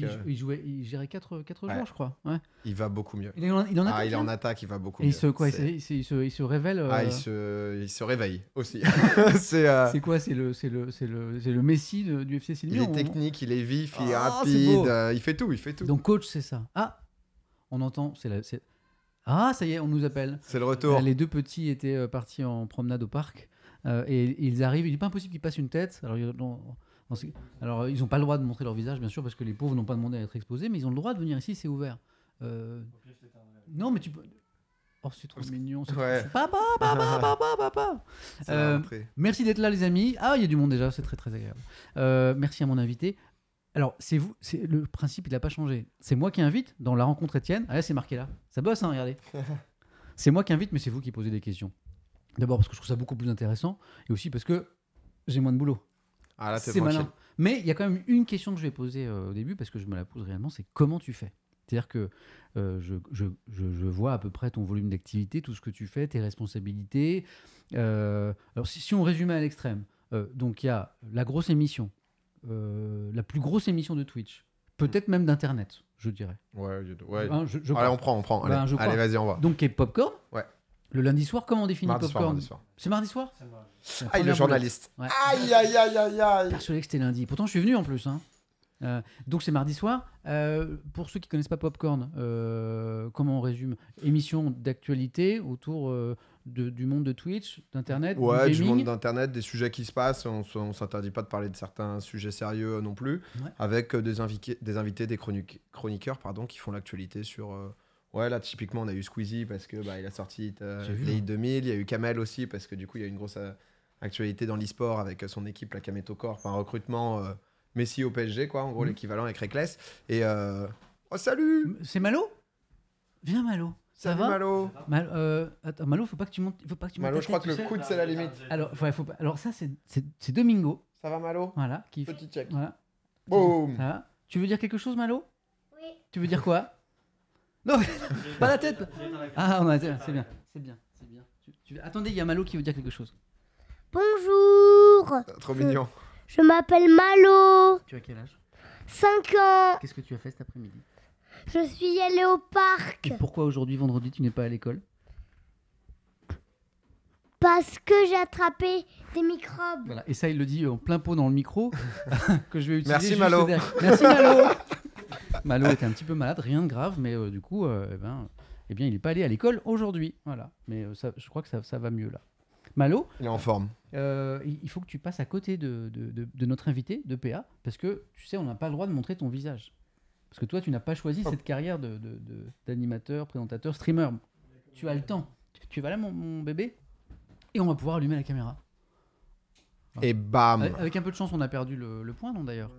Il, Euh, il jouait, il gérait 4, quatre Ouais. jours, je crois. Ouais. Il va beaucoup mieux. Il, en, il Ah, il est combien en attaque, il va beaucoup Et mieux. il se, quoi, il, se, il il il révèle. Ah, euh, il se, il se réveille aussi. c'est, euh, C'est quoi C'est le, le, le, le Messi de- du FC il Séville est technique, il est vif, il est Ah, rapide, euh, il fait tout, il fait tout. Donc coach, c'est ça. Ah, on entend. C'est Ah, ça y est, on nous appelle. c'est le retour. Euh, Les deux petits étaient euh, partis en promenade au parc euh, et ils arrivent. Il n'est pas impossible qu'ils passent une tête. Alors, alors, euh, ils n'ont pas le droit de montrer leur visage, bien sûr, parce que les pauvres n'ont pas demandé à être exposés, mais ils ont le droit de venir ici, c'est ouvert. Euh, Non, mais tu peux. Oh, c'est trop mignon. c'est trop Ouais. chou. Papa, papa, papa, papa. Euh. Merci d'être là, les amis. Ah, il y a du monde déjà, c'est très très agréable. Euh, merci à mon invité. Alors, c'est vous, c'est le principe, il n'a pas changé. C'est moi qui invite dans la rencontre Étienne. Ah, là, c'est marqué là. Ça bosse, hein, regardez. c'est moi qui invite, mais c'est vous qui posez des questions. D'abord parce que je trouve ça beaucoup plus intéressant, et aussi parce que j'ai moins de boulot. Ah là, C'est malin. Mais il y a quand même une question que je vais poser euh, au début, parce que je me la pose réellement, c'est comment tu fais? C'est-à-dire que euh, je, je- je- je vois à peu près ton volume d'activité, tout ce que tu fais, tes responsabilités. Euh, alors si, si on résumait à l'extrême, donc il y a la grosse émission, la plus grosse émission de Twitch, peut-être même d'Internet, je dirais. Ouais, ouais. Hein, je- je Allez, on prend, on prend. Ben, Allez. Allez, vas-y, on va. Donc qui est Popcorn? Ouais. Le lundi soir, comment on définit Mardi soir, Popcorn mardi soir. C'est mardi soir est première journaliste. Ouais. Aïe, aïe, aïe, aïe, aïe. persuadé que c'était lundi. Pourtant, je suis venu en plus. hein. Euh, donc, c'est mardi soir. Euh, pour ceux qui connaissent pas Popcorn, euh, comment on résume Émission d'actualité autour euh, de- du monde de Twitch, d'Internet, Ouais, du du gaming. monde d'internet, des sujets qui se passent. On, on s'interdit pas de parler de certains sujets sérieux non plus, Ouais. avec des, invités, des invités, des chronique- chroniqueurs, pardon, qui font l'actualité sur. Ouais, là, typiquement, on a eu Squeezie parce que bah, il a sorti euh, les hein. hit 2000. Il y a eu Kamel aussi parce que du coup, il y a eu une grosse euh, actualité dans l'e-sport avec euh, son équipe, la Kameto Corp, un recrutement euh, Messi au PSG, quoi, en gros, Mhm. l'équivalent avec Reckless. Et. euh, Oh, salut C'est Malo? Viens, Malo. Ça Salut, va? Malo Mal- euh, attends, Malo, faut pas que tu montes. Faut pas que tu montes Malo, je crois que le coude, c'est la limite. Alors, ouais, faut pas- Alors ça, c'est- Domingo. Ça va, Malo? Voilà. Qui... Petit check. Voilà. Boum Ça va? Tu veux dire quelque chose, Malo? Oui. Tu veux dire quoi? Non, pas la tête. Ah, on a- c'est bien, c'est bien, c'est bien, c'est bien. Tu- tu- Attendez, il y a Malo qui veut dire quelque chose. Bonjour, Trop mignon. je m'appelle Malo, Tu as quel âge? 5 ans. Qu'est-ce que tu as fait cet après-midi? Je suis allée au parc Et pourquoi aujourd'hui, vendredi, tu n'es pas à l'école? Parce que j'ai attrapé des microbes. Voilà. Et ça, il le dit en plein pot dans le micro que je vais utiliser. Merci, juste Malo. derrière. Merci Malo. Malo était un petit peu malade, rien de grave, mais euh, du coup, euh, eh ben, eh bien, il n'est pas allé à l'école aujourd'hui. Voilà. Mais euh, ça, je crois que ça, ça va mieux là. Malo, Il est en forme. Euh, il il faut que tu passes à côté de, de- de- de notre invité, de PA, parce que tu sais, on n'a pas le droit de montrer ton visage. Parce que toi, tu n'as pas choisi Oh. cette carrière de- de- de- d'animateur, présentateur, streamer. Tu as le temps. Tu, tu vas là, mon, mon bébé? Et on va pouvoir allumer la caméra. Et bam Avec, avec un peu de chance, on a perdu le, le point, non d'ailleurs?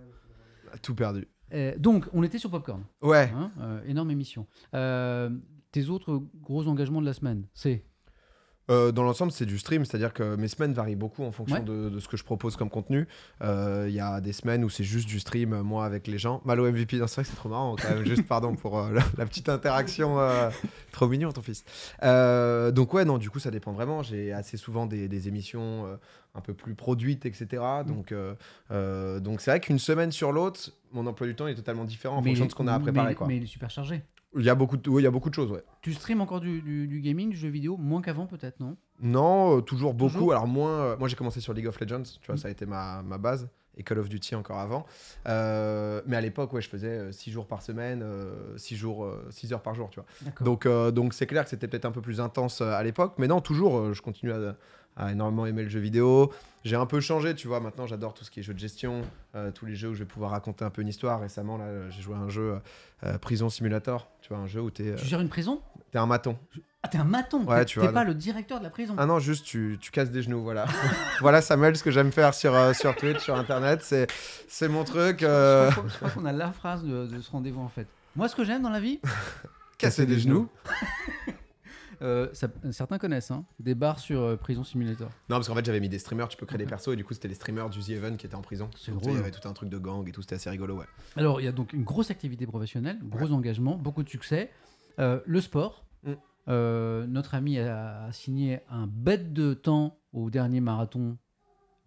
Tout perdu. Euh, Donc, on était sur Popcorn. Ouais. hein, euh, énorme émission. Euh, tes autres gros engagements de la semaine, c'est? Euh, dans l'ensemble, c'est du stream, c'est-à-dire que mes semaines varient beaucoup en fonction Ouais. de, de ce que je propose comme contenu. Euh, Il y a des semaines où c'est juste du stream, euh, moi avec les gens. Malo MVP, c'est vrai que c'est trop marrant, quand même. juste pardon pour euh, la, la petite interaction. trop mignon, ton fils. Donc, ouais, non, du coup, ça dépend vraiment. J'ai assez souvent des, des émissions un peu plus produites, etc. Donc, euh, euh, donc c'est vrai qu'une semaine sur l'autre, mon emploi du temps est totalement différent en Mais fonction de ce qu'on a à mais- préparer. quoi. Mais il est super chargé. Il y a beaucoup de, oui, il y a beaucoup de choses, ouais. Tu streams encore du, du- du gaming, du jeu vidéo, moins qu'avant peut-être, non? Non, euh, toujours beaucoup. Toujours? Alors moins, euh, moi j'ai commencé sur League of Legends, tu vois, ça a été ma, ma base. Et Call of Duty encore avant. Euh, mais à l'époque, ouais, je faisais 6 jours par semaine, 6 jours, 6 heures par jour, tu vois. Donc donc c'est clair que c'était peut-être un peu plus intense à l'époque. Mais non, toujours, je continue à, à énormément aimer le jeu vidéo. J'ai un peu changé, tu vois. Maintenant, j'adore tout ce qui est jeu de gestion, euh, tous les jeux où je vais pouvoir raconter un peu une histoire. Récemment, là, j'ai joué à un jeu euh, Prison Simulator, tu vois, un jeu où t'es euh, Tu gères une prison? t'es un maton. Ah, t'es un maton? Ouais, T'es pas le directeur de la prison? Ah non, juste tu, tu casses des genoux, voilà. voilà Samuel, ce que j'aime faire sur, euh, sur Twitch, sur Internet, c'est, c'est mon truc. euh, Je crois- Je crois qu'on a la phrase de, de ce rendez-vous en fait. Moi, ce que j'aime dans la vie, casser des genoux. euh, ça- certains connaissent, hein, des bars sur euh, Prison Simulator. Non, parce qu'en fait, j'avais mis des streamers, tu peux créer des persos, et du coup, c'était les streamers du The Even qui étaient en prison. C'est Donc, drôle. Il y avait tout un truc de gang et tout, c'était assez rigolo, ouais. Alors, il y a donc une grosse activité professionnelle, gros engagement, beaucoup de succès. Euh, le sport. Mm. Euh, notre ami a, a signé un bête de temps au dernier marathon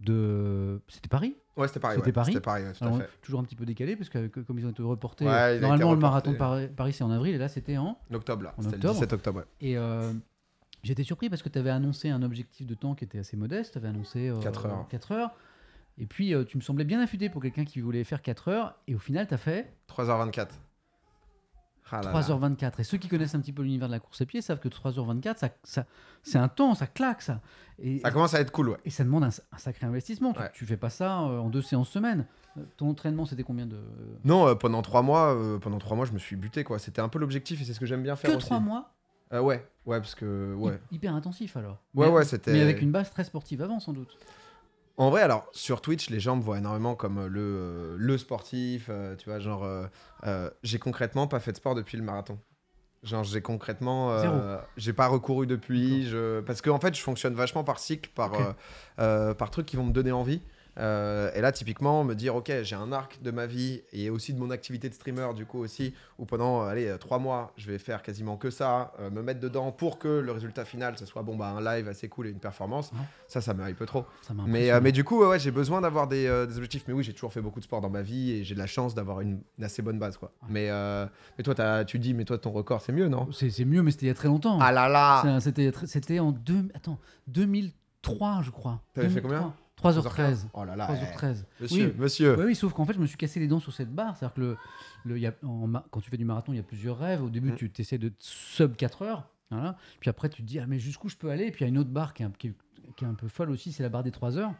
de. C'était Paris? Ouais, c'était Paris. C'était ouais. Paris C'était Paris, ouais, tout Alors, à fait. Toujours un petit peu décalé, parce que comme ils ont été reportés. Ouais, été normalement, le marathon de Paris, Paris, c'est en avril, et là, c'était en. En octobre, là. En C'était le octobre. 17 octobre. Et euh, j'étais surpris parce que tu avais annoncé un objectif de temps qui était assez modeste. Tu avais annoncé euh, Quatre heures. 4 heures. Et puis, euh, tu me semblais bien affûté pour quelqu'un qui voulait faire 4 heures. Et au final, tu as fait 3h24. Ah là là. 3h24. Et ceux qui connaissent un petit peu l'univers de la course à pied savent que 3h24, ça, ça, c'est un temps, ça claque, ça. Et, Ça commence à être cool, ouais. et ça demande un, un sacré investissement. Tu- Ouais. Tu, fais pas ça euh, en deux séances semaine. Euh, Ton entraînement, c'était combien de. Non, euh, pendant trois mois, pendant trois mois, je me suis buté, quoi. C'était un peu l'objectif et c'est ce que j'aime bien faire Que. 3 mois ouais, ouais, parce que ouais. Hy- Hyper intensif alors. Ouais, mais, ouais, c'était. Mais avec une base très sportive avant, sans doute. En vrai, alors sur Twitch, les gens me voient énormément comme euh, le, euh, le sportif, euh, tu vois, genre, euh, j'ai concrètement pas fait de sport depuis le marathon. Genre, j'ai concrètement, j'ai pas recouru depuis, je... parce que en fait, je fonctionne vachement par cycle, par, par trucs qui vont me donner envie. Euh, et là, typiquement, me dire, ok, j'ai un arc de ma vie et aussi de mon activité de streamer, du coup aussi, où pendant, euh, allez, euh, trois mois, je vais faire quasiment que ça, euh, me mettre dedans pour que le résultat final, ce soit bon, bah, un live assez cool et une performance. Ouais. Ça, ça me hype trop. Ça m'a Mais, euh, mais du coup, ouais, j'ai besoin d'avoir des, des objectifs. Mais oui, j'ai toujours fait beaucoup de sport dans ma vie et j'ai de la chance d'avoir une, une assez bonne base. Quoi. Ouais. Mais, mais toi, tu dis, mais toi, ton record, c'est mieux, non? C'est mieux, mais c'était il y a très longtemps. Ah là là C'était en deux, attends, 2003, je crois. T'avais fait 2003. combien 3h13. Oh là là 3h13. eh. Monsieur, Oui. monsieur Oui, oui, sauf qu'en fait, je me suis cassé les dents sur cette barre. C'est-à-dire que le, le- il y a- en ma- quand tu fais du marathon, il y a plusieurs rêves. Au début, Mm. tu essaies de sub 4 heures. Voilà. Puis après, tu te dis, ah, mais jusqu'où je peux aller? Et puis il y a une autre barre qui est un, qui est- qui est un peu folle aussi, c'est la barre des 3 heures.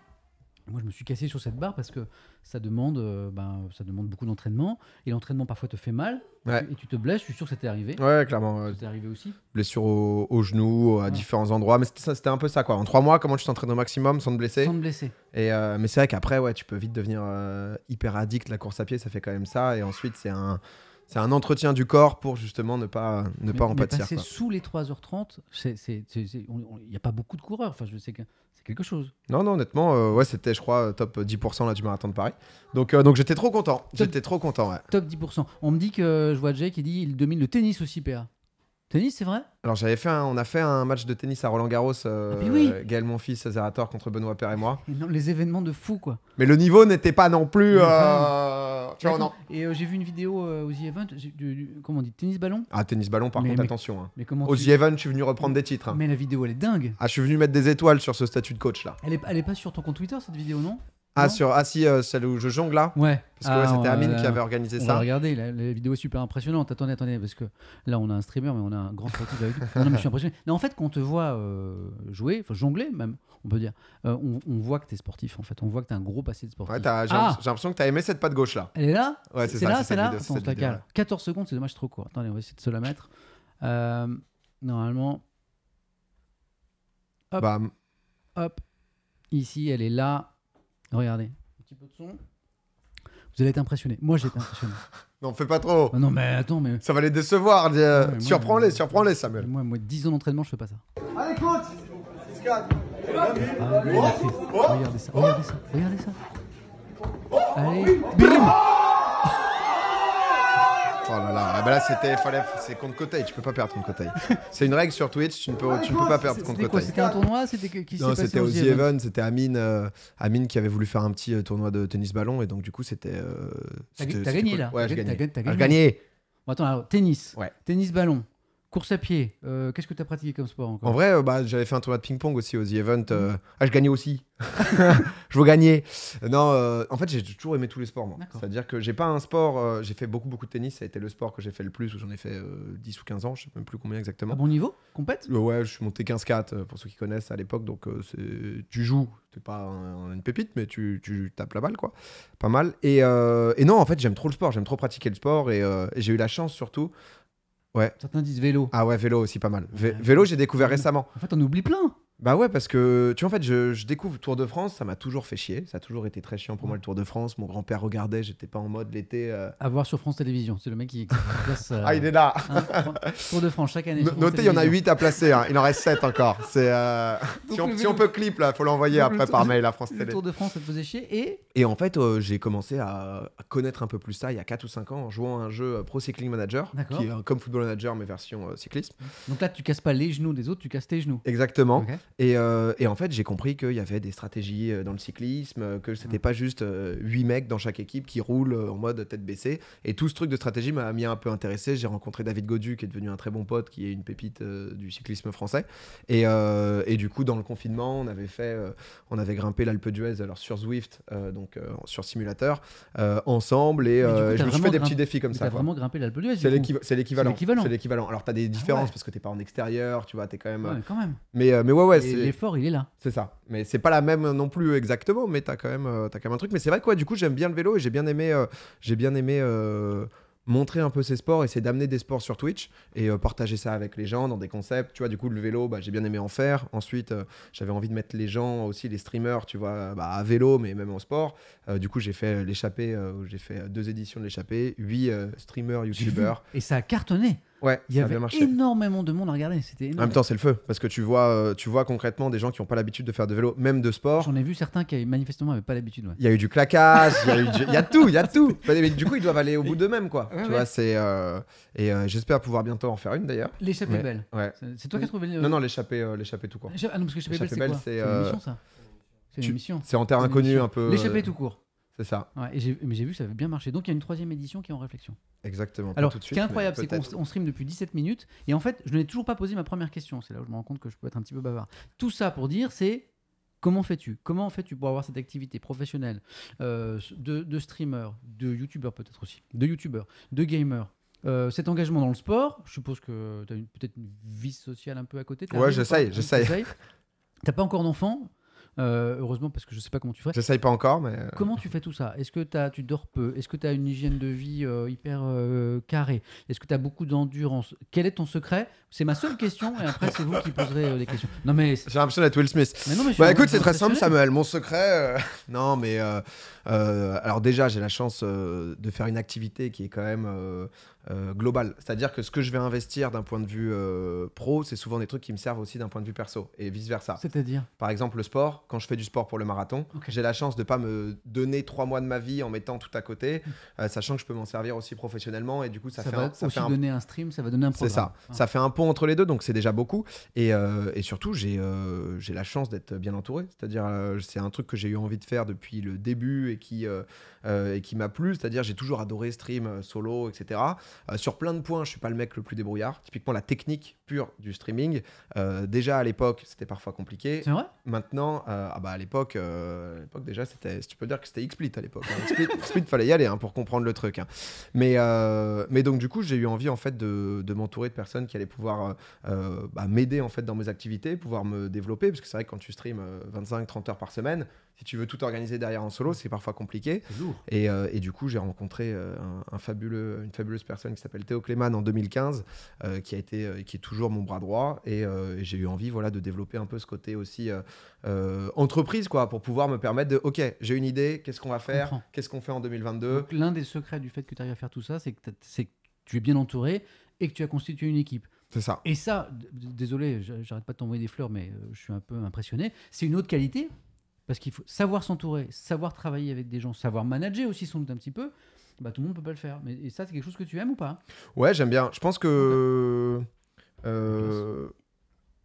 Moi, je me suis cassé sur cette barre parce que ça demande, euh, ben, ça demande beaucoup d'entraînement. Et l'entraînement, parfois, te fait mal. Ouais. Et tu te blesses. Je suis sûr que c'était arrivé. Ouais, clairement. euh, C'était arrivé aussi. blessure au, au genou, à Ouais. différents endroits. Mais c'était un peu ça, quoi. En trois mois, comment tu t'entraînes au maximum sans te blesser Sans te blesser. Et, euh, Mais c'est vrai qu'après, ouais, tu peux vite devenir euh, hyper addict. La course à pied, ça fait quand même ça. Et ensuite, c'est un. C'est un entretien du corps pour justement ne pas, ne pas en pâtir. passer quoi. sous les 3h30, il n'y a pas beaucoup de coureurs. Enfin, je sais que c'est quelque chose. Non, non, honnêtement, euh, ouais, c'était, je crois, top 10% là, du marathon de Paris. Donc, euh, donc j'étais trop content. J'étais trop content, ouais. Top 10%. On me dit que je vois Jay qui dit il domine le tennis aussi, PA. Tennis, c'est vrai? Alors, j'avais fait un- on a fait un match de tennis à Roland Garros, euh, Ah, oui. Gaël Monfils, Zerator contre Benoît Père et moi. Et non, Les événements de fou, quoi. Mais le niveau n'était pas non plus. Euh, Tu vois, on en- D'accord. Et euh, j'ai vu une vidéo euh, au The Event, j'ai- du, du- comment on dit, tennis ballon? Ah, tennis ballon, par Mais- contre, mais- attention. hein. Mais comment Au tu- The Event, je suis venu reprendre des titres. hein. Mais la vidéo, elle est dingue. Ah, je suis venu mettre des étoiles sur ce statut de coach là. Elle est, elle est pas sur ton compte Twitter, cette vidéo, non? Ah, sur, ah si, euh, celle où je jongle là Ouais. Parce que ouais, Ah, c'était Amine qui avait organisé On va ça. regarder, la, la vidéo est super impressionnante. Attendez, attendez, parce que là, on a un streamer, mais on a un grand sportif avec nous. Non, mais je suis impressionné. Non, en fait, quand on te voit euh, jouer, enfin jongler même, on peut dire, euh, on, on voit que tu es sportif, en fait. On voit que tu as un gros passé de sportif. Ouais, t'as- j'ai Ah l'impression- j'ai l'impression que t'as aimé cette patte gauche là. Elle est là Ouais, c'est là, c'est là vidéo, c'est Attends, vidéo, cale. ouais. 14 secondes, c'est dommage, c'est trop court. Attendez, on va essayer de se la mettre. Normalement, Hop. Bam. hop, ici, elle est là. Regardez, un petit peu de son. Vous allez être impressionné. Moi, j'ai été impressionné. Non, fais pas trop. Ah non, mais attends, mais Ça va les décevoir. euh, Ouais, surprends-les, surprends-les, Samuel. moi, moi, 10 ans d'entraînement, je fais pas ça. Allez, coach Ah, a fait. Regardez ça, regardez ça, regardez ça. Allez, bim Oh là là, ah bah là c'était, fallait, c'est contre Coteil, tu peux pas perdre contre Coteil. c'est une règle sur Twitch, tu ne peux, tu ne peux pas perdre contre C'était quoi Coteil. C'était un tournoi? C'était qui s'est Non, c'était au The Event, c'était Amine, euh, Amine qui avait voulu faire un petit euh, tournoi de tennis ballon et donc du coup c'était. euh, T'as c'était- t'as c'était gagné cool. là Ouais, T'as j'ai gagné, gagné. t'as Ah, gagné. gagné. Bon, attends, alors, tennis, Ouais. tennis ballon, course à pied. euh, Qu'est-ce que tu as pratiqué comme sport encore? En vrai, euh, bah, j'avais fait un tournoi de ping-pong aussi au The Event. euh, Ah, je gagnais aussi. je veux gagner. Non, en fait, j'ai toujours aimé tous les sports, moi. C'est-à-dire que j'ai pas un sport. j'ai fait beaucoup, beaucoup de tennis. Ça a été le sport que j'ai fait le plus, où j'en ai fait euh, 10 ou 15 ans, je sais même plus combien À exactement. bon niveau? Compète? Ouais, je suis monté 15-4 euh, pour ceux qui connaissent à l'époque. Donc, tu joues. T'es pas un- une pépite, mais tu, tu tapes la balle, quoi. Pas mal. Et, et non, en fait, j'aime trop le sport. J'aime trop pratiquer le sport. Et, et j'ai eu la chance, surtout. Certains disent vélo. Ah ouais, vélo aussi, pas mal. Vé- Ouais. vélo, j'ai découvert Ouais. récemment. En fait, on oublie plein. Bah ouais, parce que tu vois, en fait, je, je découvre Tour de France, ça m'a toujours fait chier. Ça a toujours été très chiant pour moi le Tour de France. Mon grand-père regardait, j'étais pas en mode l'été. euh. À voir sur France Télévisions. C'est le mec qui, qui place. euh, Ah, il est là hein, Tour de France chaque année. No- sur France Notez, il y en a Télévisions. 8 à placer, hein. il en reste 7 encore. C'est, euh, si, on, le si on vélo- peut clip, là, faut l'envoyer Donc, le après tour par mail à France Le Télé. Tour de France, ça te faisait chier. Et Et en fait, euh, j'ai commencé à, à connaître un peu plus ça il y a 4 ou 5 ans en jouant à un jeu euh, Pro Cycling Manager, D'accord. qui est euh, comme Football Manager mais version euh, cyclisme. donc là, tu casses pas les genoux des autres, tu casses tes genoux. Exactement. Ok. Et, euh, et en fait, j'ai compris qu'il y avait des stratégies euh, dans le cyclisme, euh, que c'était Mm. pas juste huit mecs dans chaque équipe qui roulent en mode tête baissée. Et tout ce truc de stratégie m'a mis un peu intéressé. J'ai rencontré David Godu, qui est devenu un très bon pote, qui est une pépite du cyclisme français. Et, et du coup, dans le confinement, on avait fait, on avait grimpé l'Alpe d'Huez alors sur Zwift, donc sur simulateur, ensemble. Et coup, t'as je me suis fait des petits défis comme ça. T'as vraiment grimpé l'Alpe d'Huez. C'est l'équivalent. C'est l'équivalent. Alors, tu as des différences ouais. parce que t'es pas en extérieur, tu vois, t'es quand même. Ouais, quand même. Mais, mais ouais, ouais. L'effort, il est là. C'est ça. Mais c'est pas la même non plus exactement, mais t'as quand même, euh, t'as quand même un truc. Mais c'est vrai que ouais, du coup, j'aime bien le vélo et j'ai bien aimé, euh, j'ai bien aimé euh, montrer un peu ces sports, essayer d'amener des sports sur Twitch et euh, partager ça avec les gens dans des concepts. Tu vois, du coup, le vélo, bah, j'ai bien aimé en faire. Ensuite, euh, j'avais envie de mettre les gens aussi, les streamers, tu vois, bah, à vélo, mais même en sport. Euh, du coup, j'ai fait l'échappée, j'ai fait deux éditions de l'échappée, huit streamers, youtubeurs. Et ça a cartonné. Ouais, Il y avait énormément de monde à regarder. C'était En même temps, c'est le feu parce que tu vois, euh, tu vois concrètement des gens qui n'ont pas l'habitude de faire de vélo, même de sport. J'en ai vu certains qui manifestement n'avaient pas l'habitude. ouais. Il y a eu du claquage, il y, y a tout, il y a tout. Mais du coup, ils doivent aller au bout d'eux-mêmes, quoi. Ouais, tu ouais. vois, c'est euh, et euh, j'espère pouvoir bientôt en faire une d'ailleurs. L'échappée Mais- belle. Ouais. C'est- toi qui as trouvé le. Non, non, l'échappée, l'échappée tout court. Ah non, parce que l'échappée belle, c'est une émission, ça C'est une émission. C'est en terre inconnue un peu. L'échappée tout court. C'est ça, Ouais, et j'ai- mais j'ai vu que ça avait bien marché. Donc il y a une troisième édition qui est en réflexion. exactement. Pas Alors, tout de ce qui est incroyable, c'est qu'on stream depuis 17 minutes. Et en fait, je n'ai toujours pas posé ma première question. C'est là où je me rends compte que je peux être un petit peu bavard. Tout ça pour dire, c'est comment fais-tu? Comment fais-tu pour avoir cette activité professionnelle euh, de, de streamer, de youtubeur peut-être aussi, de youtubeur, de gamer euh, cet engagement dans le sport, je suppose que tu as peut-être une vie sociale un peu à côté. Ouais, j'essaye, j'essaye. T'as pas encore d'enfant, euh, heureusement parce que je sais pas comment tu ferais. J'essaye pas encore, mais. euh, Comment tu fais tout ça? Est-ce que as, tu dors peu? Est-ce que tu as une hygiène de vie euh, hyper euh, carrée? Est-ce que tu as beaucoup d'endurance? Quel est ton secret? C'est ma seule question et après c'est vous qui poserez des questions. Non mais, J'ai l'impression d'être Will Smith. mais non mais Bah écoute, c'est très simple. Samuel. Mon secret, non, mais alors déjà, j'ai la chance de faire une activité qui est quand même euh, globale. C'est-à-dire que ce que je vais investir d'un point de vue euh, pro, c'est souvent des trucs qui me servent aussi d'un point de vue perso et vice versa. C'est-à-dire? Par exemple, le sport. Quand je fais du sport pour le marathon, j'ai la chance de pas me donner trois mois de ma vie en mettant tout à côté, Mm. euh, sachant que je peux m'en servir aussi professionnellement et du coup, ça, ça, fait va un, ça aussi fait un donner un stream, ça va donner un c'est programme. ça. Ça fait un pont entre les deux, donc c'est déjà beaucoup. Et, et surtout, j'ai j'ai la chance d'être bien entouré. C'est-à-dire, c'est un truc que j'ai eu envie de faire depuis le début et qui, euh, et qui m'a plu. C'est-à-dire, j'ai toujours adoré stream, euh, solo, etc. Euh, sur plein de points, je suis pas le mec le plus débrouillard. Typiquement, la technique pure du streaming. euh, déjà à l'époque, c'était parfois compliqué. C'est vrai? Maintenant, ah bah à l'époque, l'époque déjà, c'était, tu peux dire que c'était XSplit à l'époque. hein. XSplit, XSplit, fallait y aller hein, pour comprendre le truc. hein. Mais, mais donc du coup, j'ai eu envie en fait de, de m'entourer de personnes qui allaient pouvoir bah, m'aider en fait dans mes activités, pouvoir me développer, parce que c'est vrai que quand tu streams 25-30 heures par semaine, si tu veux tout organiser derrière en solo, c'est parfois compliqué. Et, euh, et du coup, j'ai rencontré euh, un, un fabuleux, une fabuleuse personne qui s'appelle Théo Clément en 2015, euh, qui, a été, qui est toujours mon bras droit. Et, euh, et j'ai eu envie voilà, de développer un peu ce côté aussi entreprise, quoi, pour pouvoir me permettre de, OK, j'ai une idée, qu'est-ce qu'on va faire. Qu'est-ce qu'on fait en 2022 Donc, L'un des secrets du fait que tu arrives à faire tout ça, c'est que, que tu es bien entouré et que tu as constitué une équipe. C'est ça. Et ça, désolé, j'arrête pas de t'envoyer des fleurs, mais je suis un peu impressionné. C'est une autre qualité, parce qu'il faut savoir s'entourer, savoir travailler avec des gens, savoir manager aussi sans doute un petit peu. Bah, tout le monde peut pas le faire. Mais et ça, c'est quelque chose que tu aimes ou pas? Ouais, j'aime bien. Je pense que euh,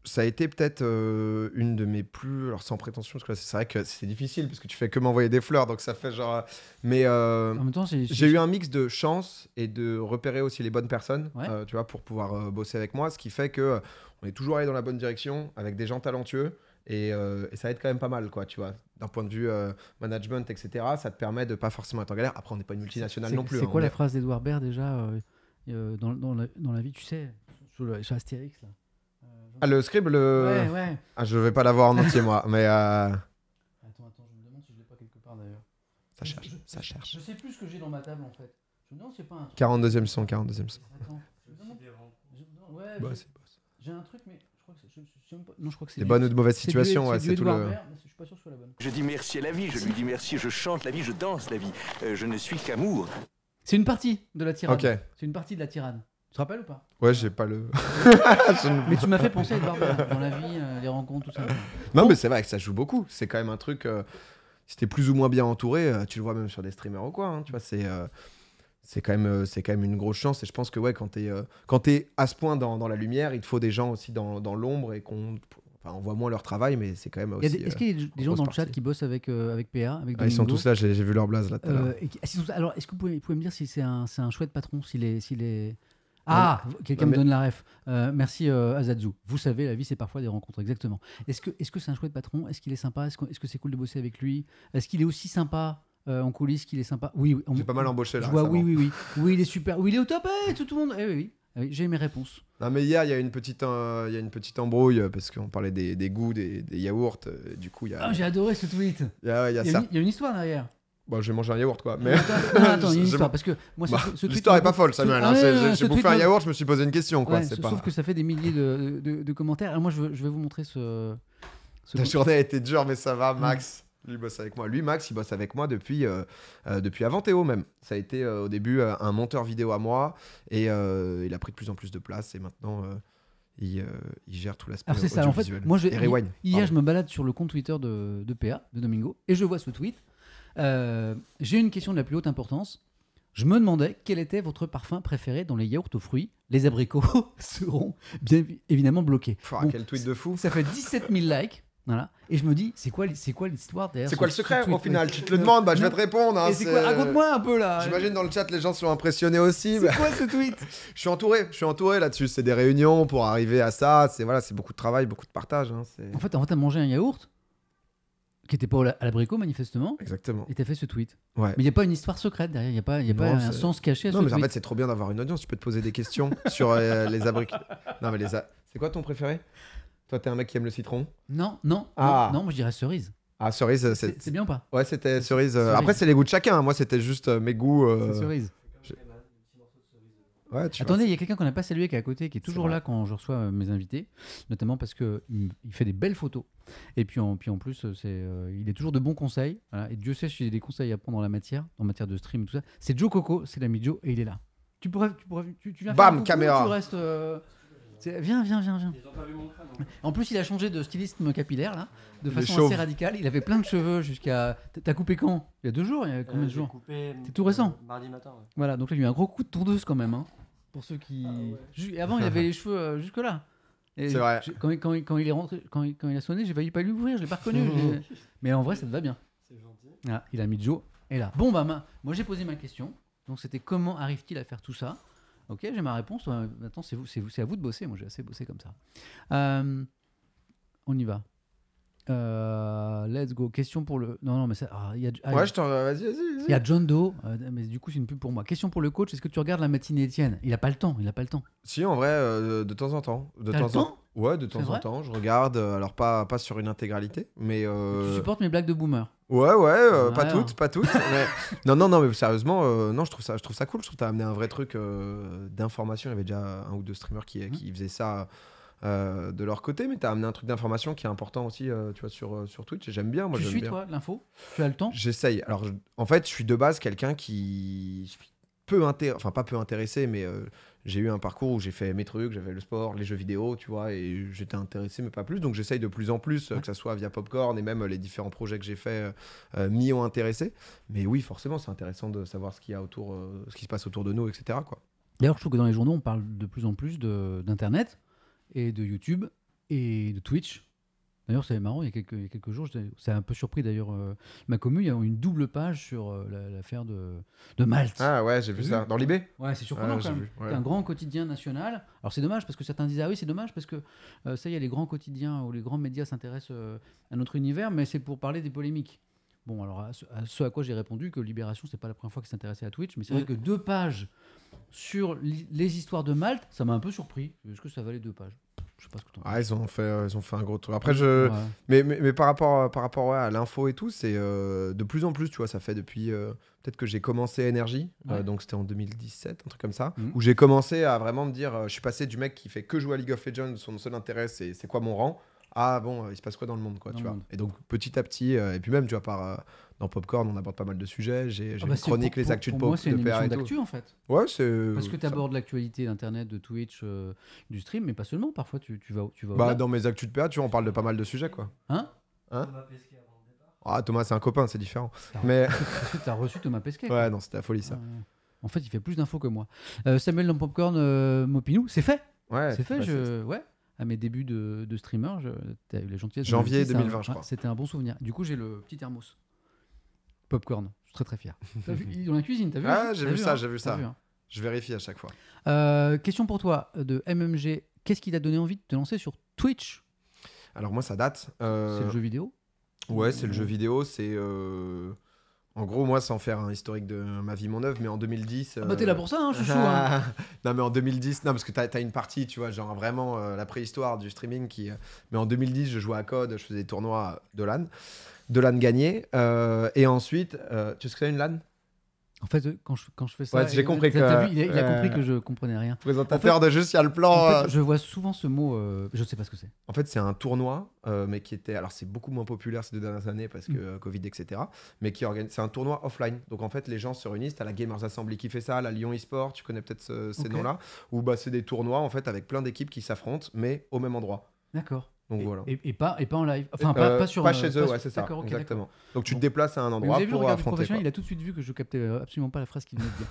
ça a été peut-être euh, une de mes plus. Alors, sans prétention, parce que c'est vrai que c'est difficile, parce que tu fais que m'envoyer des fleurs, donc ça fait genre. Mais. euh, En même temps, c'est- J'ai eu un mix de chance et de repérer aussi les bonnes personnes, Ouais. tu vois, pour pouvoir bosser avec moi, ce qui fait que on est toujours allé dans la bonne direction avec des gens talentueux et, euh, et ça aide quand même pas mal, quoi, tu vois, d'un point de vue euh, management, etc. Ça te permet de pas forcément être en galère. Après, on n'est pas une multinationale non plus. C'est hein, quoi la est- phrase d'Edouard Baird déjà euh, euh, dans, dans la, dans la vie, tu sais, sur, le, sur Astérix là Ah, le scribe, le... Ouais, ouais. Ah, je vais pas l'avoir en entier, moi, mais euh, Attends, attends, je me demande si je l'ai pas quelque part d'ailleurs. ça cherche, je- ça cherche. Je sais plus ce que j'ai dans ma table en fait. Je me demande si c'est pas un truc. 42e son, 42e son. Attends, je me demande- je- ouais, Bah, je- c'est j'ai un truc, mais crois que c'est. je- je sais même pas- Non, je crois que c'est. des bonnes ou de mauvaises situations, ouais, c'est tout le. Je suis pas sûr que ce soit la bonne. Je dis merci à la vie, je lui dis merci, je chante la vie, je danse la vie. Euh, je ne suis qu'amour. C'est une partie de la tirade. Ok, C'est une partie de la tirade. Tu te rappelles ou pas? Ouais, j'ai pas le. Mais tu m'as fait penser à Edouard dans la vie, euh, les rencontres, tout ça. Non, Bon. mais c'est vrai que ça joue beaucoup. C'est quand même un truc. euh, si t'es plus ou moins bien entouré, euh, tu le vois même sur des streamers ou quoi. hein, tu vois, c'est. Euh, c'est quand, même, euh, c'est quand même une grosse chance et je pense que ouais, quand t'es euh, quand t'es à ce point dans, dans la lumière, il te faut des gens aussi dans, dans l'ombre et qu'on Enfin, on voit moins leur travail, mais c'est quand même aussi. Est-ce euh, qu'il y a des- des gens dans le chat qui bossent avec, euh, avec PA avec ah, ils sont tous là, j'ai vu leur blaze là tout à l'heure. Euh, ah, alors, est-ce que vous pouvez, vous pouvez me dire si c'est un, c'est un chouette patron s'il est, s'il est... Ah, quelqu'un non, me mais- donne la ref. Euh, merci euh, Azadzu. Vous savez, la vie, c'est parfois des rencontres, exactement. Est-ce que est-ce que c'est un chouette patron? Est-ce qu'il est sympa? Est-ce que est-ce que c'est cool de bosser avec lui? Est-ce qu'il est aussi sympa euh, en coulisses qu'il est sympa Oui, oui. on- J'ai pas mal embauché là. Je vois, oui, oui, oui. Oui, il est super. Oui, il est au top. eh, tout, tout le monde. Eh, oui, oui. Ah oui, J'ai mes réponses. Non, mais hier, il y a une petite, euh, il y a une petite embrouille euh, parce qu'on parlait des, des goûts, des, des yaourts. euh, du coup, il y a, Ah, j'ai adoré ce tweet. il y a, il y a Il y, a ça. une, il y a une histoire derrière. Bon, j'ai mangé un yaourt quoi. Mais Attends, non, attends, il y a une Je- histoire parce que moi, ce- Bah, ce, tweet l'histoire est pas folle, Samuel. Ah, hein, ouais, c'est- ouais, j'ai ce j'ai bouffé tweet un yaourt, je me suis posé une question quoi. Ouais, c'est sauf pas. que ça fait des milliers de, de- de commentaires. Moi, je veux, je vais vous montrer ce. ce La journée a été dure, mais ça va, Max. Lui il bosse avec moi. Lui, Max, il bosse avec moi depuis, euh, euh, depuis avant Théo même. Ça a été euh, au début un monteur vidéo à moi et il a pris de plus en plus de place et maintenant il, il gère tout l'aspect Alors c'est ça. En fait, audiovisuel. moi, je, Et Rewind, hier, pardon. je me balade sur le compte Twitter de, de PA, de Domingo, et je vois ce tweet. J'ai une question de la plus haute importance. Je me demandais quel était votre parfum préféré dans les yaourts aux fruits. Les abricots seront bien évidemment bloqués. Bon, quel tweet de fou. Ça fait 17 000 likes. Voilà. Et je me dis, c'est quoi, c'est quoi l'histoire derrière C'est ce- quoi le secret tweet au final Ouais. Tu te le demandes, bah, je vais te répondre. hein, c'est quoi c'est- Raconte-moi un peu là. J'imagine dans le chat, les gens sont impressionnés aussi. C'est bah, quoi ce tweet je suis entouré, je suis entouré là-dessus. C'est des réunions pour arriver à ça. C'est voilà, c'est beaucoup de travail, beaucoup de partage. hein, En fait, en fait, t'as mangé un yaourt qui était pas à l'abricot manifestement, Exactement. et t'as fait ce tweet. Ouais. Mais il n'y a pas une histoire secrète derrière, il n'y a pas, y a Non, pas un sens caché à Non, ce mais en fait, c'est trop bien d'avoir une audience. Tu peux te poser des questions sur euh, les abricots. Non, mais les. a- C'est quoi ton préféré? Toi, t'es un mec qui aime le citron Non, non, Ah. non, non, moi je dirais cerise. Ah, cerise, C'est c'est. bien ou pas Ouais, c'était cerise. euh, Cerise. Après, c'est les goûts de chacun. Moi, c'était juste euh, mes goûts. euh, C'est cerise. Ouais, tu Attendez, il y a quelqu'un qu'on n'a pas salué qui est à côté, qui est toujours vrai. là quand je reçois euh, mes invités, notamment parce qu'il il fait des belles photos. Et puis en, puis en plus, euh, c'est, euh, il est toujours de bons conseils. Voilà. Et Dieu sait si j'ai des conseils à prendre en la matière, en matière de stream et tout ça. C'est Joe Coco, c'est l'ami Joe, et il est là. Tu pourrais, tu pourrais, tu, tu viens Bam, faire un coucou caméra. Tu restes. euh, Viens, viens, viens, viens. En plus, il a changé de stylisme capillaire là, de Il façon assez radicale. Il avait plein de cheveux jusqu'à. T'as coupé quand? Il y a deux jours. Il y a combien de jours? C'est tout récent. Mardi matin. ouais. Voilà, donc là, il y a eu un gros coup de tondeuse quand même. hein, pour ceux qui. Et avant, il avait les cheveux euh, jusque-là. Et C'est vrai. Quand, il- quand, il- quand il est rentré, quand il, quand il a sonné, j'ai failli pas lui ouvrir, je l'ai pas reconnu. Mais en vrai, ça te va bien. C'est gentil. Voilà, il a mis Joe. Et là, bon, bah, ma- moi j'ai posé ma question. Donc c'était comment arrive-t-il à faire tout ça? Ok, j'ai ma réponse. Maintenant, c'est vous, c'est vous, c'est à vous de bosser. Moi, j'ai assez bossé comme ça. Euh, on y va. Euh, let's go. Question pour le. Non, non, mais ça. ah, y a, ah, Ouais, je t'en. Vas-y, vas-y. il y a John Doe, euh, mais du coup c'est une pub pour moi. Question pour le coach, est-ce que tu regardes la matinée Étienne Il a pas le temps, il a pas le temps. Si, en vrai, euh, de temps en temps. De T'as le temps en temps? Ouais, de temps en temps. Je regarde. euh, Alors, pas, pas sur une intégralité, mais. Tu supportes mes blagues de boomer? Ouais, ouais, pas Ouais, toutes, hein. pas toutes. mais- Non, non, non, mais sérieusement, non, je trouve ça, je trouve ça cool. Je trouve que t'as amené un vrai truc d'information. Il y avait déjà un ou deux streamers qui, Mhm. qui faisaient ça euh, de leur côté, mais t'as amené un truc d'information qui est important aussi, euh, tu vois, sur, euh, sur Twitch. Et j'aime bien, moi, Tu suis bien. toi l'info? Tu as le temps? J'essaye. Alors, je- en fait, je suis de base quelqu'un qui peu intér... enfin pas peu intéressé, mais euh, j'ai eu un parcours où j'ai fait mes trucs, j'avais le sport, les jeux vidéo, tu vois, et j'étais intéressé, mais pas plus. Donc, j'essaye de plus en plus, euh, Ouais. que ça soit via Popcorn et même euh, les différents projets que j'ai fait euh, m'y ont intéressé. Mais oui, forcément, c'est intéressant de savoir ce qu'il y a autour, euh, ce qui se passe autour de nous, etc. Quoi. D'ailleurs, je trouve que dans les journaux, on parle de plus en plus de- d'internet et de YouTube et de Twitch. D'ailleurs, c'est marrant, il y a quelques, il y a quelques jours, j'étais- c'est un peu surpris d'ailleurs, euh, ma commune, il y a une double page sur euh, la- l'affaire de, de Malte. Ah ouais, j'ai vu ça. Dans l'IB Ouais, c'est surprenant Ah, quand même. ouais. C'est un grand quotidien national. Alors c'est dommage parce que certains disent ah oui c'est dommage parce que euh, ça y est les grands quotidiens ou les grands médias s'intéressent à notre univers mais c'est pour parler des polémiques. Bon alors à ce à, ce à quoi j'ai répondu que Libération c'est pas la première fois qu'ils s'intéressaient à Twitch mais c'est vrai Mm. que deux pages sur les histoires de Malte ça m'a un peu surpris. Est-ce que ça valait deux pages? Je sais pas ce que t'en Ah, ils ont fait, euh, ils ont fait un gros truc. Après, je, Ouais. Mais, mais, mais par rapport, par rapport ouais, à l'info et tout, c'est euh, de plus en plus, tu vois, ça fait depuis euh, peut-être que j'ai commencé Énergie, euh, donc c'était en 2017, un truc comme ça, Mhm. où j'ai commencé à vraiment me dire, euh, je suis passé du mec qui fait que jouer à League of Legends, son seul intérêt c'est c'est quoi mon rang, à bon, il se passe quoi dans le monde, quoi, Dans tu vois. monde. Et donc petit à petit, euh, et puis même, tu vois, par, euh, dans Popcorn, on aborde pas mal de sujets, j'ai Ah bah, une c'est chronique, pour- les pour- actus de pour moi, Pop, c'est de une PR émission d'actu en fait. Ouais, c'est. Parce que tu abordes l'actualité d'Internet, de Twitch, euh, du stream, mais pas seulement. Parfois, tu, tu vas, tu vas Bah, dans mes actus de PA, tu vois, on parle de pas mal de sujets, quoi. Hein Hein Thomas Pesquet avant le départ. Ah, Thomas, c'est un copain, c'est différent. Ah. Mais Tu as reçu Thomas Pesquet. quoi. ouais, non, c'était la folie, ça. En fait, il fait plus d'infos que moi. Euh, Samuel dans Popcorn, euh, Mopinou, c'est fait. Ouais, c'est fait. bah, je... Ouais. À mes débuts de, de streamer. Je, t'as eu de me Janvier le dire, c'est un- 2020, je crois. C'était un bon souvenir. Du coup, j'ai le petit thermos. Popcorn. Je suis très très fier. T'as vu dans la cuisine, t'as vu Ah, hein j'ai vu ça, hein j'ai vu ça. hein Je vérifie à chaque fois. Euh, question pour toi de MMG. Qu'est-ce qui t'a donné envie de te lancer sur Twitch? Alors moi, ça date. euh, C'est le jeu vidéo? Ouais, c'est le jeu vidéo. C'est euh, en gros moi, sans faire un historique de ma vie, mon œuvre, mais en 2010. Ah bah t'es euh, là pour ça, hein, chouchou. hein. non mais en 2010, non parce que t'as as une partie, tu vois, genre vraiment euh, la préhistoire du streaming qui. euh, Mais en 2010, je jouais à Code, je faisais des tournois de LAN, de LAN gagné, euh, et ensuite, euh, tu sais ce que c'est une LAN? En fait, euh, quand je, quand je fais ça, Ouais, j'ai compris que- vu, il, a, il a compris que je comprenais rien. Présentateur de juste, il y a le plan. En euh, fait, je vois souvent ce mot, euh, je sais pas ce que c'est. En fait, c'est un tournoi, euh, mais qui était. Alors, c'est beaucoup moins populaire ces deux dernières années parce que Mm. euh, Covid, etc. Mais qui organise. C'est un tournoi offline. Donc, en fait, les gens se réunissent. T'as la Gamers Assembly qui fait ça, la Lyon eSport, tu connais peut-être ce- ces noms-là. Où bah, c'est des tournois, en fait, avec plein d'équipes qui s'affrontent, mais au même endroit. D'accord. Donc, Et, voilà. et, et pas, et pas en live. Enfin, Euh, pas, pas sur. pas euh, chez eux, ouais, c'est ça. Exactement. Donc, tu te déplaces à un endroit vous avez vu le pour regard du affronter. professionnel, quoi. il a tout de suite vu que je captais euh, absolument pas la phrase qu'il venait de dire.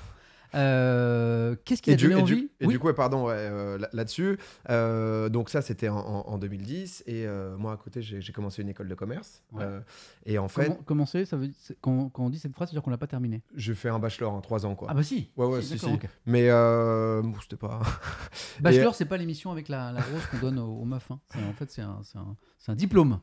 Euh, Qu'est-ce qui Et a du, donné et du- envie et Oui. du coup, ouais, pardon, ouais, euh, là- là-dessus, euh, donc ça c'était en, en- en 2010 et euh, moi à côté j'ai commencé une école de commerce Ouais. euh, et en fait Comment- Commencer, ça veut dire, quand, quand on dit cette phrase, c'est dire qu'on l'a pas terminé. j'ai fait un bachelor en trois ans quoi. Ah bah si. Ouais, ouais, si, si. Mais euh, bon, c'était pas. Bachelor, c'est pas l'émission avec la, la rose qu'on donne aux, aux meufs. hein. En fait, c'est un, c'est un, c'est un diplôme.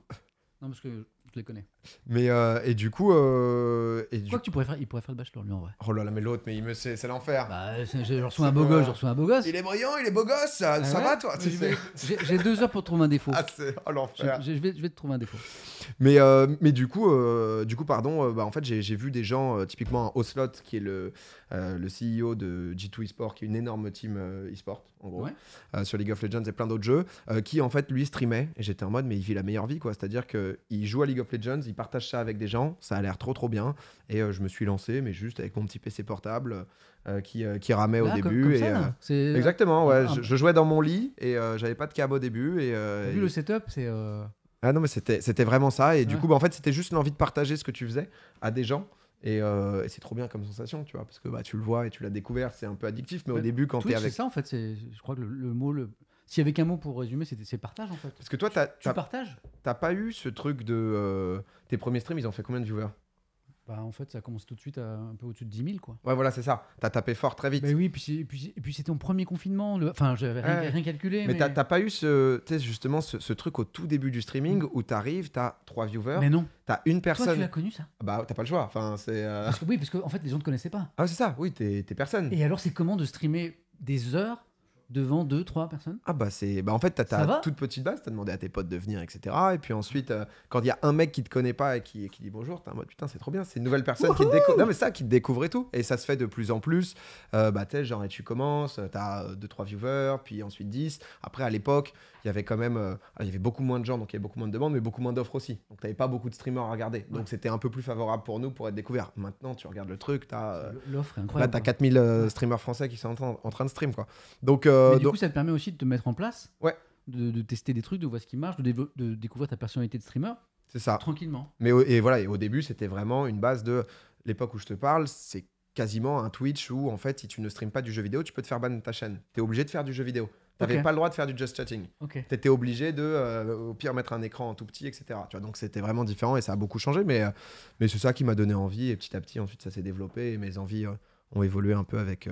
Non, parce que je les connais. Mais euh, et du coup, euh, et du... Quoi que tu pourrais faire, il pourrait faire le bachelor, lui, en vrai. oh là là, mais l'autre, mais il me c'est c'est l'enfer. Bah, c'est- je reçois un beau gosse, je reçois un beau gosse. Il est brillant, il est beau gosse, ça, Ah ça ouais va toi tu Je sais. vais- J'ai j'ai deux heures pour trouver un défaut. Ah, c'est oh Je, l'enfer. je- je vais, je vais te trouver un défaut. Mais, euh, mais du coup, euh, du coup, pardon, euh, bah, en fait, j'ai vu des gens, typiquement un Oslot, qui est le, le CEO de G2 eSport, qui est une énorme team eSport, en gros, Ouais. sur League of Legends et plein d'autres jeux, qui en fait, lui, streamait. Et j'étais en mode, mais il vit la meilleure vie, quoi. C'est-à-dire qu'il joue à League of Legends, il partage ça avec des gens, ça a l'air trop, trop bien. Et je me suis lancé, mais juste avec mon petit PC portable euh, qui, euh, qui ramait au comme- début. comme ça, euh, Exactement, ouais. Je, je jouais dans mon lit et j'avais pas de câble au début. Et, vu le setup, c'est. Ah non, mais c'était vraiment ça. Et du coup, bah, en fait, c'était juste l'envie de partager ce que tu faisais à des gens. Et, euh, et c'est trop bien comme sensation, tu vois, parce que bah, tu le vois et tu l'as découvert, c'est un peu addictif, mais au début, quand Twitch, t'es avec. c'est ça, en fait. c'est- Je crois que le, le mot. Le... S'il y avait qu'un mot pour résumer, c'était c'est partage, en fait. Parce que toi, t'as Tu t'as- partages? t'as pas eu ce truc de. euh, tes premiers streams, ils ont fait combien de viewers? Bah, en fait, ça commence tout de suite à un peu au-dessus de 10 000, quoi. Ouais, voilà, c'est ça. T'as tapé fort très vite. Bah oui, puis, puis, puis c'était mon premier confinement. Le... Enfin, j'avais rien, Ouais. rien calculé. mais Mais, t'as pas eu ce, justement ce, ce truc au tout début du streaming où t'arrives, t'as trois viewers, mais non. t'as une Toi, tu personne. l'as connu, ça? Bah, t'as pas le choix. Enfin, c'est. euh, parce que, Oui, parce qu'en en fait, les gens ne te connaissaient pas. Ah, c'est ça, oui, t'es personne. Et alors, c'est comment de streamer des heures devant deux, trois personnes. Ah bah c'est bah en fait t'as ta toute petite base t'as demandé à tes potes de venir etc et puis ensuite euh, quand il y a un mec qui te connaît pas et qui, qui dit bonjour t'es en mode putain c'est trop bien c'est une nouvelle personne qui te découvre non mais ça qui te découvre et tout. Et ça se fait de plus en plus. Euh, bah t'es genre et tu commences t'as 2-3 viewers puis ensuite 10 après à l'époque il y avait quand même euh, il y avait beaucoup moins de gens donc il y avait beaucoup moins de demandes mais beaucoup moins d'offres aussi. Donc t'avais pas beaucoup de streamers à regarder. Donc Ouais. c'était un peu plus favorable pour nous pour être découvert maintenant tu regardes le truc t'as euh, L'offre est là incroyable. t'as quoi. 4000 euh, streamers français qui sont en, train- en train de stream quoi. Donc, euh, du donc- coup, ça te permet aussi de te mettre en place. Ouais. De, de tester des trucs, de voir ce qui marche, de, découvrir ta personnalité de streamer c'est ça tranquillement. Mais et voilà, et au début, c'était vraiment une base de l'époque où je te parle, c'est quasiment un Twitch où en fait, si tu ne streames pas du jeu vidéo, tu peux te faire ban de ta chaîne. Tu es obligé de faire du jeu vidéo. Tu n'avais Ok. pas le droit de faire du just chatting. Ok. Tu étais obligé de, euh, au pire, mettre un écran en tout petit, etc. Tu vois, donc c'était vraiment différent et ça a beaucoup changé, mais, euh, mais c'est ça qui m'a donné envie. Et petit à petit, ensuite, ça s'est développé et mes envies euh, ont évolué un peu avec.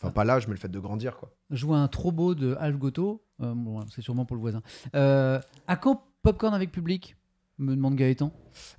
Enfin, pas l'âge, mais le fait de grandir, quoi. Je vois un trop beau de Alf Goto. Euh, bon, c'est sûrement pour le voisin. Euh, à quand Popcorn avec public? Me demande Gaëtan.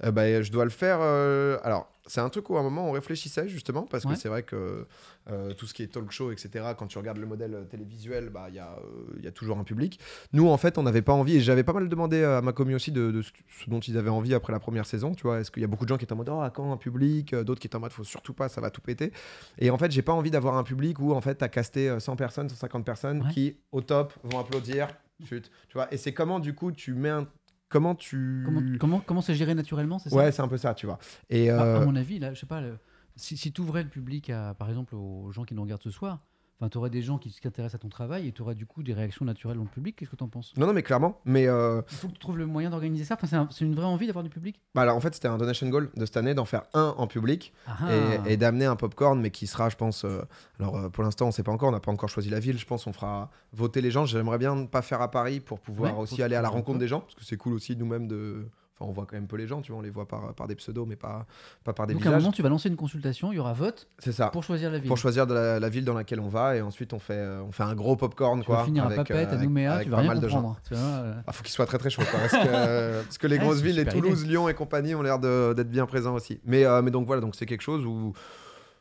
Euh, bah, je dois le faire. euh, Alors, c'est un truc où à un moment on réfléchissait justement, parce Ouais. que c'est vrai que euh, tout ce qui est talk show, etc., quand tu regardes le modèle euh, télévisuel, bah, il y, a, euh, il y a toujours un public. Nous, en fait, on n'avait pas envie, et j'avais pas mal demandé à ma commu aussi de, de ce dont ils avaient envie après la première saison. Tu vois, est-ce qu'il y a beaucoup de gens qui étaient en mode Oh, à quand un public D'autres qui étaient en mode Faut surtout pas, ça va tout péter. Et en fait, j'ai pas envie d'avoir un public où en fait, tu as casté euh, 100 personnes, 150 personnes Ouais. qui, au top, vont applaudir. Chut, tu vois, et c'est comment, du coup, tu mets un. Comment tu. Comment comment comment c'est géré naturellement c'est ça Ouais, c'est un peu ça, tu vois. Et Bah, euh, À mon avis, là, je sais pas, le- si, si tu ouvrais le public, à, par exemple, aux gens qui nous regardent ce soir, Enfin, tu aurais des gens qui s'intéressent à ton travail et tu aurais du coup des réactions naturelles dans le public. Qu'est-ce que tu en penses? Non, non, mais clairement. Mais euh, Il faut que tu trouves le moyen d'organiser ça. Enfin, c'est un- c'est une vraie envie d'avoir du public? bah, alors, en fait, c'était un donation goal de cette année d'en faire un en public Ah, ah. et, et d'amener un popcorn, mais qui sera, je pense. euh, alors, euh, pour l'instant, on sait pas encore, on n'a pas encore choisi la ville. Je pense on fera voter les gens. J'aimerais bien ne pas faire à Paris pour pouvoir Ouais, aussi pour- aller à la rencontre des gens, parce que c'est cool aussi nous-mêmes de. Enfin, on voit quand même peu les gens, tu vois, on les voit par, par des pseudos, mais pas, pas par des Donc à un visages. moment, tu vas lancer une consultation, il y aura vote C'est ça. pour choisir la ville. Pour choisir de la, la ville dans laquelle on va, et ensuite on fait, euh, on fait un gros popcorn, tu quoi. vas finir avec, à Papette, euh, à avec- Nouméa, avec tu vas pas rien mal de gens. comprendre. Vois, euh, Ah, faut qu'il soit très très chaud, parce, que, parce que les Ouais, grosses villes, les Toulouse, idée. Lyon et compagnie ont l'air d'être bien présents aussi. Mais, euh, mais donc voilà, donc c'est quelque chose où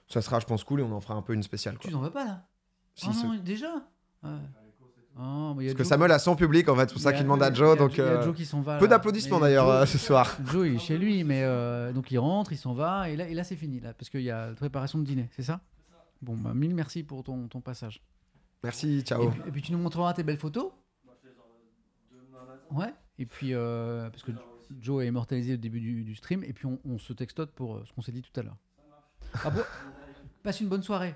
ça sera, je pense, cool et on en fera un peu une spéciale. Quoi. Tu t'en vas pas là? Si, non, déjà? Ouais. A Parce que Samuel a son public, en fait, c'est pour ça qu'il demande à Joe. Donc, il y a euh, Joe qui s'en va. peu d'applaudissements d'ailleurs euh, ce soir. Joe il est chez lui, mais euh, donc il rentre, il s'en va, et là, et là c'est fini, là, parce qu'il y a la préparation de dîner, c'est ça? Bon, bah, mille merci pour ton, ton passage. Merci, Et, ciao. puis, et puis tu nous montreras tes belles photos? Ouais, et puis, euh, parce que Joe a immortalisé le début du, du stream, et puis on, on se textote pour euh, ce qu'on s'est dit tout à l'heure. Ah bon? Passe une bonne soirée.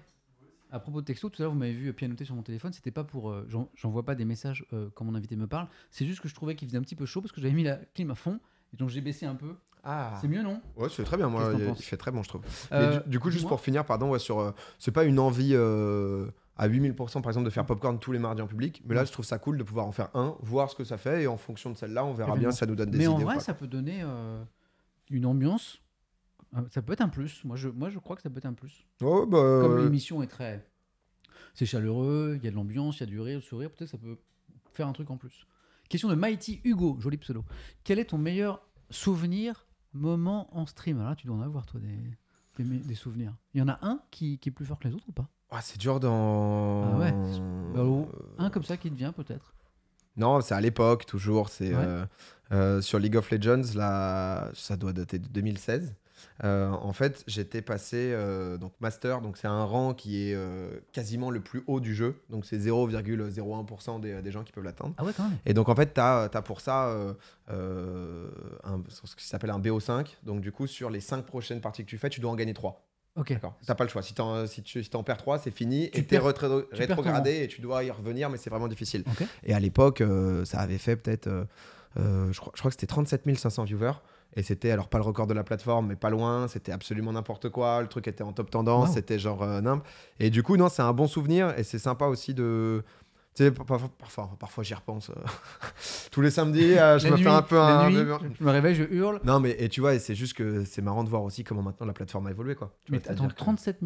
À propos de texto, tout à l'heure vous m'avez vu pianoter sur mon téléphone, c'était pas pour. euh, j'en- J'envoie pas des messages euh, quand mon invité me parle, c'est juste que je trouvais qu'il faisait un petit peu chaud parce que j'avais mis la clim à fond, et donc j'ai baissé un peu. Ah. C'est mieux, non? Ouais, c'est très bien, moi, il, fait très bon, je trouve. Euh, Mais du, du coup, juste pour finir, pardon, ouais, sur, euh, c'est pas une envie à 8000% par exemple de faire popcorn tous les mardis en public, mais là, je trouve ça cool de pouvoir en faire un, voir ce que ça fait, et en fonction de celle-là, on verra Évidemment. bien si ça nous donne des Mais idées. en ou vrai, ça peut donner euh, une ambiance. Euh, Ça peut être un plus. Moi je, moi, je crois que ça peut être un plus. Bah, Comme euh, l'émission est très. C'est chaleureux, il y a de l'ambiance, il y a du rire, du sourire, peut-être ça peut faire un truc en plus. Question de Mighty Hugo, joli pseudo. Quel est ton meilleur souvenir, moment en stream? Alors là, tu dois en avoir, toi, des, des, des souvenirs. Il y en a un qui, qui est plus fort que les autres ou pas? Ah, c'est dur dans. Ah ouais. Bah, Un comme ça qui te vient, peut-être Non, c'est à l'époque, toujours. C'est Ouais. euh, euh, sur League of Legends, là, ça doit dater de 2016. Euh, en fait, j'étais passé euh, donc master, donc c'est un rang qui est euh, quasiment le plus haut du jeu, donc c'est 0,01% des, des gens qui peuvent l'atteindre. Ah ouais, quand même. Et donc en fait, tu as, pour ça un- ce qui s'appelle un BO5. Donc du coup, sur les 5 prochaines parties que tu fais, tu dois en gagner 3. Ok. D'accord. T'as pas le choix. Si t'en si tu si t'en perds 3, c'est fini. Tu et t'es rétrogradé et tu dois y revenir, mais c'est vraiment difficile. Et à l'époque, ça avait fait peut-être, je, crois, je crois que c'était 37 500 viewers. Et c'était alors pas le record de la plateforme, mais pas loin. C'était absolument n'importe quoi. Le truc était en top tendance. Wow. C'était genre euh, nimp. Et du coup, non, c'est un bon souvenir. Et c'est sympa aussi de. Tu sais, par- parfois, parfois, parfois j'y repense. euh, Tous les samedis, euh, je me nuit, fais un peu un. nuit, je me réveille, je hurle. Non, mais et tu vois, et c'est juste que c'est marrant de voir aussi comment maintenant la plateforme a évolué. Quoi. Tu Mais vois, attends, c'est-à-dire que 37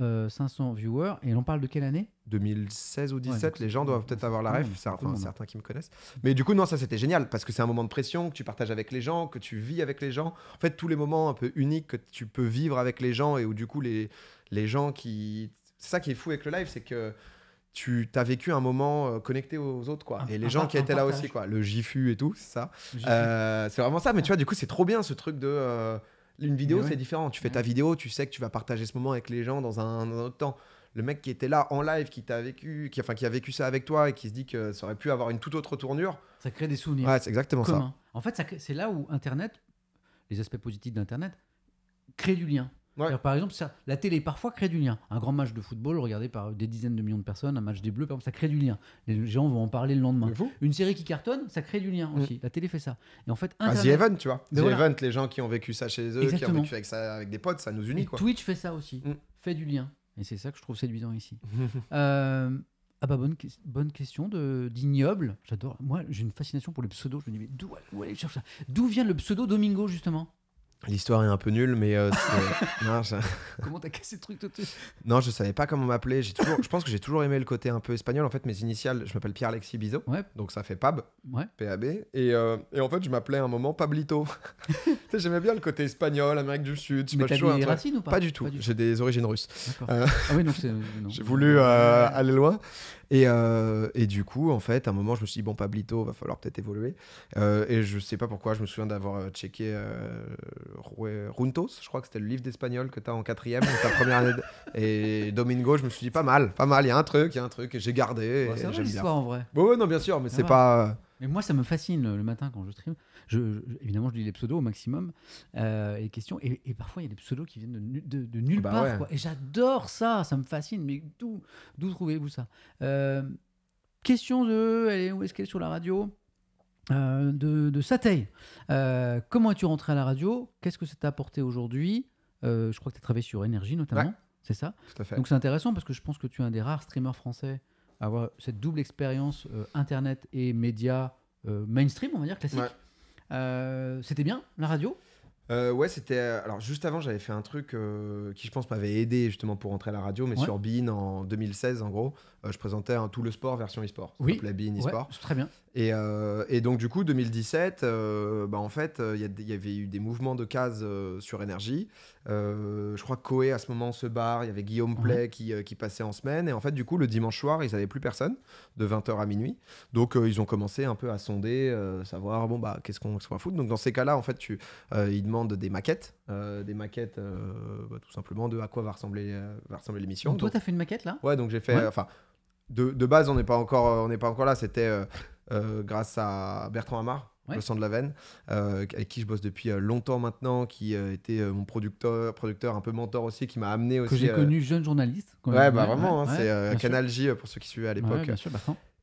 euh, 500 viewers, et on parle de quelle année? 2016 ou 17, donc les c'est- gens doivent peut-être avoir la ref, c'est enfin, certains qui me connaissent. Mais du coup, non, ça c'était génial parce que c'est un moment de pression que tu partages avec les gens, que tu vis avec les gens. En fait, tous les moments un peu uniques que tu peux vivre avec les gens et où du coup, les, les gens qui. C'est ça qui est fou avec le live, c'est que tu as vécu un moment euh, connecté aux autres, quoi. Un- et les gens qui étaient là partage. aussi, quoi. Le GIFU et tout, c'est ça. Euh, c'est vraiment ça, mais tu vois, du coup, c'est trop bien ce truc de. euh, une vidéo, ouais. c'est différent. Tu fais Ouais. ta vidéo, tu sais que tu vas partager ce moment avec les gens dans un, un autre temps. Le mec qui était là en live, qui t'a vécu, qui, enfin, qui a vécu ça avec toi et qui se dit que ça aurait pu avoir une toute autre tournure. Ça crée des souvenirs Ouais, c'est exactement ça. En fait, c'est là où Internet, les aspects positifs d'Internet, crée du lien. Ouais. Par exemple, ça, la télé parfois crée du lien. Un grand match de football regardé par des dizaines de millions de personnes, un match des Bleus, par exemple, ça crée du lien. Les gens vont en parler le lendemain. Une série qui cartonne, ça crée du lien Mm. aussi. La télé fait ça. Et en fait, Bah, Internet, The Event, tu vois. The voilà. Event, les gens qui ont vécu ça chez eux, qui ont vécu avec ça avec des potes, ça nous unit, quoi. Twitch fait ça aussi. Mm. Fait du lien. Et c'est ça que je trouve séduisant ici. Euh, ah bah bonne, bonne question de d'ignoble. J'adore. Moi, j'ai une fascination pour les pseudos. Je me dis mais d'où où aller chercher ça? D'où vient le pseudo Domingo justement? L'histoire est un peu nulle, mais euh, non, je... Comment t'as cassé le truc tout de suite? Non, je savais pas comment m'appeler. J'ai toujours, je pense que j'ai toujours aimé le côté un peu espagnol. En fait, mes initiales, je m'appelle Pierre-Alexis Bizot, Ouais, donc ça fait Pab. ouais. PAB. Et, euh, et en fait, je m'appelais à un moment Pablito. J'aimais bien le côté espagnol, Amérique du Sud. Mais pas, t'as des racines ou pas? Pas du tout. J'ai des origines russes. D'accord. Euh, Ah oui, c'est. non. J'ai voulu euh, aller loin. Et, euh, et du coup, en fait, à un moment, je me suis dit, bon, Pablito, va falloir peut-être évoluer. Euh, et je sais pas pourquoi, je me souviens d'avoir euh, checké euh, Runtos, je crois que c'était le livre d'espagnol que tu as en quatrième, ta première année. de- Et Domingo, je me suis dit, pas mal, pas mal, il y a un truc, il y a un truc, et j'ai gardé. Ouais, et c'est bien. l'histoire en vrai. Bon, ouais, non, bien sûr, mais c'est pas. Mais moi, ça me fascine le, le matin quand je stream. Je, je- évidemment, je lis les pseudos au maximum, euh, et les questions. Et, et parfois, il y a des pseudos qui viennent de, nu- de- de nulle Bah part. ouais. quoi. Et j'adore ça, ça me fascine. Mais d'où, d'où trouvez-vous ça? Euh, Question de. Elle est, où? Est-ce qu'elle est sur la radio? Euh, de, de Satei. Euh, comment es-tu rentré à la radio? Qu'est-ce que ça t'a apporté aujourd'hui? Je crois que tu as travaillé sur énergie notamment. Ouais. C'est ça? Tout à fait. donc c'est intéressant parce que je pense que tu es un des rares streamers français à avoir cette double expérience internet et médias mainstream, on va dire classique. Ouais. Euh, C'était bien la radio? Euh, ouais, c'était. Alors, juste avant, j'avais fait un truc euh, qui, je pense, m'avait aidé justement pour rentrer à la radio, mais Ouais. sur Bean en 2016, en gros. Euh, je présentais un tout le sport version e-sport. Oui. Bean Ouais, e-sport. très bien. Et, euh, et donc, du coup, 2017, euh, bah, en fait, il y, avait eu des mouvements de cases sur énergie. Je crois que Koé, à ce moment, se barre. Il y avait Guillaume Play qui, qui passait en semaine. Et en fait, du coup, le dimanche soir, ils n'avaient plus personne, de 20h à minuit. Donc, ils ont commencé un peu à sonder, savoir, bon, bah, qu'est-ce qu'on va foutre. Donc, dans ces cas-là, en fait, tu, ils demandent des maquettes. des maquettes, bah, tout simplement, de à quoi va ressembler, va ressembler l'émission. Donc, toi, tu as fait une maquette là? Ouais, donc j'ai fait. Ouais. De, de base, on n'est pas encore, euh, on n'est pas encore là. C'était euh, euh, grâce à Bertrand Ouais. le sang de la veine, euh, avec qui je bosse depuis longtemps maintenant, qui euh, était euh, mon producteur, producteur un peu mentor aussi, qui m'a amené aussi. que j'ai connu jeune journaliste. quand Ouais, bah vraiment, hein, ouais, c'est. Canal J pour ceux qui suivaient à l'époque.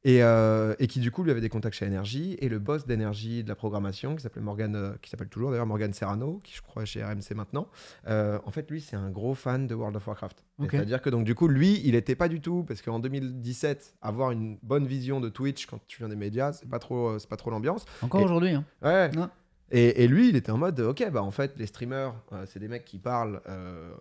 Et, euh, et qui du coup lui avait des contacts chez Énergie et le boss d'Énergie de la programmation qui s'appelait Morgan euh, qui s'appelle toujours d'ailleurs Morgan Serrano qui je crois est chez RMC maintenant euh, en fait lui c'est un gros fan de World of Warcraft c'est à dire que donc du coup lui il était pas du tout parce qu'en 2017 avoir une bonne vision de Twitch quand tu viens des médias c'est pas trop c'est pas trop l'ambiance Encore Et- aujourd'hui. hein. ouais Non. et, et lui il était en mode ok bah en fait les streamers euh, c'est des mecs qui parlent euh,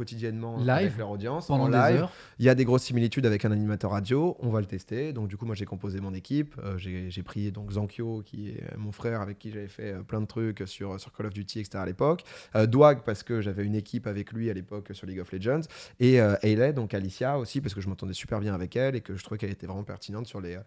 quotidiennement Live, avec leur audience Pendant en des live il y a des grosses similitudes avec un animateur radio, on va le tester. Donc du coup, moi j'ai composé mon équipe, Euh, j'ai pris donc Zankyo qui est mon frère avec qui j'avais fait euh, plein de trucs sur, sur Call of Duty, etc. à l'époque. Euh, Dwag parce que j'avais une équipe avec lui à l'époque sur League of Legends. Et euh, Hayley, donc Alicia aussi parce que je m'entendais super bien avec elle et que je trouvais qu'elle était vraiment pertinente sur, les,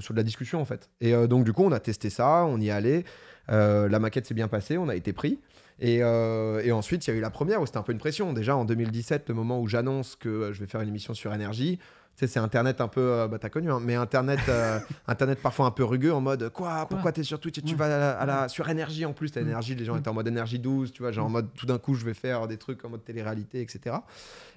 sur de la discussion en fait. Et donc du coup, on a testé ça, on y est allé. La maquette s'est bien passée, on a été pris. Et, euh, et ensuite, il y a eu la première où c'était un peu une pression. Déjà en 2017, le moment où j'annonce que euh, je vais faire une émission sur énergie, tu sais, c'est Internet un peu, euh, bah t'as connu, hein, mais Internet, euh, Internet parfois un peu rugueux en mode quoi, pourquoi t'es sur Twitch et tu vas à la, à la- sur énergie en plus, t'as énergie, les gens étaient en mode énergie 12, tu vois, genre en mode tout d'un coup je vais faire des trucs en mode télé-réalité, etc.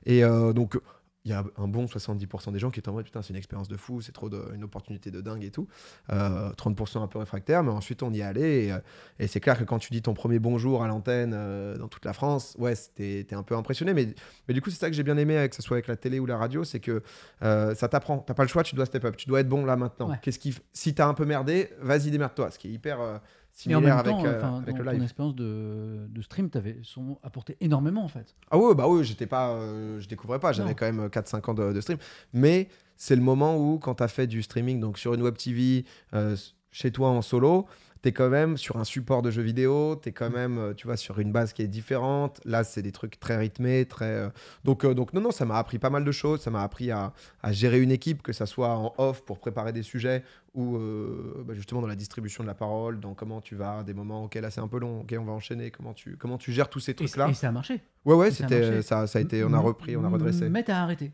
Et euh, donc il y a un bon 70% des gens qui étaient en mode putain c'est une expérience de fou, c'est trop de, une opportunité de dingue et tout. Euh, 30% un peu réfractaires, mais ensuite on y est allé et, euh, et c'est clair que quand tu dis ton premier bonjour à l'antenne euh, dans toute la France, ouais, t'es un peu impressionné. Mais, mais du coup, c'est ça que j'ai bien aimé, que ce soit avec la télé ou la radio, c'est que euh, ça t'apprend. T'as pas le choix, tu dois step up. Tu dois être bon là maintenant. Ouais. Qu'est-ce qui, si t'as un peu merdé, vas-y démerde-toi. Ce qui est hyper euh, Et en similaire même temps, avec, euh, enfin, avec le ton expérience de, de stream, tu avais apporté énormément en fait. Ah ouais, bah oui, j'étais pas, euh, je découvrais pas, j'avais quand même 4-5 ans de, de stream. Mais c'est le moment où, quand tu as fait du streaming, donc sur une web TV, euh, chez toi en solo, tu es quand même sur un support de jeux vidéo, tu es quand même, euh, tu vois, sur une base qui est différente. Là, c'est des trucs très rythmés, très. euh, Donc, euh, donc, non, non, ça m'a appris pas mal de choses. Ça m'a appris à, à gérer une équipe, que ça soit en off pour préparer des sujets ou euh, bah, justement dans la distribution de la parole, dans comment tu vas, des moments, ok, là c'est un peu long, ok, on va enchaîner, comment tu, comment tu gères tous ces trucs-là. et ça a marché. Ouais, ouais, c'était, ça, ça a été, on a repris, on a redressé. Mais t'as arrêté.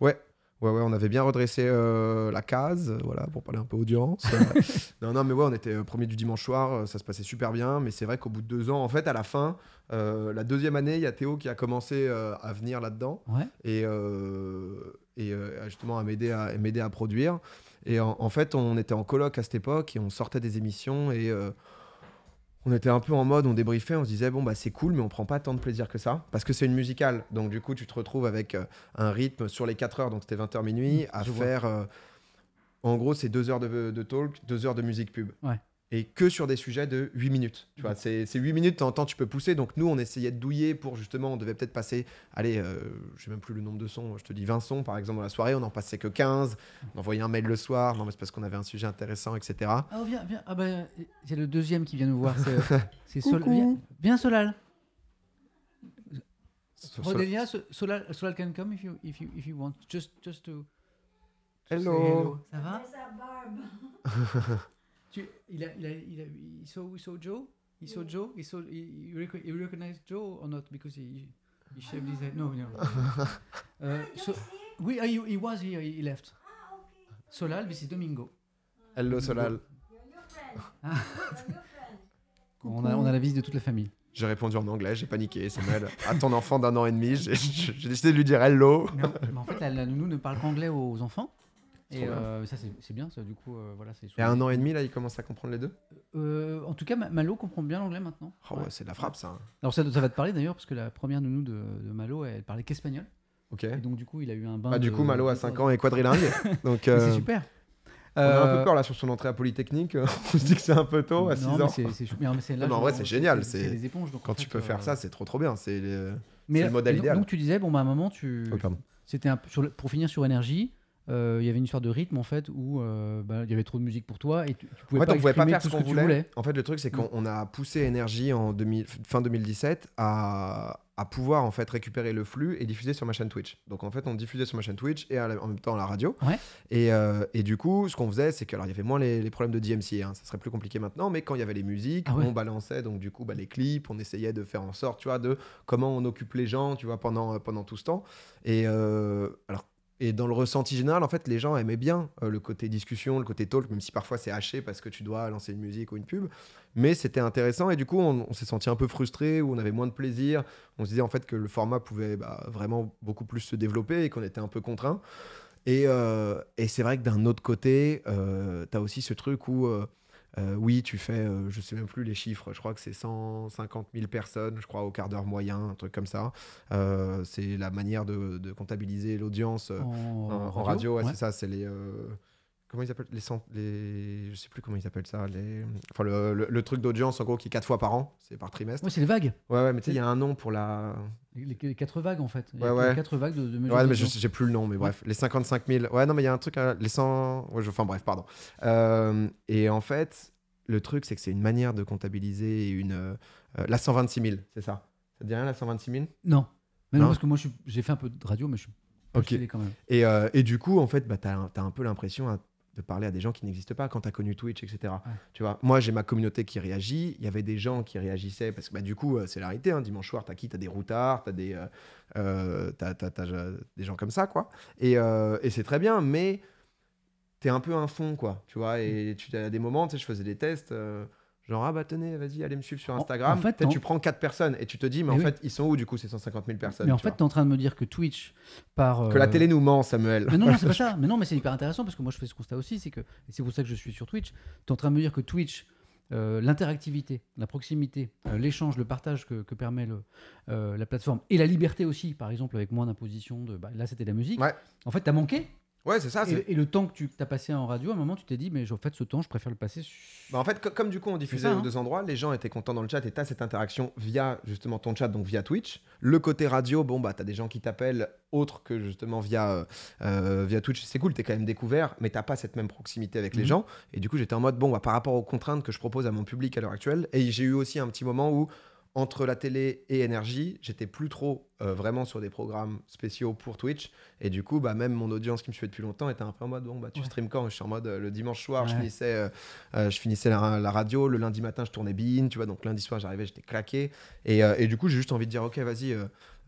Ouais. Ouais, ouais, on avait bien redressé euh, la case, euh, voilà, pour parler un peu audience. Euh, non, non, mais ouais, on était premier du dimanche soir, ça se passait super bien, mais c'est vrai qu'au bout de deux ans, en fait, à la fin, euh, la deuxième année, il y a Théo qui a commencé euh, à venir là-dedans Ouais. et, et justement à m'aider à, m'aider à produire. Et en, en fait, on était en coloc à cette époque et on sortait des émissions et on était un peu en mode, on débriefait, on se disait, bon, bah c'est cool, mais on prend pas tant de plaisir que ça parce que c'est une musicale. Donc, du coup, tu te retrouves avec euh, un rythme sur les 4 heures, donc c'était 20h minuit, Mmh, à je faire. euh, en gros, c'est 2 heures de, de talk, 2 heures de musique pub. Ouais. Et que sur des sujets de 8 minutes. Tu vois, c'est c'est 8 minutes, en temps, tu peux pousser. Donc, nous, on essayait de douiller pour justement, on devait peut-être passer, allez, euh, je sais même plus le nombre de sons, je te dis 20 sons par exemple dans la soirée, on en passait que 15. On envoyait un mail le soir, non, mais c'est parce qu'on avait un sujet intéressant, etc. Ah, viens, viens. Ah, bah, c'est le deuxième qui vient nous voir. C'est, Sol. Viens, viens, Solal. Sur- Rodelia, So- Solal, Solal can come if you, if you, if you want. Just, just to. say Hello. Ça va? tu, il, a, il, a, il, a, il saw, he saw Joe? He saw Joe? He saw, he, he, reco- he recognized Joe or not? Because he, he shaved his head. No, no. uh, so, oui, uh, he, he was here, he left. Solal, this is Domingo. Hello Solal. On a, on a la visite de toute la famille. J'ai répondu en anglais, j'ai paniqué, Samuel. À ton enfant d'un an et demi, j'ai décidé de lui dire hello. Mais en, mais en fait, la, la nounou ne parle qu'anglais aux enfants. Et euh, ça, c'est bien, ça, du coup, euh, voilà, c'est Et à un an et demi, là, il commence à comprendre les deux? Euh, en tout cas, Ma- Malo comprend bien l'anglais maintenant. Oh, ouais, Ouais. c'est de la frappe, ça. Alors, ça, ça va te parler d'ailleurs, parce que la première nounou de, de Malo, elle parlait qu'espagnol. Ok. Et donc, du coup, il a eu un bain. Bah, du de- coup, Malo a de- 5 ans et quadrilingue. donc, C'est super. on a un peu peur là sur son entrée à Polytechnique. on se dit que c'est un peu tôt à 6 non, mais ans. c'est- mais en- vrai, c'est génial, C'est des éponges. donc Quand tu peux faire ça, c'est trop trop bien. C'est le modèle idéal. Donc, tu disais, bon, bah, maman, tu. Oh. C'était un pour finir sur énergie. Euh, Il y avait une histoire de rythme en fait où euh, bah, il y avait trop de musique pour toi et tu, tu pouvais pas exprimer faire tout ce qu'on que tu voulait. voulais. En fait, le truc, c'est Mm. qu'on on a poussé Énergie en 2000 fin 2017 à, à pouvoir en fait récupérer le flux et diffuser sur ma chaîne Twitch. Donc en fait, on diffusait sur ma chaîne Twitch et à la- en même temps à la radio. Ouais. Et, euh, et du coup, ce qu'on faisait, c'est que alors il y avait moins les, les problèmes de DMCA, hein, ça serait plus compliqué maintenant, mais quand il y avait les musiques, Ah ouais. on balançait donc du coup bah, les clips, on essayait de faire en sorte, tu vois, de comment on occupe les gens, tu vois, pendant pendant tout ce temps. Et alors et dans le ressenti général, en fait, les gens aimaient bien euh, le côté discussion, le côté talk, même si parfois c'est haché parce que tu dois lancer une musique ou une pub. Mais c'était intéressant et du coup, on, s'est senti un peu frustré, ou on avait moins de plaisir. On se disait en fait que le format pouvait bah, vraiment beaucoup plus se développer et qu'on était un peu contraint. Et, euh, et c'est vrai que d'un autre côté, euh, tu as aussi ce truc où, euh, oui, tu fais, euh, je sais même plus les chiffres, je crois que c'est 150 000 personnes, je crois, au quart d'heure moyen, un truc comme ça. Euh, c'est la manière de, de comptabiliser l'audience En, radio, ouais, ouais. c'est ça, c'est les. Comment ils appellent les, cent- les Je sais plus comment ils appellent ça. Les, enfin, le, le- le truc d'audience, en gros, qui est quatre fois par an, c'est par trimestre. Ouais, c'est les vagues. Ouais, ouais, mais tu sais, il y a un nom pour la. Les, les- les quatre vagues en fait. Ouais, ouais. quatre vagues de, de Ouais, mais j'ai plus le nom, mais bref, les 55 000. Ouais, non, mais il y a un truc, à- les 100. Ouais, je- Enfin, bref, pardon. Euh, et en fait, le truc, c'est que c'est une manière de comptabiliser une. euh, la 126 000, c'est ça? Ça te dit rien, la 126 000 Non. Mais non, Non parce que moi j'ai fait un peu de radio, mais je suis Ok. quand même. Et, euh, et du coup, en fait, bah, tu as, un peu l'impression hein, de parler à des gens qui n'existent pas quand tu as connu Twitch, etc. Tu vois, moi, j'ai ma communauté qui réagit. Il y avait des gens qui réagissaient parce que bah, du coup, euh, c'est la réalité. hein, dimanche soir, tu as qui? Tu as des routards, tu as, des, euh, euh, t'as- t'as- t'as, des gens comme ça, quoi. Et, euh, et c'est très bien, mais tu es un peu un fond, quoi. Tu vois, et tu as des moments, tu sais, je faisais des tests. euh, Genre, ah bah tenez, vas-y, allez me suivre sur Instagram. en fait, Peut-être en- tu prends quatre personnes et tu te dis, mais, Mais en oui. fait, ils sont où du coup ces 150 000 personnes mais en fait, tu es en train de me dire que Twitch par. Que la euh, télé nous ment, Samuel. Mais non, non, c'est pas ça. Mais non, mais c'est hyper intéressant parce que moi je fais ce constat aussi, c'est que et c'est pour ça que je suis sur Twitch. Tu es en train de me dire que Twitch, euh, l'interactivité, la proximité, euh, l'échange, le partage que, que permet le, euh, la plateforme et la liberté aussi, par exemple avec moins d'imposition, de, bah, là c'était la musique. Ouais. En fait, tu as manqué. Ouais, c'est ça. Et, et le temps que tu as passé en radio, à un moment tu t'es dit, mais en fait ce temps, je préfère le passer. Bah, en fait, co- comme du coup on diffusait ça, aux hein. deux endroits, les gens étaient contents dans le chat et t'as cette interaction via justement ton chat, donc via Twitch. Le côté radio, bon bah t'as des gens qui t'appellent autre que justement via, euh, euh, via Twitch. C'est cool, t'es quand même découvert, mais t'as pas cette même proximité avec les Mhm. gens. Et du coup j'étais en mode bon bah par rapport aux contraintes que je propose à mon public à l'heure actuelle. Et j'ai eu aussi un petit moment où entre la télé et énergie, j'étais plus trop euh, vraiment sur des programmes spéciaux pour Twitch. Et du coup, bah, même mon audience qui me suit depuis longtemps était un peu en mode bon, bah, tu Ouais. streams quand? Je suis en mode euh, le dimanche soir, je finissais, euh, je finissais la, la radio. Le lundi matin, je tournais Bean, tu vois. Donc lundi soir, j'arrivais, j'étais claqué. Et, et du coup, j'ai juste envie de dire ok, vas-y,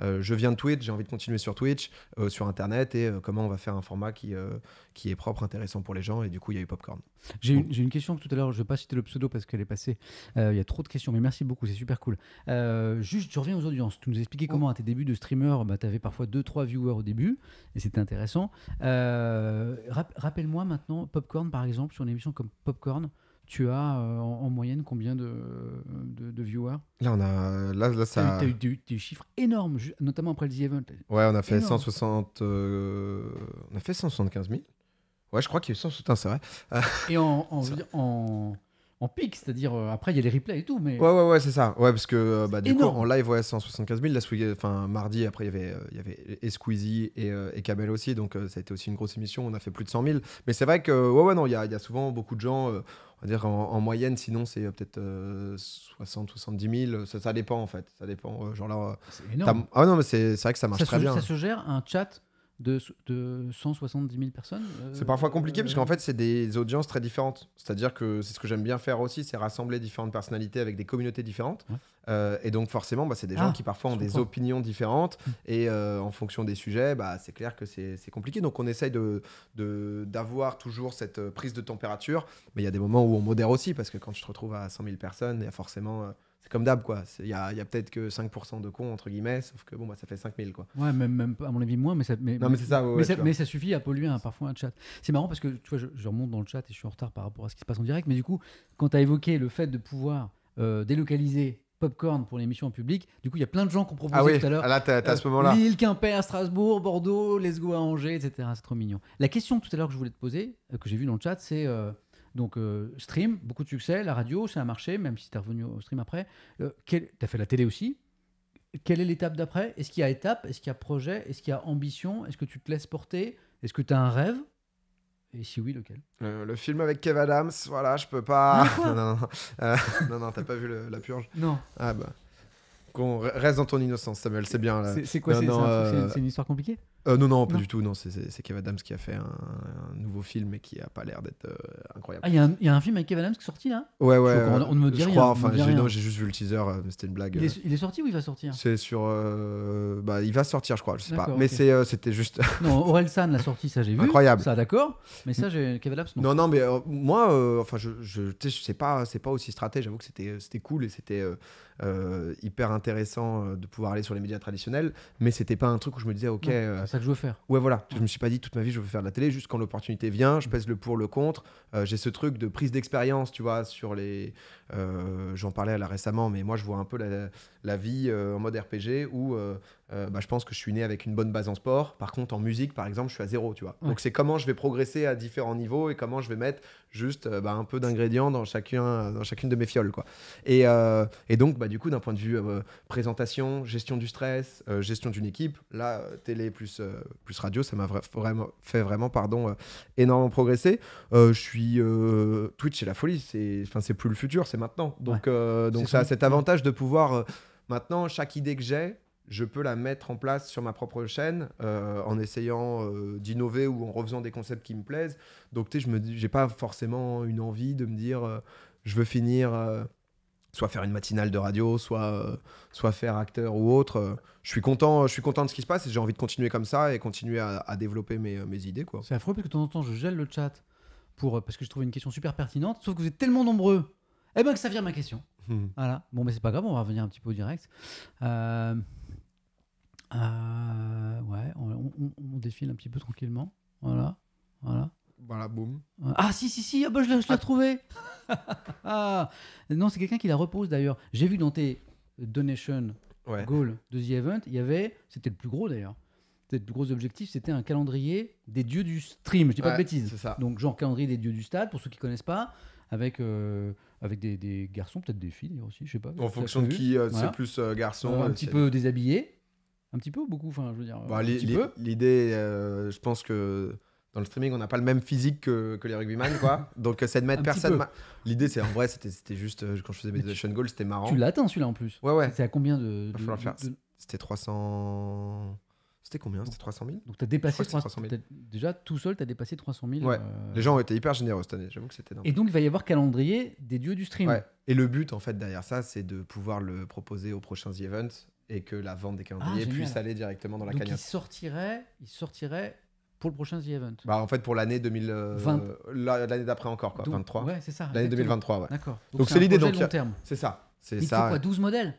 je viens de Twitch, j'ai envie de continuer sur Twitch, euh, sur Internet et euh, comment on va faire un format qui, euh, qui est propre, intéressant pour les gens. Et du coup, il y a eu Popcorn. J'ai une, question tout à l'heure, je ne vais pas citer le pseudo parce qu'elle est passée. Euh, Il y a trop de questions, mais merci beaucoup, c'est super cool. Euh, juste, je reviens aux audiences. Tu nous expliquais comment à tes débuts de streamer, bah, tu avais parfois 2-3 viewers au début, et c'était intéressant. Euh, rap- Rappelle-moi maintenant, Popcorn par exemple, sur une émission comme Popcorn, tu as euh, en, en moyenne combien de, de, de viewers? Là, on a, là, là Tu ça. as, eu des- chiffres énormes, notamment après le The Event. Ouais, on a fait Énorme. 160. euh, On a fait 175 000. Ouais, je crois qu'il y a eu 160, c'est vrai. Et en, en, en, en pic, c'est-à-dire euh, après il y a les replays et tout, mais Ouais, ouais, ouais, c'est ça. Ouais, parce que bah, du Énorme. coup, en live, ouais, 175 000. La Swig- enfin, mardi, après, il y avait, il y avait et Squeezie et, et Kamel aussi. Donc, ça a été aussi une grosse émission. On a fait plus de 100 000. Mais c'est vrai que, ouais, ouais, non, il y y a souvent beaucoup de gens. Euh, on va dire en, en moyenne, sinon, c'est euh, peut-être 60, 70 000. Ça, ça dépend, en fait. Ça dépend. euh, genre là. euh, c'est énorme. Ah non, mais c'est c'est vrai que ça marche Ça très se, bien. ça se gère un chat de, de 170 000 personnes euh, C'est parfois compliqué parce euh, qu'en fait, c'est des audiences très différentes. C'est-à-dire que c'est ce que j'aime bien faire aussi, c'est rassembler différentes personnalités avec des communautés différentes. Ouais. Euh, et donc, forcément, bah, c'est des gens Ah, qui parfois ont je des opinions différentes. Mm. Et euh, en fonction des sujets, bah, c'est clair que c'est compliqué. Donc, on essaye d'avoir de, d'avoir toujours cette euh, prise de température. Mais il y a des moments où on modère aussi parce que quand tu te retrouves à 100 000 personnes, il y a forcément. euh, c'est comme d'hab, quoi. Il y a, peut-être que 5% de cons, entre guillemets, sauf que bon, bah, ça fait 5000, quoi. Ouais, même, à mon avis moins, mais ça, mais, Non, mais c'est ça, ouais, mais, ouais, ça, tu vois. mais ça suffit à polluer un- parfois un chat. C'est marrant parce que tu vois, je, je remonte dans le chat et je suis en retard par rapport à ce qui se passe en direct, mais du coup, quand tu as évoqué le fait de pouvoir euh, délocaliser Popcorn pour l'émission en public, du coup, il y a plein de gens qui ont proposé Ah oui, tout à l'heure. là, t'as t'as Euh, ce moment-là. Lille, Quimper, Strasbourg, Bordeaux, Let's Go à Angers, etc. C'est trop mignon. La question tout à l'heure que je voulais te poser, euh, que j'ai vue dans le chat, c'est euh, donc stream, beaucoup de succès, la radio, ça a marché, même si tu es revenu au stream après. Euh, tu as fait la télé aussi. Quelle est l'étape d'après? Est-ce qu'il y a étape Est-ce qu'il y a projet? Est-ce qu'il y a ambition? Est-ce que tu te laisses porter? Est-ce que tu as un rêve? Et si oui, lequel? Euh, le film avec Kev Adams, voilà, je peux pas. Non, non, non, Euh, non, non, t'as pas vu le- la purge? Non. Ah bah. Qu'on re- reste dans ton innocence, Samuel, c'est bien. C'est quoi C'est un- euh, c'est une histoire compliquée? Euh, non, non, pas Non. du tout. Non, c'est- Kev Adams qui a fait un, un nouveau film et qui a pas l'air d'être euh, incroyable. Ah, il y, a un- il y a un film avec Kevin Adams qui est sorti là? Ouais, ouais. je euh, on ne me dit je rien, crois, on enfin, j'ai juste vu le teaser, c'était une blague. il est, il est sorti ou il va sortir? C'est sur. euh, bah, il va sortir, je crois, je sais pas. Mais c'était juste. Non, Aurel San l'a sorti, ça j'ai vu. Incroyable. Ça d'accord. Mais ça, Kevin Adams, non. Non, non, mais moi, enfin, je, je, sais, je sais pas, c'est pas aussi stratège. J'avoue que c'était, c'était cool et c'était hyper intéressant de pouvoir aller sur les médias traditionnels, mais c'était pas un truc où je me disais, ok, ça que je veux faire. ouais, voilà. Je me suis pas dit toute ma vie, je veux faire de la télé. Juste quand l'opportunité vient, je pèse le pour, le contre. Euh, j'ai ce truc de prise d'expérience, tu vois, sur les. euh, j'en parlais là récemment, mais moi, je vois un peu la, la vie euh, en mode RPG où euh, bah, je pense que je suis né avec une bonne base en sport. Par contre, en musique, par exemple, je suis à zéro, tu vois. Ouais. Donc, c'est comment je vais progresser à différents niveaux et comment je vais mettre juste euh, bah, un peu d'ingrédients dans, chacun, dans chacune de mes fioles, quoi. Et, euh, et donc, bah, du coup, d'un point de vue présentation, gestion du stress, gestion d'une équipe, là, télé plus, plus radio, ça m'a vra- vraiment fait vraiment pardon, énormément progresser. Je suis Twitch, c'est la folie, c'est enfin c'est plus le futur, c'est maintenant. Donc donc ça a cet avantage de pouvoir maintenant chaque idée que j'ai, je peux la mettre en place sur ma propre chaîne euh, en essayant euh, d'innover ou en refaisant des concepts qui me plaisent. Donc tu sais, je me j'ai pas forcément une envie de me dire, euh, je veux finir. soit faire une matinale de radio, soit, soit faire acteur ou autre. Je suis content, je suis content de ce qui se passe et j'ai envie de continuer comme ça et continuer à, à développer mes, mes idées. Quoi. C'est affreux parce que de temps en temps, je gèle le chat pour, parce que je trouve une question super pertinente. Sauf que vous êtes tellement nombreux. Eh ben que ça vient ma question. Hmm. Voilà. Bon, mais c'est pas grave, on va revenir un petit peu au direct. Euh, euh, ouais, on, on- on défile un petit peu tranquillement. Voilà. Voilà. Voilà, boum. Ah si si si, ah bah, je l'ai retrouvé. ah, non, c'est quelqu'un qui la repose d'ailleurs. J'ai vu dans tes donation Ouais. goal de The Event, il y avait, c'était le plus gros d'ailleurs. C'était le plus gros objectif, c'était un calendrier des dieux du stream. Je dis pas de bêtises. C'est ça. Donc genre calendrier des dieux du stade pour ceux qui connaissent pas, avec euh, avec des, des garçons, peut-être des filles aussi, je sais pas. En fonction de qui, euh, Voilà. c'est plus euh, garçon. Un petit peu déshabillé, un petit peu ou beaucoup, enfin je veux dire. Bah, un li- petit li- peu. L'idée, euh, je pense que dans le streaming, on n'a pas le même physique que, que les rugbyman, quoi. Donc, euh, c'est de mettre personne. ma- L'idée, c'est en vrai, c'était c'était juste euh, quand je faisais mes donation goals, c'était marrant. Tu l'as atteint celui-là en plus. Ouais, ouais. C'est à combien de, de- de- C'était 300. C'était combien? C'était 300 000 Donc tu as dépassé Je crois que 300 c'est 300 000. Déjà tout seul, tu as dépassé 300 000. Ouais. euh, Les gens ont été hyper généreux cette année. J'avoue que c'était. Et donc il va y avoir calendrier des dieux du stream. Ouais. Et le but, en fait, derrière ça, c'est de pouvoir le proposer aux prochains Events et que la vente des calendriers Ah, génial. puisse aller directement dans la donc il cagnotte. sortirait, il sortirait pour le prochain The Event. Bah, en fait, pour l'année 2000, euh, l'année d'après encore, quoi, Donc, 23. Ouais, c'est ça. L'année exactement. 2023, ouais. D'accord. Donc, c'est l'idée, donc. C'est ça. C'est Il faut ça. quoi 12 modèles?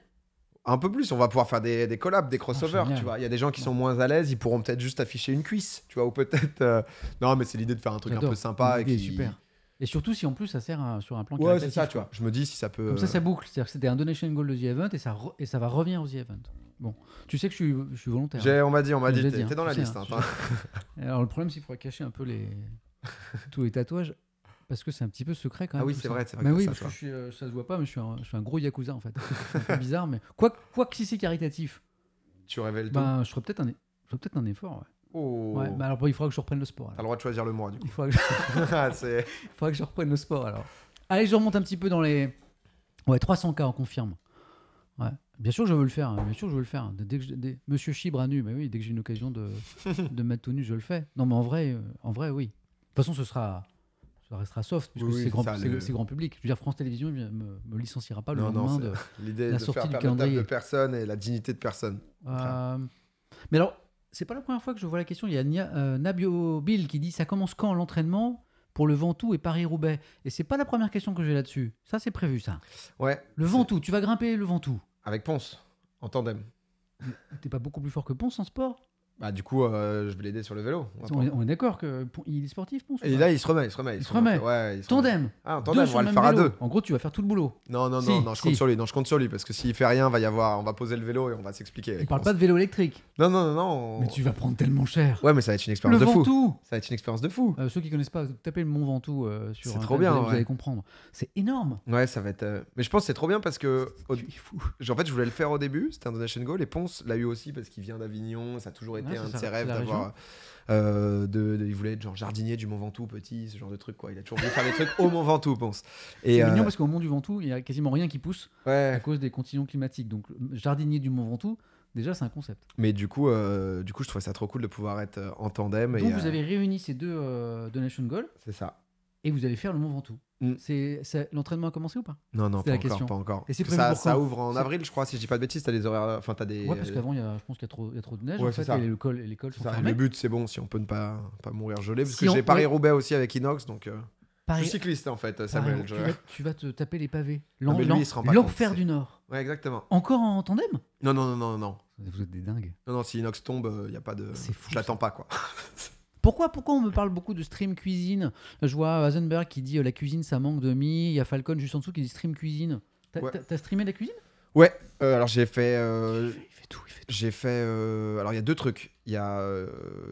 Un peu plus, on va pouvoir faire des, des collabs, des crossovers, génial. tu vois. Il y a des gens qui sont moins à l'aise, ils pourront peut-être juste afficher une cuisse, tu vois, ou peut-être. euh, Non, mais c'est l'idée de faire un truc un peu sympa. Et qui... super. Et surtout si en plus ça sert à- sur un plan Ouais, c'est caritatif, ça, tu vois. Je me dis si ça peut. Comme ça, euh, ça boucle. C'est-à-dire que c'était un donation goal de The Event et ça, re- et ça va revenir au The Event. Bon, tu sais que je suis, je suis volontaire. hein. j'ai- On m'a dit, on m'a dit, t'es hein, t'es dans la liste. hein, hein, Alors le problème, c'est qu'il faudrait cacher un peu les tous les tatouages parce que c'est un petit peu secret quand Ah même. oui, tout c'est ça. vrai, c'est vrai Mais que oui, parce que je suis, euh, ça se voit pas, mais je suis un, je suis un gros yakuza en fait. C'est un peu bizarre, mais quoi, quoi que si c'est caritatif, Tu révèles tout. ben je ferais peut-être un, je ferais peut-être un effort. Ouais. Oh. Ouais, alors il faudra que je reprenne le sport. T'as le droit de choisir le mois, du coup. Il faudra que, je, Ah, il faudra que je reprenne le sport alors. Allez, je remonte un petit peu dans les. Ouais, 300 k on confirme. Ouais. Bien sûr je veux le faire, hein, bien sûr je veux le faire. Dès que je- dès- Monsieur Chibre à nu, mais oui, dès que j'ai une occasion de, de mettre tout nu, je le fais. Non, mais en vrai, euh, en vrai, oui. De toute façon, ce sera, ça restera soft, puisque Oui, c'est grand, le- grand public. Je veux dire, France Télévisions ne me, me licenciera pas le Non, lendemain de. L'idée la de sortie faire du calendrier. de personne et la dignité de personne. Euh, Mais alors, c'est pas la première fois que je vois la question. Il y a euh, Nabio Bill qui dit ça commence quand l'entraînement pour le Ventoux et Paris-Roubaix? Et c'est pas la première question que j'ai là-dessus. Ça, c'est prévu, ça. Ouais. Le Ventoux, tu vas grimper le Ventoux. Avec Ponce, en tandem. T'es pas beaucoup plus fort que Ponce en sport? Bah, du coup, euh, je vais l'aider sur le vélo. on est, pas- on est d'accord que Pon- il est sportif, Ponce Et là, il se remet, il se remet. Il se remet. Ouais, il se remet. Tandem. Ah, en Deux tandem, sur on va le faire à deux. En gros, tu vas faire tout le boulot. Non, non, Si, non, non, je compte si. sur lui. Non, je compte sur lui parce que s'il fait rien, va y avoir, on va poser le vélo et on va s'expliquer. Il parle pas de vélo électrique. Non, non, non, non. on- Mais tu vas prendre tellement cher. Ouais, mais ça va être une le expérience de fou. Ça va être une expérience de fou. Euh, ceux qui connaissent pas, tapez le Mont Ventoux euh, sur C'est trop bien, vous allez, comprendre. C'est énorme. Ouais, ça va être. euh, Mais je pense que c'est trop bien parce que. En fait, je voulais le faire au début, c'était un donation goal, et Ponce l'a eu aussi parce qu'il vient d'Avignon, ça a toujours été Ouais, un de ça, ses rêves d'avoir. euh, de, de- il voulait être genre jardinier du Mont Ventoux, petit, ce genre de truc quoi. Il a toujours voulu faire des trucs au Mont Ventoux, Ponce. Et C'est euh, mignon parce qu'au Mont du Ventoux, il y a quasiment rien qui pousse à cause des conditions climatiques. Donc, jardinier du Mont Ventoux, déjà, c'est un concept. mais du coup, euh, du coup, je trouvais ça trop cool de pouvoir être euh, en tandem. Donc, et, vous avez réuni ces deux euh, donation goals C'est ça. et vous allez faire le Mont Ventoux. Mm. C'est, l'entraînement a commencé ou pas? Non, non, pas la encore, question. pas encore. Et ça, ça ouvre en avril, je crois, si je dis pas de bêtises, t'as des horaires, enfin t'as des. Ouais, parce qu'avant, je pense qu'il y a trop, il y a trop de neige Ouais, en c'est fait, et sont ça. fermées. Le but, c'est bon, si on peut ne pas, pas mourir gelé, parce Si que on- j'ai ouais. Paris-Roubaix aussi avec Inox, donc. euh, Paris- Je suis cycliste en fait, Paris- Samuel. je- tu, vas, tu vas te taper les pavés. Pas L'enfer du Nord. Ouais, exactement. Encore en tandem? Non, non, non, non, non. Vous êtes des dingues. Non, non, si Inox tombe, il n'y a pas de. C'est fou, Je l'attends pas, quoi. Pourquoi, pourquoi on me parle beaucoup de stream cuisine? Je vois Hasenberg qui dit euh, la cuisine ça manque de mie. Il y a Falcon juste en dessous qui dit stream cuisine. T'as Ouais. streamé la cuisine? Ouais, euh, alors j'ai fait. euh, il, fait, fait tout, il fait tout. J'ai fait. euh, alors il y a deux trucs. Il y, a,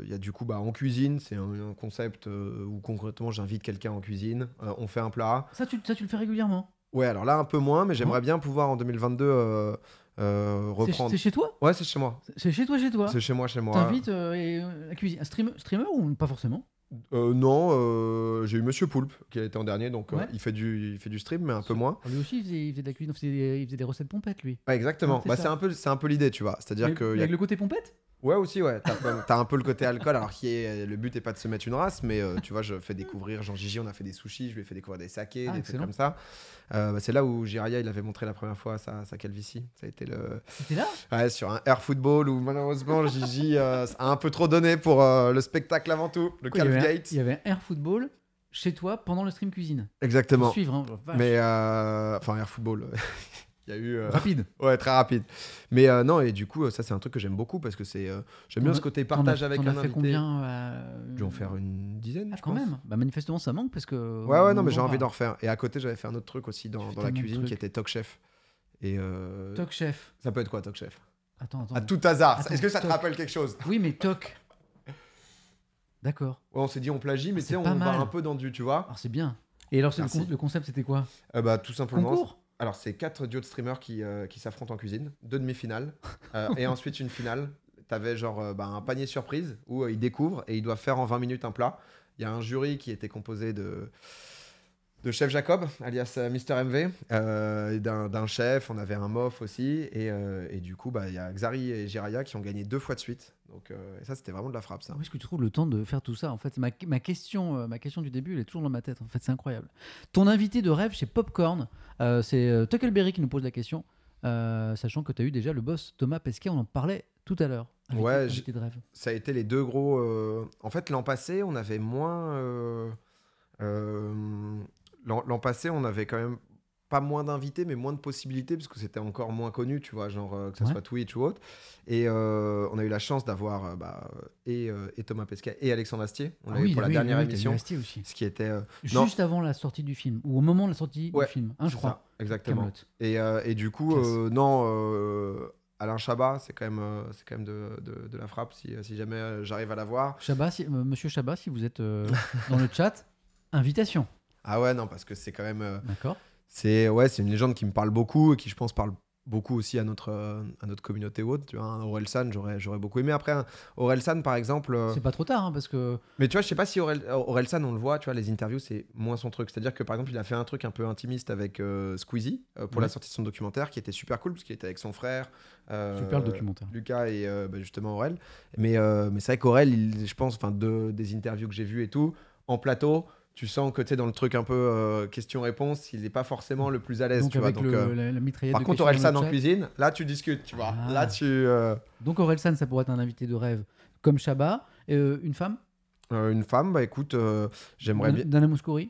il y a du coup, bah, en cuisine, c'est un, un concept où concrètement j'invite quelqu'un en cuisine. on fait un plat. Ça tu, ça, tu le fais régulièrement? Ouais, alors là un peu moins, mais j'aimerais bien pouvoir en 2022 euh, C'est- reprendre. C'est chez toi? Ouais, c'est chez moi. C'est chez toi, chez toi? C'est chez moi, chez moi. T'invites euh, et, euh, la cuisine. Un streamer, streamer ou pas forcément? Euh, non, j'ai eu Monsieur Poulpe qui a été en dernier, donc Ouais. il, fait du, il fait du stream, mais un peu moins. Lui aussi, il faisait, il faisait de la cuisine, il faisait des, il faisait des recettes pompettes, lui. Ouais, exactement. Ouais, c'est bah, c'est un peu, un peu l'idée, tu vois. C'est-à-dire que y a- Avec le côté pompette? Ouais aussi, ouais. T'as, un peu le côté alcool, alors qui est le but est pas de se mettre une race, mais euh, tu vois, je fais découvrir Jean Gigi, on a fait des sushis, je lui ai fait découvrir des sakés, Ah, des trucs comme ça. Euh, bah, c'est là où Jiraya, il avait montré la première fois sa, sa calvitie. Ça a été le, C'était là? Ouais, sur un air football où malheureusement Gigi euh, a un peu trop donné pour le spectacle avant tout, le Quoi, il, y avait un, Calvegate. il y avait un air football chez toi pendant le stream cuisine. Exactement. suivre, hein, genre. Mais enfin, air football. Il y a eu. euh, rapide. Ouais, très rapide. Mais euh, non, et du coup, ça, c'est un truc que j'aime beaucoup parce que c'est. euh, j'aime bien ce côté partage as- avec t'en un as fait invité. combien euh, Je vais en faire une dizaine, Ah, je quand pense. même. Bah, manifestement, ça manque parce que. Ouais, ouais, non, on mais j'ai en envie d'en refaire. Et à côté, j'avais fait un autre truc aussi dans, dans la cuisine qui était Talk Chef. Et euh, Toc chef. ça peut être quoi, Talk Chef? Attends, attends. À tout hasard. Est-ce que ça te rappelle quelque chose? Oui, mais toc. D'accord. Ouais, on s'est dit on plagie, mais Ah, tu c'est sais, on pas va mal. un peu dans du, tu vois. Alors c'est bien. Et alors le, Merci. con- le concept c'était quoi? Euh, bah, tout simplement. Concours? Alors, c'est quatre duos de streamers qui, euh, qui s'affrontent en cuisine, deux demi-finales, euh, et ensuite une finale. T'avais genre euh, bah, un panier surprise où ils découvrent et ils doivent faire en 20 minutes un plat. Il y a un jury qui était composé de, de chef Jacob, alias euh, Mister MV, euh, d'un chef, on avait un mof aussi, et, euh, et du coup, bah, il y a Xari et Jiraya qui ont gagné deux fois de suite. Donc, euh, et ça, c'était vraiment de la frappe, ça. Où est-ce que tu trouves le temps de faire tout ça En fait, ma, ma question, ma question du début, elle est toujours dans ma tête. En fait, c'est incroyable. Ton invité de rêve chez Popcorn, c'est Tuckleberry qui nous pose la question, sachant que tu as eu déjà le boss Thomas Pesquet, on en parlait tout à l'heure. Ouais, de rêve. ça a été les deux gros. En fait, l'an passé, on avait moins. L'an passé, on avait quand même pas moins d'invités, mais moins de possibilités, parce que c'était encore moins connu, tu vois, genre euh, que ce Ouais. soit Twitch ou autre. Et euh, on a eu la chance d'avoir euh, bah, et, et Thomas Pesquet et Alexandre Astier. On l'a Ah oui, pour la oui, dernière oui, émission. Astier aussi. Ce qui était. Non. Juste avant la sortie du film, ou au moment de la sortie Ouais, du film, hein, je crois. ça, exactement. Et, et du coup, non, Alain Chabat, c'est quand même, c'est quand même de, de- de la frappe si, si jamais j'arrive à l'avoir. Chabat, si- euh, Monsieur Chabat, si vous êtes dans le chat, invitation. Ah ouais, non, parce que c'est quand même. euh, D'accord c'est ouais, c'est une légende qui me parle beaucoup et qui, je pense, parle beaucoup aussi à notre, euh, à notre communauté haute. Tu vois, un Aurel San, j'aurais, j'aurais beaucoup aimé. Après, Aurel San, par exemple. euh, C'est pas trop tard, hein, parce que. mais tu vois, je sais pas si Aurel, Aurel San, on le voit, tu vois, les interviews, c'est moins son truc. C'est-à-dire que par exemple, il a fait un truc un peu intimiste avec euh, Squeezie euh, pour Ouais. la sortie de son documentaire qui était super cool parce qu'il était avec son frère. Super le documentaire. Lucas et bah, justement Aurel. Mais, mais c'est vrai qu'Aurel, je pense, enfin, de, des interviews que j'ai vues et tout, en plateau, tu sens que tu sais, dans le truc un peu euh, question-réponse, il n'est pas forcément le plus à l'aise, tu vois. avec Donc, le- euh, la, la par contre, questions Aurel dans San le en cuisine, là, tu discutes, tu vois. Ah. Là, tu. euh, Donc Aurel San, ça pourrait être un invité de rêve comme Chabat. Une femme? Une femme, bah écoute, j'aimerais bien. Dana Mouskouri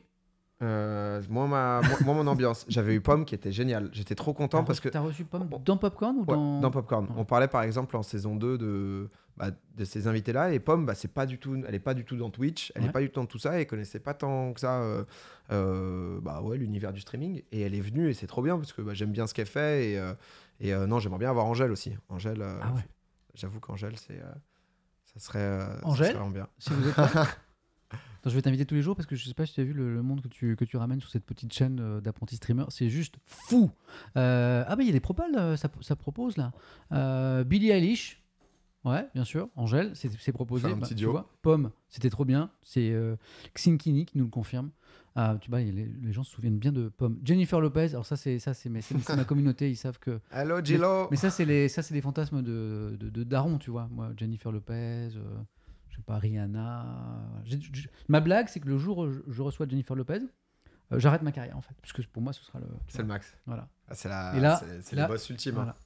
Euh, moi, ma, moi, moi, mon ambiance, j'avais eu Pomme qui était génial. J'étais trop content parce que T'as reçu Pomme dans Popcorn ou Ouais, dans... dans Popcorn, on parlait par exemple en saison 2 de, bah, de ces invités-là et Pomme, bah, c'est pas du tout, elle est pas du tout dans Twitch, elle est Ouais. pas du tout dans tout ça, et elle connaissait pas tant que ça, euh, euh, bah ouais, l'univers du streaming et elle est venue et c'est trop bien parce que bah, j'aime bien ce qu'elle fait et, euh, et non, j'aimerais bien avoir Angèle aussi. Angèle, Ah ouais. j'avoue qu'Angèle, c'est, ça serait, euh, ça Angèle serait vraiment bien. Si vous êtes là. Attends, je vais t'inviter tous les jours parce que je sais pas si tu as vu le, le monde que tu, que tu ramènes sur cette petite chaîne euh, d'apprentis streamers. C'est juste fou. Euh, ah, bah il y a des propales, euh, ça, ça propose là. Billie Eilish. Ouais, bien sûr. Angèle, c'est proposé. Bah, tu vois, Pomme, c'était trop bien. C'est euh, Xinkini qui nous le confirme. Ah, tu vois, les, les gens se souviennent bien de Pomme. Jennifer Lopez, alors ça, c'est ça, c'est ma communauté, ils savent que. Hello Gilo Mais ça, c'est les, ça, c'est des fantasmes de, de, de Daron, tu vois. Moi, Jennifer Lopez, euh, je sais pas, Rihanna. ma blague, c'est que le jour où je, reçois Jennifer Lopez, euh, j'arrête ma carrière, en fait. Parce que pour moi, ce sera le. C'est le max. Voilà. Ah, c'est la, c'est, le boss ultime. hein. voilà.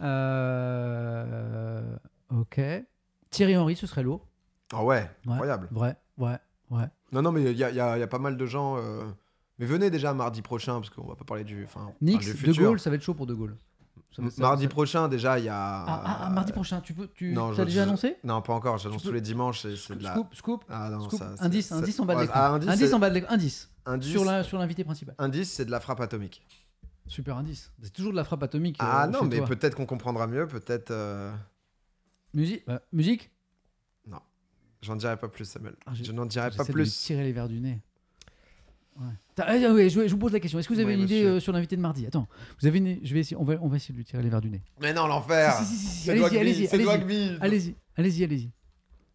Euh, ok. Thierry Henry, ce serait lourd. Ah ouais, Ouais. incroyable. Vrai, ouais, ouais. Non, non, mais il y a, il y a- il y a pas mal de gens. euh, Mais venez déjà mardi prochain, parce qu'on va pas parler du. Enfin, Nix, du De. Gaulle, ça va être chaud pour De Gaulle. Ça va- ça- mardi ça- prochain, déjà, il y a. Ah, ah, ah, mardi prochain, tu peux. Tu Non, as je- déjà je- annoncé? Non, pas encore, j'annonce peux- tous les dimanches. et la. Scoop, scoop, Ah non, scoop. indice, indice en bas de l'écran. ah, indice, en bas de l'écran. Indice. indice, Sur l'invité principal. indice, c'est de la frappe atomique. Super indice. C'est toujours de la frappe atomique. Ah euh, non, mais peut-être qu'on comprendra mieux, peut-être. euh, Musique, euh, musique? J'en dirai pas plus, Samuel. Ah, Je n'en dirai pas J'essaie de lui plus. tirer les verres du nez. Ouais. Ah, ouais, je, je vous pose la question. Est-ce que vous avez Oui, une idée euh, sur l'invité de mardi? Attends, vous avez une... je vais essayer. On va, on va essayer de lui tirer les verres du nez. Mais non, l'enfer Si, si, si, allez-y, allez-y, allez-y. Allez-y, allez-y, allez-y,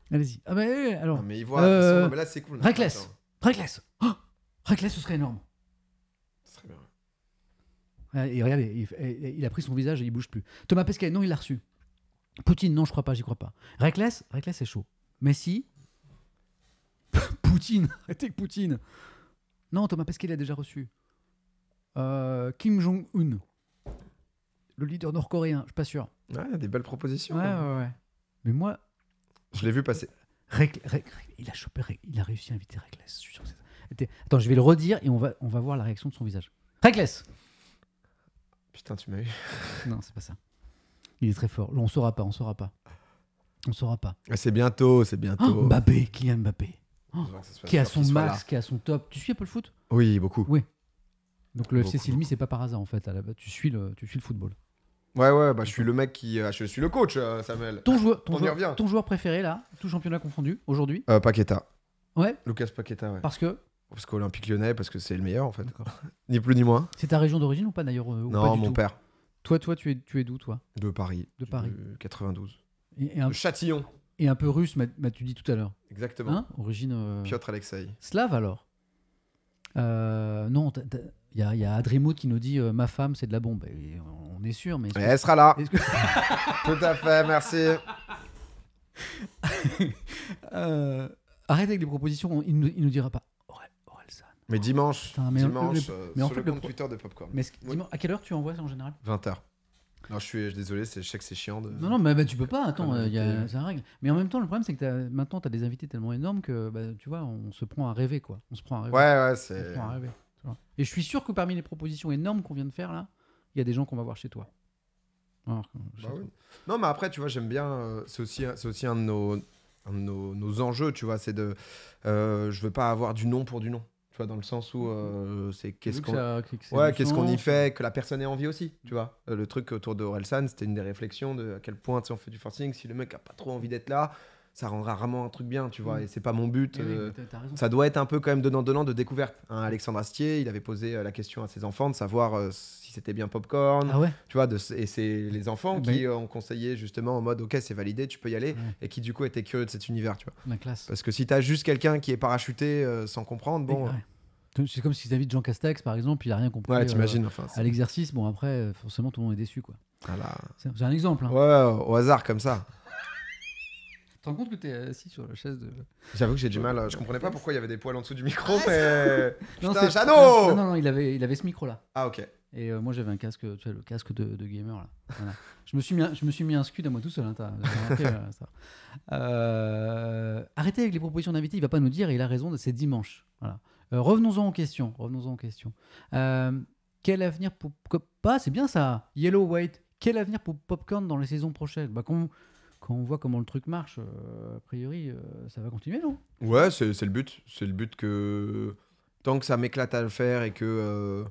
allez-y. Ah bah alors, Non, mais il voit. Euh, non, mais là, c'est cool. Reckless. Reckless. Oh Reckless, ce serait énorme. ce serait bien. Et regardez, il, il a pris son visage et il bouge plus. Thomas Pesquet, non, il l'a reçu. Poutine, non, je crois pas, j'y crois pas. Reckless, Reckless, c'est chaud. Messi, Poutine, arrêtez avec Poutine. Non, Thomas Pesquet, il a déjà reçu. Euh, Kim Jong-un, le leader nord-coréen, je suis pas sûr. Ouais, il y a des belles propositions. Ouais, hein. ouais, ouais. Mais moi, Je l'ai vu passer. Rec- Rec- Rec- il a chopé, il a réussi à inviter Reckless. je suis sûr que c'est ça. Attends, Attends, je vais le redire et on va, on va voir la réaction de son visage. Reckless Putain, tu m'as eu. Non, c'est pas ça. Il est très fort. On saura pas, on saura pas. On saura pas. Ah, C'est bientôt, c'est bientôt. Oh, Mbappé, Kylian Mbappé, qui a son soit max, qui a son top. Tu suis un peu le foot? Oui, beaucoup. Donc le FC Silmi, c'est pas par hasard en fait. à la base. Tu suis le, tu suis le football. Ouais, ouais, bah je suis le mec qui. euh, Je suis le coach, euh, Samuel. Ton joueur, ton joueur, ton joueur préféré là, tout championnat confondu aujourd'hui? Euh, Paqueta. Ouais, Lucas Paqueta, ouais. parce que? Parce qu'Olympique Lyonnais, parce que c'est le meilleur en fait. Ni plus ni moins. c'est ta région d'origine ou pas d'ailleurs pas Non, du mon tout? père. Toi, toi, tu es, tu es d'où toi? De Paris. De Paris. Du 92. et, et un, De Châtillon. et un peu russe, m'a- m'as-tu dit tout à l'heure. Exactement. Hein? Origine euh, Piotr Alexei. slave alors? Euh, Non, il y y a Adrimout qui nous dit euh, ma femme c'est de la bombe. Et on est sûr, mais que- elle sera là. que- Tout à fait, merci. Arrête avec les propositions, il nous, il nous dira pas. Mais dimanche, Putain, mais- dimanche, euh, mais en sur fait, le compte pro- Twitter de Popcorn. Mais Oui. à quelle heure tu envoies ça en général? 20h. Non, je suis désolé, je sais que c'est chiant de. Non, non, mais bah, tu peux pas, attends, Comme euh, il y a- invité. c'est un règle. Mais en même temps, le problème, c'est que maintenant, tu as des invités tellement énormes que, bah, tu vois, on se prend à rêver, quoi. On se prend à rêver. Ouais, ouais, c'est. Et je suis sûr que parmi les propositions énormes qu'on vient de faire, là, il y a des gens qu'on va voir chez toi. Alors, Bah oui. Non, mais après, tu vois, j'aime bien. euh, c'est aussi, aussi un de nos, un de nos, nos enjeux, tu vois. C'est de. euh, je veux pas avoir du nom pour du nom. Tu vois, dans le sens où euh, c'est qu'est-ce qu'on. que- Ouais, qu'est-ce qu'on y fait, que la personne ait envie aussi, tu vois. Euh, le truc autour de Orelsan, c'était une des réflexions de à quel point, sais, on fait du forcing, si le mec a pas trop envie d'être là, ça rendra vraiment un truc bien, tu vois. Et c'est pas mon but. Eh oui, euh, ça doit être un peu quand même donnant-donnant de découverte. hein. Alexandre Astier, il avait posé euh, la question à ses enfants de savoir euh, si c'était bien popcorn. Ah ouais Tu vois, de, et c'est les enfants Ben- qui euh, ont conseillé justement en mode ok, c'est validé, tu peux y aller. Ouais. Et qui du coup étaient curieux de cet univers, tu vois. La classe. Parce que si t'as juste quelqu'un qui est parachuté sans comprendre, bon. Ouais. C'est comme si t'invites Jean Castex, par exemple, il a rien compris Ouais, euh, t'imagines. Enfin, à l'exercice. Bon, après, forcément, tout le monde est déçu. quoi. voilà. C'est c'est un exemple. Hein. Ouais, au hasard comme ça. Te rends compte que t'es assis sur la chaise de. J'avoue que j'ai du mal. euh, Je comprenais pas pourquoi il y avait des poils en dessous du micro, Ah, mais. Non, Putain, c'est- Jeannot non, non, non, il avait, il avait ce micro-là. Ah, ok. Et euh, moi, j'avais un casque, tu sais, le casque de, de gamer. Là. Voilà. je, me suis mis un, je me suis mis un scud à moi tout seul. hein, t'as- t'as remarqué, euh, ça. Euh, arrêtez avec les propositions d'invités, il va pas nous dire, et il a raison, c'est dimanche. Voilà. Euh, revenons-en aux questions. Revenons-en aux questions. Euh, quel avenir pour. co- Pas, c'est bien ça. Yellow, White. Quel avenir pour Popcorn dans les saisons prochaines? Bah, quand on voit comment le truc marche, euh, a priori, euh, ça va continuer, non? Ouais, c'est c'est le but. C'est le but que tant que ça m'éclate à le faire et que euh,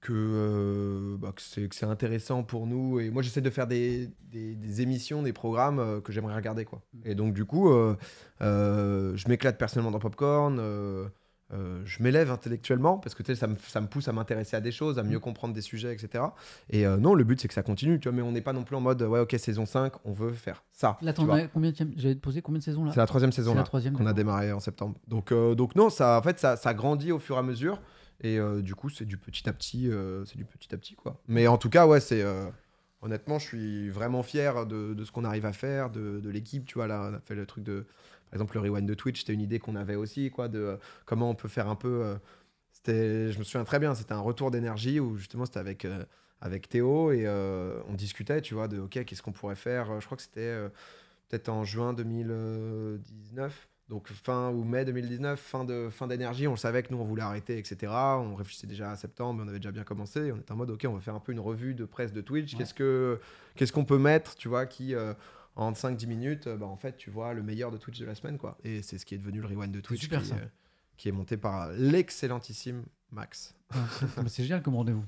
que, bah, que c'est que c'est intéressant pour nous. Et moi, j'essaie de faire des, des, des émissions, des programmes que j'aimerais regarder, quoi. Et donc, du coup, je m'éclate personnellement dans Popcorn. Euh, je m'élève intellectuellement parce que tu sais, ça, me, ça me pousse à m'intéresser à des choses, à mieux comprendre des sujets, etc. Et euh, non, le but c'est que ça continue, tu vois, mais on n'est pas non plus en mode ouais, ok, saison 5, on veut faire ça. Là, combien J'avais posé combien de saisons là? C'est la troisième saison là qu'on a démarré en septembre. Donc, euh, donc non, ça, en fait, ça, ça grandit au fur et à mesure. Et du coup, c'est du petit à petit, c'est du petit à petit, quoi. Mais en tout cas, ouais, c'est honnêtement, je suis vraiment fier de, de ce qu'on arrive à faire, de, de l'équipe. Tu vois, là, on a fait le truc de, par exemple, le rewind de Twitch. C'était une idée qu'on avait aussi, quoi, de euh, comment on peut faire un peu. euh, c'était, je me souviens très bien, c'était un retour d'énergie où justement c'était avec euh, avec Théo et euh, on discutait, tu vois, de ok, qu'est-ce qu'on pourrait faire. Je crois que c'était euh, peut-être en juin 2019. Donc fin ou mai 2019, fin de fin d'énergie, on le savait que nous on voulait arrêter, etc. On réfléchissait déjà à septembre, on avait déjà bien commencé. On était en mode ok, on va faire un peu une revue de presse de Twitch. Ouais. Qu'est-ce que qu'est-ce qu'on peut mettre, tu vois, qui euh, en 5-10 minutes, euh, bah, en fait, tu vois le meilleur de Twitch de la semaine, quoi. Et c'est ce qui est devenu le rewind de Twitch, super, qui, ça. est, qui est monté par l'excellentissime Max. Ah, c'est- ah, c'est génial comme rendez-vous.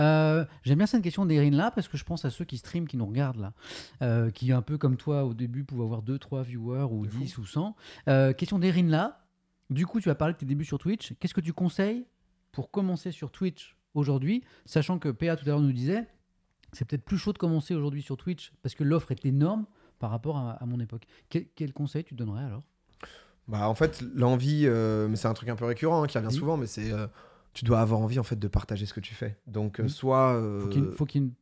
Euh, J'aime bien cette question d'Erin là parce que je pense à ceux qui streament, qui nous regardent là, euh, qui un peu comme toi au début pouvaient avoir 2, 3 viewers ou De fou. 10 ou 100. Euh, question d'Erin là. Du coup, tu as parlé de tes débuts sur Twitch. Qu'est-ce que tu conseilles pour commencer sur Twitch aujourd'hui, sachant que PA tout à l'heure nous disait c'est peut-être plus chaud de commencer aujourd'hui sur Twitch parce que l'offre est énorme par rapport à, à mon époque. Quel, quel conseil tu donnerais alors? Bah, en fait, l'envie, euh, mais c'est un truc un peu récurrent hein, qui revient Oui. souvent, mais c'est euh, tu dois avoir envie en fait de partager ce que tu fais. Donc euh, Oui. soit euh, Faut qu'il y ait une-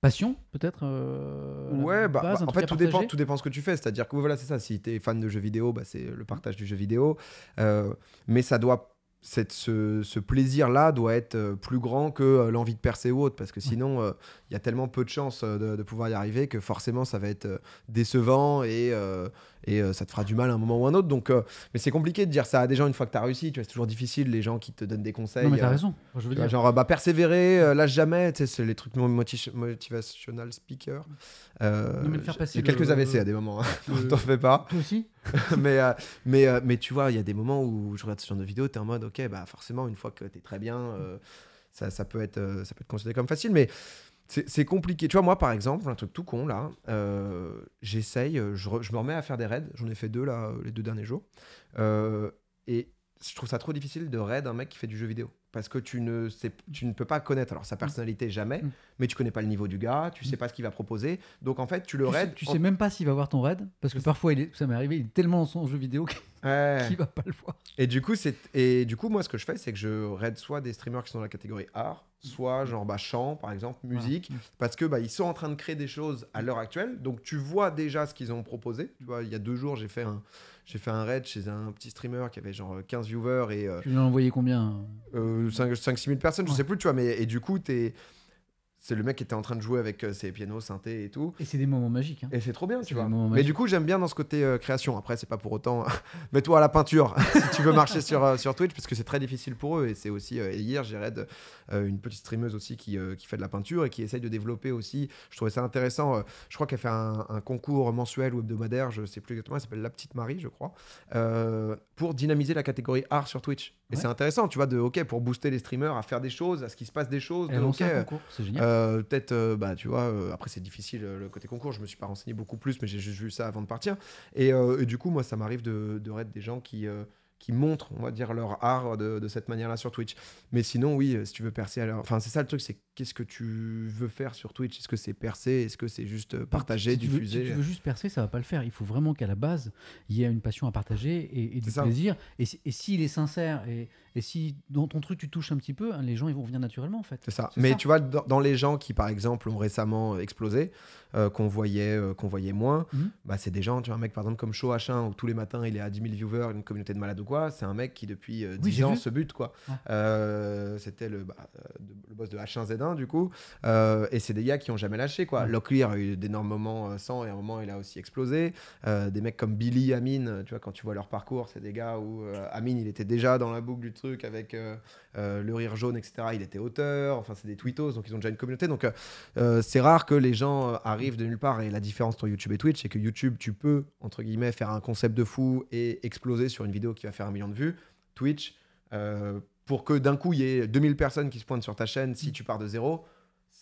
passion peut-être euh, à Ouais, bah, base, bah, en fait, à tout dépend, tout dépend ce que tu fais. C'est-à-dire que voilà, c'est ça. Si tu es fan de jeux vidéo, bah, c'est le partage du jeu vidéo. Euh, mais ça doit. Cette, ce, ce plaisir-là doit être euh, plus grand que euh, l'envie de percer ou autre, parce que sinon, euh, il y a tellement peu de chances de, de pouvoir y arriver que forcément, ça va être décevant et, euh, et euh, ça te fera du mal à un moment ou à un autre. Donc, euh, mais c'est compliqué de dire ça à des gens une fois que tu as réussi. Tu vois, c'est toujours difficile, les gens qui te donnent des conseils. Non mais t'as euh, raison. Je veux tu dire. genre, bah, persévérer, lâche jamais, tu sais, c'est les trucs moti- motivational speaker. Non, mais faire passer quelques le- AVC à des moments, hein. le- t'en fais pas. Toi aussi mais, euh, mais, euh, mais tu vois, il y a des moments où je regarde ce genre de vidéo, t'es en mode, ok, bah forcément, une fois que t'es très bien, euh, ça, ça, peut être, ça peut être considéré comme facile, mais c'est compliqué. Tu vois, moi, par exemple, un truc tout con, là, euh, j'essaye, euh, je, je me remets à faire des raids, j'en ai fait deux, là, euh, les deux derniers jours, et je trouve ça trop difficile de raid un mec qui fait du jeu vidéo. Parce que tu ne, sais, tu ne peux pas connaître alors sa personnalité jamais, Mm. mais tu connais pas le niveau du gars, tu sais pas ce qu'il va proposer. Donc en fait, tu le tu sais, raid. tu en- sais même pas s'il va voir ton raid parce que parfois il est, ça m'est arrivé, il est tellement dans son jeu vidéo qu'il Ouais. va pas le voir. Et du coup, c'est et du coup, moi, ce que je fais, c'est que je raid soit des streamers qui sont dans la catégorie art, soit genre bah, chant, par exemple, musique, Voilà. parce que bah, ils sont en train de créer des choses à l'heure actuelle. Donc tu vois déjà ce qu'ils ont proposé. Tu vois, il y a deux jours, j'ai fait un j'ai fait un raid chez un petit streamer qui avait genre 15 viewers et euh, Tu lui as envoyé combien euh, 5-6 000 personnes, je sais plus, tu vois, mais et du coup, t'es c'est le mec qui était en train de jouer avec euh, ses pianos, synthé et tout. Et c'est des moments magiques. hein. Et c'est trop bien, tu vois. Mais du coup, j'aime bien dans ce côté euh, création. Après, c'est pas pour autant. Mets-toi à la peinture si tu veux marcher sur, euh, sur Twitch, parce que c'est très difficile pour eux. Et c'est aussi. euh, et hier, j'ai raid une petite streameuse aussi qui, qui fait de la peinture et qui essaye de développer aussi. Je trouvais ça intéressant. je crois qu'elle fait un, un concours mensuel ou hebdomadaire, je sais plus exactement. Elle s'appelle La Petite Marie, je crois, pour dynamiser la catégorie art sur Twitch. Et Ouais. c'est intéressant, tu vois, de OK, pour booster les streamers à faire des choses, à ce qu'il se passe des choses. De, a lancé OK, un euh, concours, c'est génial. Euh, Peut-être, euh, bah, tu vois, euh, après c'est difficile le côté concours, je me suis pas renseigné beaucoup plus, mais j'ai juste vu ça avant de partir. Et, et du coup, moi, ça m'arrive de, de raid des gens qui, qui montrent, on va dire, leur art de, de cette manière-là sur Twitch. Mais sinon, oui, euh, si tu veux percer, alors... enfin, c'est ça le truc, c'est qu'est-ce que tu veux faire sur Twitch? Est-ce que c'est percer? Est-ce que c'est juste euh, partager, si tu veux- diffuser? si tu veux juste percer, ça va pas le faire. Il faut vraiment qu'à la base, il y ait une passion à partager et, et du ça. plaisir. Et, et s'il est sincère et, et si dans ton truc tu touches un petit peu, hein, les gens ils vont venir naturellement en fait. C'est ça. Mais ça. tu vois, dans, dans les gens qui, par exemple, ont récemment explosé, euh, qu'on voyait, euh, qu'on voyait moins, Mhm. bah, c'est des gens, tu vois, un mec, par exemple, comme Show H1, où tous les matins, il est à 10 000 viewers, une communauté de malades ou quoi, c'est un mec qui, depuis euh, Oui, 10 j'ai ans, se bute, quoi. Euh, C'était le, bah, euh, le boss de H1Z1, du coup. Euh, et c'est des gars qui ont jamais lâché, quoi. Ouais. Locklear a eu d'énormes moments euh, sans, et à un moment, il a aussi explosé. Euh, des mecs comme Billy, Amine, tu vois, quand tu vois leur parcours, c'est des gars où euh, Amine, il était déjà dans la boucle du avec euh, euh, le rire jaune, etc. Il était auteur, enfin, c'est des tweetos, donc ils ont déjà une communauté. Donc, euh, c'est rare que les gens arrivent de nulle part. Et la différence entre YouTube et Twitch, c'est que YouTube, tu peux, entre guillemets, faire un concept de fou et exploser sur une vidéo qui va faire un million de vues. Twitch, pour que d'un coup, il y ait 2000 personnes qui se pointent sur ta chaîne si tu pars de zéro,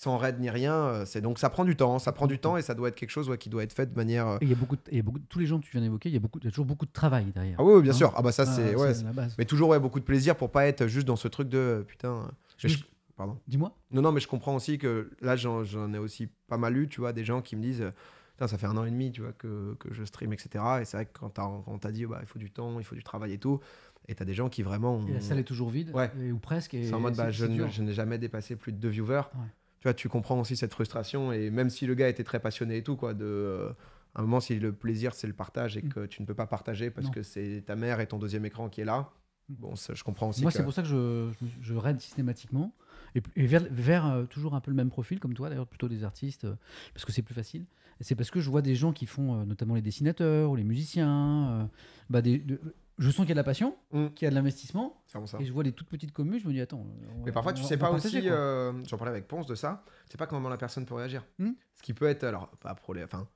sans raid ni rien, euh, c'est donc ça prend du temps, ça prend du temps et ça doit être quelque chose ouais, qui doit être fait de manière. euh, il y a beaucoup, de- il y a beaucoup de- tous les gens que tu viens d'évoquer, il y a beaucoup, il y a toujours beaucoup de travail derrière. Ah oui, oui, bien Hein sûr. Ah bah ça, Ah, c'est. ouais, la base. mais toujours ouais, beaucoup de plaisir pour pas être juste dans ce truc de euh, putain. Je je- Pardon. Dis-moi. Non, non, mais je comprends aussi que là, j'en j'en ai aussi pas mal eu, tu vois, des gens qui me disent, Putain, ça fait un an et demi, tu vois, que, que je stream, etc. Et c'est vrai que quand, t'as- quand on t'a dit, bah, il faut du temps, il faut du travail et tout, et t'as des gens qui vraiment. ont- Et la salle est toujours vide, Ouais. et- ou presque. c'est en mode, bah, je, n'ai jamais dépassé plus de deux viewers. Ouais. Tu vois, tu comprends aussi cette frustration. Et même si le gars était très passionné et tout, quoi, de. euh, à un moment, si le plaisir, c'est le partage et Mm. que tu ne peux pas partager parce Non. que c'est ta mère et ton deuxième écran qui est là, Mm. bon, ça, je comprends aussi. Moi, que- c'est pour ça que je, je, je raid systématiquement. Et, vers, vers, euh, toujours un peu le même profil, comme toi, d'ailleurs, plutôt des artistes, euh, parce que c'est plus facile. C'est parce que je vois des gens qui font, euh, notamment les dessinateurs ou les musiciens, bah, des, de- je sens qu'il y a de la passion, Mm. qu'il y a de l'investissement, C'est vraiment ça. et je vois des toutes petites communes, je me dis, attends. on Mais parfois, on tu sais on va pas aussi, euh, j'en parlais avec Ponce de ça, tu sais pas comment la personne peut réagir. Hmm. Ce qui peut être, alors, pas les, enfin,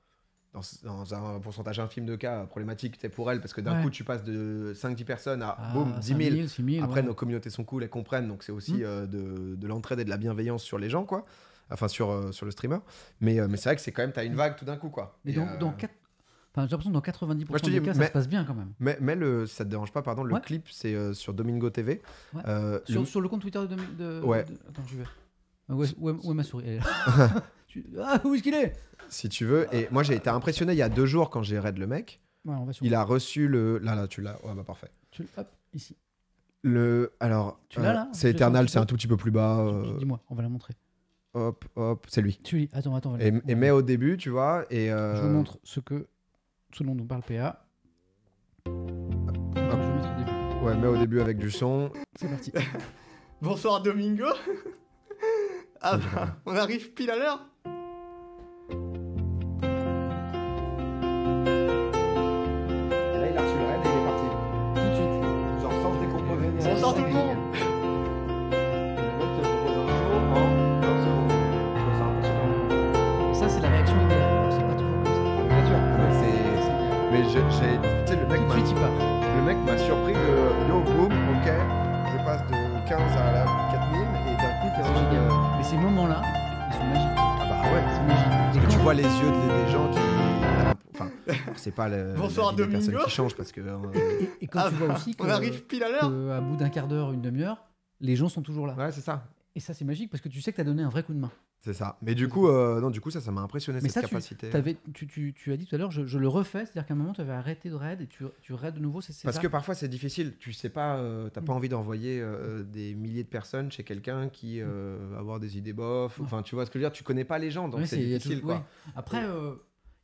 dans, dans un pourcentage infime de cas problématique, c'est pour elle, parce que d'un Ouais. coup, tu passes de 5-10 personnes à, Ah, boum, 10 000. 5 000, 6 000, Après, ouais. nos communautés sont cool, elles comprennent, donc c'est aussi Hmm. euh, de, de l'entraide et de la bienveillance sur les gens, quoi. Enfin, sur, euh, sur le streamer. Mais, euh, mais c'est vrai que c'est quand même, t'as une vague tout d'un coup, quoi. Mais Et, dans, euh, dans quatre- enfin, j'ai l'impression que dans 90% Moi, je te des dis, cas, mais- ça se passe bien quand même. Mais, mais le, ça te dérange pas, pardon, le Ouais. clip, c'est euh, sur Domingo TV. Ouais. Euh, Sur, le- sur le compte Twitter de. de- Ouais. de- attends, je vais. Ah, Où est, où est- où est ma souris Elle est là. Ah, où est-ce qu'il est? Si tu veux. Et moi, j'ai été impressionné il y a deux jours quand j'ai raid le mec. Voilà, on va sur. Il a reçu le. Là, là, tu l'as. Ouais, bah parfait. Tu- hop, ici. Le. Alors. Tu l'as, là? C'est Eternal, c'est un tout petit peu plus bas. euh, Dis-moi, on va la montrer. hop, hop, c'est lui. Tu. Attends, attends. Et, et mais au début, tu vois. Et. euh, Je vous montre ce que. Ce dont on parle PA. Je vais au début. Ouais, mais au début avec du son. C'est parti. Bonsoir Domingo. Ah bah, on arrive pile à l'heure. Le mec m'a. suite, il part. Le mec m'a surpris de yo boum, ok, je passe de 15 à la 4000 et d'un coup t'es en génial. Mais ces moments-là, ils sont magiques. Ah bah ouais, C'est magique. que tu vois les yeux des, des gens qui. Enfin, c'est pas le, Bonsoir, la vie des personnes qui changent parce que. euh, Et, et quand Ah tu vois bah, aussi que, on arrive pile à l'heure. à bout d'un quart d'heure, une demi-heure, les gens sont toujours là. Ouais, c'est ça. Et ça, c'est magique parce que tu sais que tu as donné un vrai coup de main. C'est ça. Mais du coup, euh, non, du coup, ça, ça m'a impressionné Mais cette ça, tu, capacité. tu, tu, tu as dit tout à l'heure, je, je le refais, c'est-à-dire qu'à un moment, tu avais arrêté de raid et tu, tu raid de nouveau, c'est Parce ça que parfois c'est difficile, tu sais pas, euh, t'as pas Mm. envie d'envoyer euh, des milliers de personnes chez quelqu'un qui va avoir des idées bof, enfin tu vois ce que je veux dire, tu connais pas les gens donc Ouais, c'est difficile tout- quoi. ouais. Après,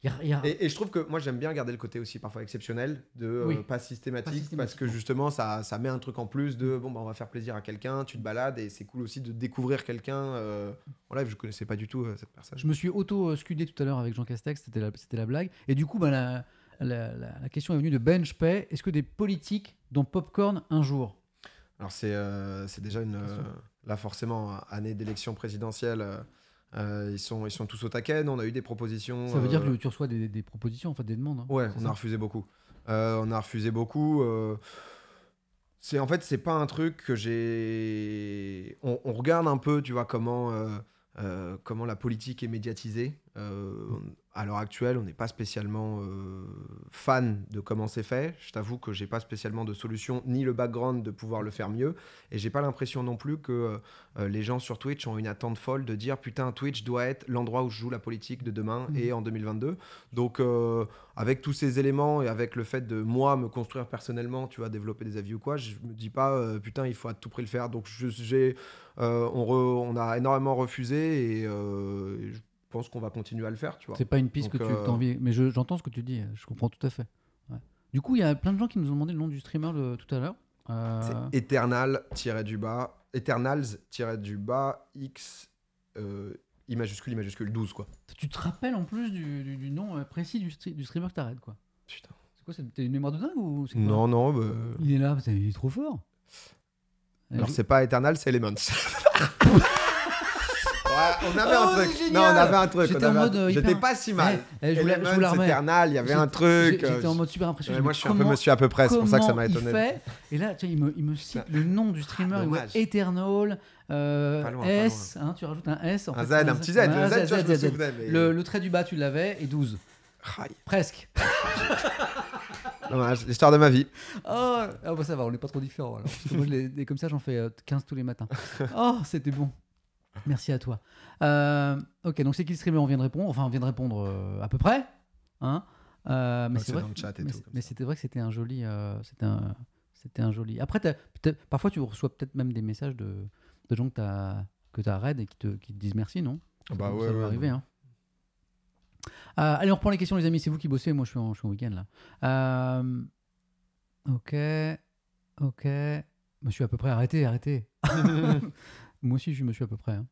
y a, il y a- Et, et je trouve que moi j'aime bien garder le côté aussi parfois exceptionnel, de euh, pas, systématique, Pas parce que justement ça, ça met un truc en plus de bon bah on va faire plaisir à quelqu'un, tu te balades et c'est cool aussi de découvrir quelqu'un. Euh, en live je connaissais pas du tout euh, cette personne. je me suis auto-scudé tout à l'heure avec Jean Castex, c'était la, c'était la blague. Et du coup, bah, la, la, la- la question est venue de Bench Pay. Est-ce que des politiques dans Popcorn un jour? Alors c'est c'est déjà une là forcément année d'élection présidentielle. Euh, euh, ils, sont, ils sont tous au taquet. On a eu des propositions. Ça veut dire euh, que tu reçois des, des propositions, en fait, des demandes. hein. Ouais, C'est on a refusé beaucoup. Euh, on a refusé beaucoup. euh, C'est en fait, c'est pas un truc que j'ai. On, on regarde un peu, tu vois, comment euh, euh, comment la politique est médiatisée. Euh, à l'heure actuelle, on n'est pas spécialement euh, fan de comment c'est fait. Je t'avoue que j'ai pas spécialement de solution ni le background de pouvoir le faire mieux. Et j'ai pas l'impression non plus que euh, les gens sur Twitch ont une attente folle de dire putain Twitch doit être l'endroit où je joue la politique de demain Mhm. et en 2022. Donc avec tous ces éléments et avec le fait de moi me construire personnellement, tu vois, développer des avis ou quoi, je me dis pas putain il faut à tout prix le faire. Donc j'ai on, a énormément refusé et et pense qu'on va continuer à le faire, tu vois. C'est pas une piste Donc, que tu euh, as envie. Mais je- j'entends ce que tu dis, je comprends tout à fait. Ouais. Du coup, il y a plein de gens qui nous ont demandé le nom du streamer de- tout à l'heure. Euh, C'est Eternal-du-bas, Eternals-du-bas, X, euh, I majuscule, I majuscule 12, quoi. Tu te rappelles en plus du, du- du nom précis du, stre- du streamer que t'arrêtes, quoi. Putain. C'est quoi c'est- T'as une mémoire de dingue ou c'est quoi Non, non, bah, Il est là, il est trop fort. Alors c'est pas Eternal, c'est Elements. ouais, on avait Oh, un truc. Non, on avait un truc. J'étais en un- mode, euh, J'étais pas si mal. je. Eternal, il y avait un truc. J'étais euh, en mode super impressionné. moi, je suis un peu monsieur à peu près, c'est pour ça que ça m'a il étonné. fait Et là, tu vois, il me, il me cite le nom du streamer, met Eternal, euh, loin, S, hein, tu rajoutes un S. En Un fait, Z, un petit Z. Un Z, vois, Z. mais- Le, le trait du bas, tu l'avais, et 12. Aïe, Presque. Dommage, l'histoire de ma vie. Oh, ah bah ça va, on n'est pas trop différents. alors. Parce que moi, je les- des comme ça, j'en fais euh, 15 tous les matins. Oh, c'était bon. Merci à toi. Euh, ok, donc c'est qui le streamer On vient de répondre. Enfin, on vient de répondre euh, à peu près. Hein Euh, mais Ouais, c'est vrai, que- mais mais ça. c'était vrai que c'était un joli. euh, c'était un, c'était un joli. Après, t'as- parfois, tu reçois peut-être même des messages de, de gens que tu as que as raid et qui te, qui te disent merci, non? Ah bah ça ouais, peut ouais, arriver. ouais. hein. Euh, allez, on reprend les questions, les amis. C'est vous qui bossez. Moi, je suis en, je suis en week-end là. Euh, ok. Ok. Monsieur à peu près. Arrêtez, arrêtez. Moi aussi, je me suis à peu près. hein.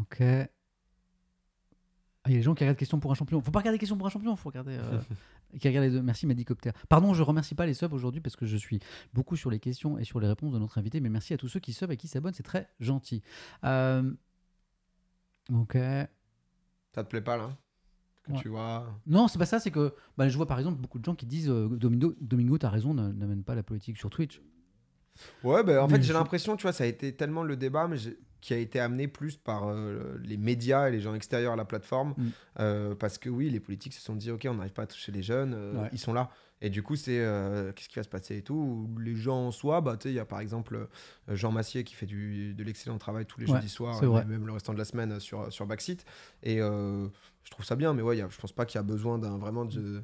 Ok. Ah, il y a des gens qui regardent questions pour un champion. Faut pas regarder questions pour un champion. Faut regarder. euh, qui regardent les deux. Merci, Madicopter. Pardon, je remercie pas les subs aujourd'hui parce que je suis beaucoup sur les questions et sur les réponses de notre invité. Mais merci à tous ceux qui sub et qui s'abonnent. C'est très gentil. Euh, Ok. Ça te plaît pas, là? Que Ouais. tu vois? Non, c'est pas ça. C'est que bah, je vois par exemple beaucoup de gens qui disent euh, Domingo, Domingo, t'as raison, ne- n'amène pas la politique sur Twitch. Ouais, bah, en fait, j'ai l'impression, tu vois, ça a été tellement le débat, mais qui a été amené plus par euh, les médias et les gens extérieurs à la plateforme. Mm. Euh, parce que oui, les politiques se sont dit, OK, on n'arrive pas à toucher les jeunes, euh, Ouais. ils sont là. Et du coup, c'est qu'est-ce qui va se passer et tout. Les gens en soi, bah, tu sais, il y a par exemple Jean Massier qui fait du, de l'excellent travail tous les Ouais, jeudis soirs, et même le restant de la semaine sur, sur Backseat. Et je trouve ça bien, mais ouais, y a- je pense pas qu'il y a besoin d'un vraiment de.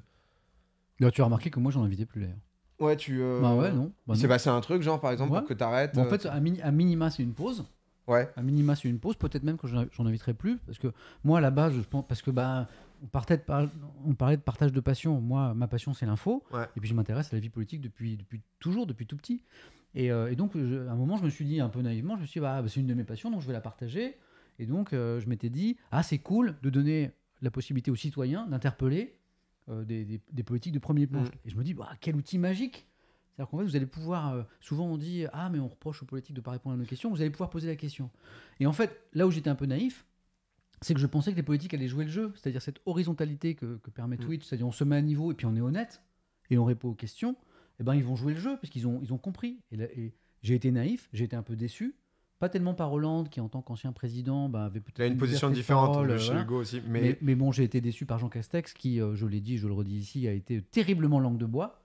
Là, tu as remarqué que moi, j'en invitais plus d'ailleurs. Ouais, tu. euh, Bah ouais, non. Bah Il s'est non. passé un truc, genre par exemple, Ouais. pour que t'arrêtes. Bon, en euh, fait, à, mini- à minima, c'est une pause. Ouais. À minima, c'est une pause. Peut-être même que j'en inviterai plus. Parce que moi, à la base, je pense. Parce que bah, on, partait de par- on parlait de partage de passion. Moi, ma passion, c'est l'info. Ouais. Et puis, je m'intéresse à la vie politique depuis, depuis toujours, depuis tout petit. Et, euh, et donc, je- à un moment, je me suis dit un peu naïvement je me suis dit, bah, c'est une de mes passions, donc je vais la partager. Et donc, euh, je m'étais dit, ah, c'est cool de donner la possibilité aux citoyens d'interpeller euh, des, des- des politiques de premier plan. Mm. Et je me dis, bah, quel outil magique c'est-à-dire qu'en fait, vous allez pouvoir. euh, souvent, on dit Ah, mais on reproche aux politiques de ne pas répondre à nos questions. Vous allez pouvoir poser la question. Et en fait, là où j'étais un peu naïf, c'est que je pensais que les politiques allaient jouer le jeu. C'est-à-dire cette horizontalité que, que permet Mm. Twitch. C'est-à-dire, on se met à niveau et puis on est honnête et on répond aux questions. Et ben, ils vont jouer le jeu parce qu'ils ont, ils ont compris. Et, et j'ai été naïf, j'ai été un peu déçu. Pas tellement par Hollande, qui en tant qu'ancien président bah, avait peut-être. Il a une position différente parole, de euh, chez voilà. Hugo aussi. Mais, Mais, mais bon, j'ai été déçu par Jean Castex, qui, euh, je l'ai dit, je le redis ici, a été terriblement langue de bois.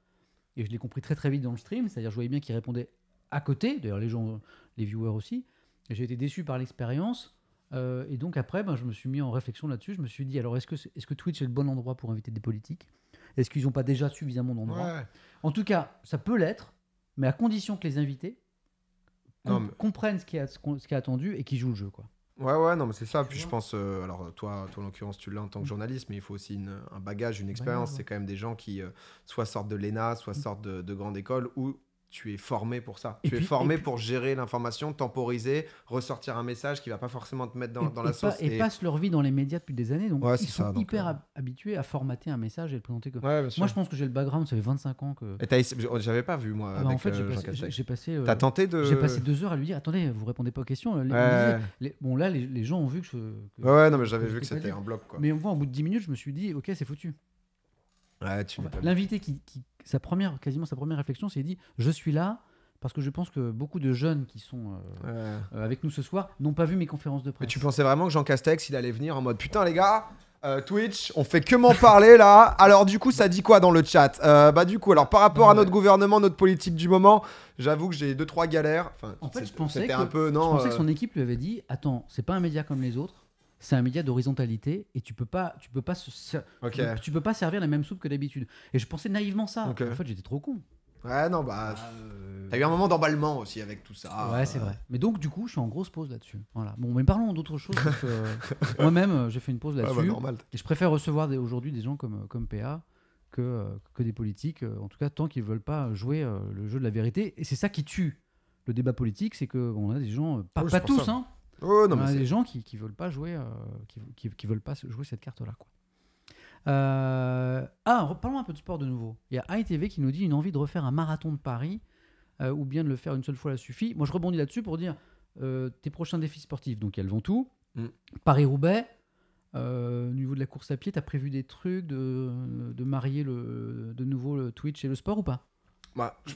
Et je l'ai compris très très vite dans le stream. C'est-à-dire, je voyais bien qu'il répondait à côté. D'ailleurs, les gens, les viewers aussi. J'ai été déçu par l'expérience. Euh, et donc après, ben, je me suis mis en réflexion là-dessus. Je me suis dit, alors est-ce que, est-ce que Twitch est le bon endroit pour inviter des politiques? Est-ce qu'ils n'ont pas déjà suffisamment d'endroits? Ouais. En tout cas, ça peut l'être, mais à condition que les invités Non, com- mais- comprennent ce qui, est, ce qui est attendu et qu'ils jouent le jeu. Quoi. Ouais, ouais, non, mais c'est ça. Puis je pense, euh, alors toi, toi en l'occurrence, tu l'as en tant que journaliste, mais il faut aussi une- un bagage, une expérience. ouais. C'est quand même des gens qui euh, soit sortent de l'ENA, soit sortent de, de grande école, ou tu es formé pour ça. Et tu es puis- formé et puis- pour gérer l'information, temporiser, ressortir un message qui va pas forcément te mettre dans, et, dans la et sauce. pa- et passent leur vie dans les médias depuis des années. Donc Ouais, ils sont ça, donc, hyper euh, hab- habitués à formater un message et le présenter comme. Ouais. Moi, je pense que j'ai le background, ça fait 25 ans que. Essa- j'avais pas vu moi Ah bah, avec en fait, j'ai euh, passé, euh, T'as tenté de. j'ai passé deux heures à lui dire Attendez, vous répondez pas aux questions. Les- Ouais. les- bon, là, les, les gens ont vu que je. que- Ouais, non, mais j'avais vu que c'était un bloc quoi. Mais au bout de 10 minutes, je me suis dit Ok, c'est foutu. Ouais, tu m'étonnes. L'invité qui, qui- sa première, quasiment sa première réflexion, c'est dit Je suis là parce que je pense que beaucoup de jeunes qui sont euh, Ouais. euh, avec nous ce soir n'ont pas vu mes conférences de Mais presse. tu pensais vraiment que Jean Castex, il allait venir en mode putain les gars, euh, Twitch, on fait que m'en parler là. Alors du coup, ça dit quoi dans le chat? Euh, Bah du coup, alors par rapport Non, à notre ouais. gouvernement, notre politique du moment, j'avoue que j'ai deux trois galères. Enfin, En fait, je pensais que- un peu Je non. pensais que son équipe lui avait dit Attends, c'est pas un média comme les autres, c'est un média d'horizontalité et tu peux pas, tu peux pas, se ser- Ok. tu, peux, tu peux pas servir la même soupe que d'habitude. Et je pensais naïvement ça. Ok. En fait, j'étais trop con. Ouais non bah. Euh, T'as eu un moment d'emballement aussi avec tout ça. ouais, c'est vrai. Mais donc, du coup, je suis en grosse pause là-dessus. Voilà. Bon, mais parlons d'autre chose. parce que, euh, Moi-même, euh, j'ai fait une pause Ouais, là-dessus. bah, normal. Et je préfère recevoir aujourd'hui des gens comme, comme PA que, euh, que des politiques, euh, en tout cas tant qu'ils veulent pas jouer euh, le jeu de la vérité. Et c'est ça qui tue le débat politique, c'est qu'on a des gens, euh, pas, Oui, tous, ça. hein, Oh non mais a des gens qui, qui veulent pas jouer, euh, qui, qui, qui veulent pas jouer cette carte-là. Quoi. Euh, Ah, parlons un peu de sport de nouveau. Il y a ITV qui nous dit une envie de refaire un marathon de Paris, euh, ou bien de le faire une seule fois, ça suffit. Moi, je rebondis là-dessus pour dire euh, tes prochains défis sportifs. Donc, a le Ventoux, Mm. Paris-Roubaix. euh, au niveau de la course à pied, tu as prévu des trucs de, de marier le, de nouveau le Twitch et le sport ou pas? Bah, je,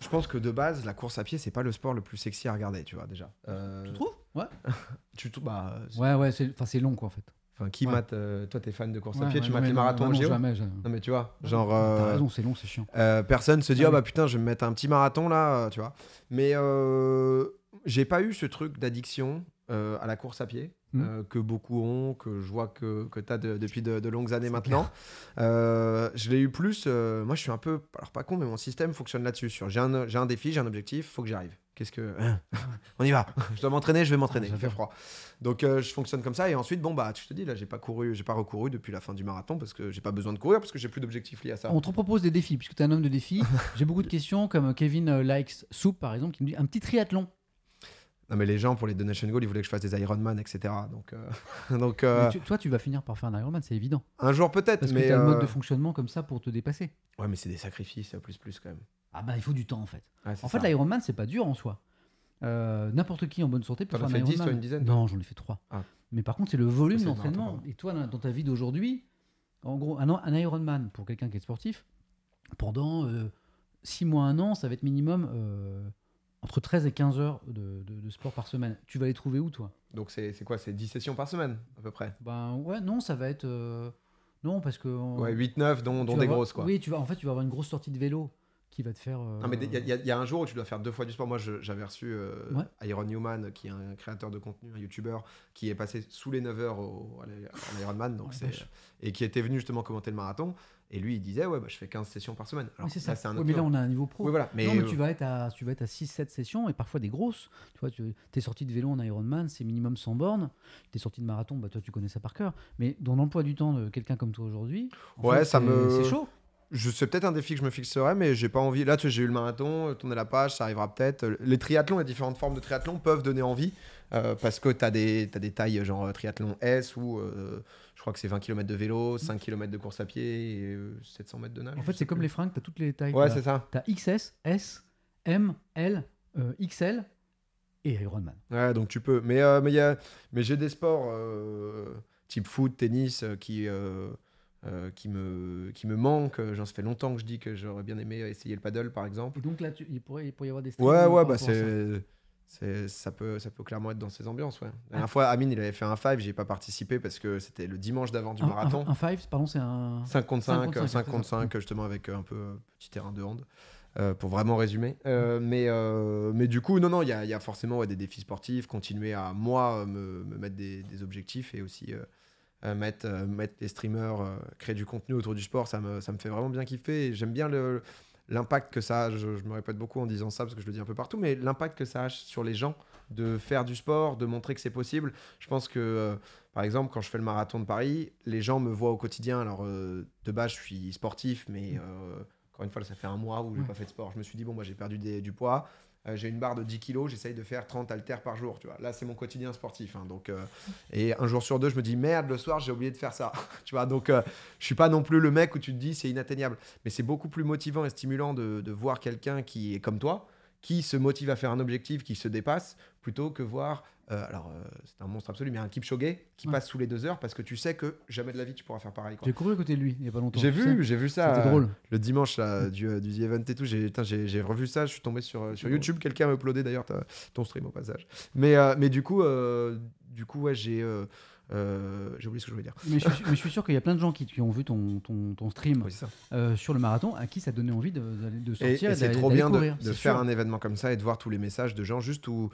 je pense que de base, la course à pied, c'est pas le sport le plus sexy à regarder, tu vois déjà. Euh, Tu trouves? Ouais. tu trou- bah, c'est- Ouais, ouais, c'est enfin, c'est long quoi en fait. Enfin, qui Ouais. mate euh, Toi, t'es fan de course à Ouais, pied, ouais, tu mates les non, marathons bah au non, géo? jamais, jamais. Non mais tu vois, genre. T'as euh, raison, c'est long, c'est chiant. Euh, personne se dit Ah ah bah putain je vais me mettre un petit marathon là euh, tu vois mais euh, j'ai pas eu ce truc d'addiction euh, à la course à pied Mhm. euh, que beaucoup ont que je vois que, que tu as depuis de, de longues années maintenant. Euh, je l'ai eu plus euh, moi je suis un peu alors pas con mais mon système fonctionne là-dessus. Sur j'ai un, un défi j'ai un objectif faut que j'y arrive qu'est-ce que on y va. Je dois m'entraîner je vais m'entraîner. Il fait froid. Donc euh, je fonctionne comme ça. Et ensuite bon bah tu te dis là j'ai pas couru j'ai pas recouru depuis la fin du marathon parce que j'ai pas besoin de courir parce que j'ai plus d'objectifs liés à ça. On te propose des défis, puisque tu es un homme de défis. J'ai beaucoup de questions, comme Kevin euh, Likes Soup, par exemple, qui me dit un petit triathlon. Non, mais les gens, pour les Donation Goal, ils voulaient que je fasse des Ironman, etc. Donc, euh, donc euh, tu- toi, tu vas finir par faire un Ironman, c'est évident. un jour peut-être, Parce que mais. tu as le mode euh, de fonctionnement comme ça pour te dépasser. Ouais, mais c'est des sacrifices, euh, plus plus quand même. Ah bah, il faut du temps, en fait. Ouais, En fait, ça. l'Ironman, c'est pas dur en soi. Euh, N'importe qui en bonne santé peut faire un fait 10, Ironman. toi, une dizaine, Non, j'en ai fait 3. Ah. Mais par contre, c'est le volume d'entraînement. Et toi, dans ta vie d'aujourd'hui, en gros, un, un Ironman, pour quelqu'un qui est sportif, pendant 6 mois, 1 an, ça va être minimum euh, entre 13 et 15 heures de, de- de sport par semaine. Tu vas les trouver où, toi? Donc, c'est quoi? C'est 10 sessions par semaine, à peu près? Ben ouais, non, ça va être. euh, Non, parce que. on- Ouais, 8-9, dont, des avoir- grosses, quoi. Oui, tu vas, en fait, tu vas avoir une grosse sortie de vélo qui va te faire. euh, Non, mais il y, a- y un jour où tu dois faire deux fois du sport. Moi, j'avais reçu euh, Ouais. Iron Newman, qui est un créateur de contenu, un YouTuber, qui est passé sous les 9 heures au, à Ironman, donc Ouais, vache. et qui était venu justement commenter le marathon. Et lui, il disait, ouais, bah, je fais 15 sessions par semaine. Alors, c'est ça. c'est un Ouais, autre mais là, on a un niveau pro. Oui, voilà. Mais, non, mais euh, tu vas être à, tu vas être à 6-7 sessions et parfois des grosses. Tu vois, tu es sorti de vélo en Ironman, c'est minimum 100 bornes. Tu es sorti de marathon, bah, toi, tu connais ça par cœur. Mais dans l'emploi du temps de quelqu'un comme toi aujourd'hui, Ouais, fait, ça me- C'est chaud. Je sais peut-être un défi que je me fixerais, mais j'ai pas envie. Là, tu sais, j'ai eu le marathon, euh, tourner la page, ça arrivera peut-être. Les triathlons, les différentes formes de triathlon peuvent donner envie euh, parce que tu as des, t'as des tailles genre euh, triathlon S euh, je crois que c'est 20 km de vélo, 5 km de course à pied et euh, 700 mètres de nage. En fait, c'est comme plus. les fringues, tu as toutes les tailles. Ouais, T'as- c'est ça. Tu as XS, S, M, L, euh, XL et Ironman. Ouais, donc tu peux. Mais, euh, mais, il y a- mais j'ai des sports euh, type foot, tennis euh, qui, euh, euh, qui, me, qui me manquent. J'en ça fait longtemps que je dis que j'aurais bien aimé essayer le paddle par exemple. Et donc là, tu- il, pourrait, il pourrait y avoir des Ouais, ouais, bah c'est. Ça peut, ça peut clairement être dans ces ambiances, ouais. La dernière fois, Amine, il avait fait un 5, j'ai pas participé parce que c'était le dimanche d'avant du Un- marathon. Un 5, pardon, c'est un. 5 contre 5, 55, 5 contre c'est ça. 5, justement avec un peu euh, petit terrain de hand, euh, pour vraiment résumer. Euh, mais, euh, mais du coup, non, non, il y a, il y a forcément ouais, des défis sportifs, continuer à, moi, euh, me, me mettre des, des objectifs et aussi euh, mettre, euh, mettre les streamers, euh, créer du contenu autour du sport, ça me, ça me fait vraiment bien kiffer. J'aime bien l'impact que ça a, je, je me répète beaucoup en disant ça parce que je le dis un peu partout, mais l'impact que ça a sur les gens de faire du sport, de montrer que c'est possible. Je pense que, euh, par exemple, quand je fais le marathon de Paris, les gens me voient au quotidien. Alors, de base, je suis sportif, mais euh, encore une fois, ça fait un mois où j'ai Ouais. pas fait de sport. Je me suis dit, bon, moi, j'ai perdu des- du poids. Euh, j'ai une barre de 10 kilos, j'essaye de faire 30 haltères par jour, tu vois. Là, c'est mon quotidien sportif. hein, donc, euh, et un jour sur deux, je me dis, merde, le soir, j'ai oublié de faire ça. tu vois, donc, euh, je suis pas non plus le mec où tu te dis, c'est inatteignable. Mais c'est beaucoup plus motivant et stimulant de, de voir quelqu'un qui est comme toi, qui se motive à faire un objectif, qui se dépasse, plutôt que voir euh, alors euh, c'est un monstre absolu, mais un Kipchoge qui Ouais. passe sous les deux heures parce que tu sais que jamais de la vie tu pourras faire pareil. J'ai couru à côté de lui il y a pas longtemps. J'ai vu, j'ai vu ça. C'était euh, drôle. Le dimanche là, du, du The Event et tout, j'ai revu ça, je suis tombé sur, sur YouTube, quelqu'un m'a uploadé d'ailleurs ton stream au passage. Mais, mais du coup, du coup ouais, j'ai euh, j'ai oublié ce que je voulais dire. Mais je, suis, mais je suis sûr qu'il y a plein de gens qui, qui ont vu ton, ton, ton stream Oui, euh, sur le marathon à qui ça donnait envie de, de sortir et et c'est trop bien de, courir, de c'est faire sûr. un événement comme ça et de voir tous les messages de gens juste où.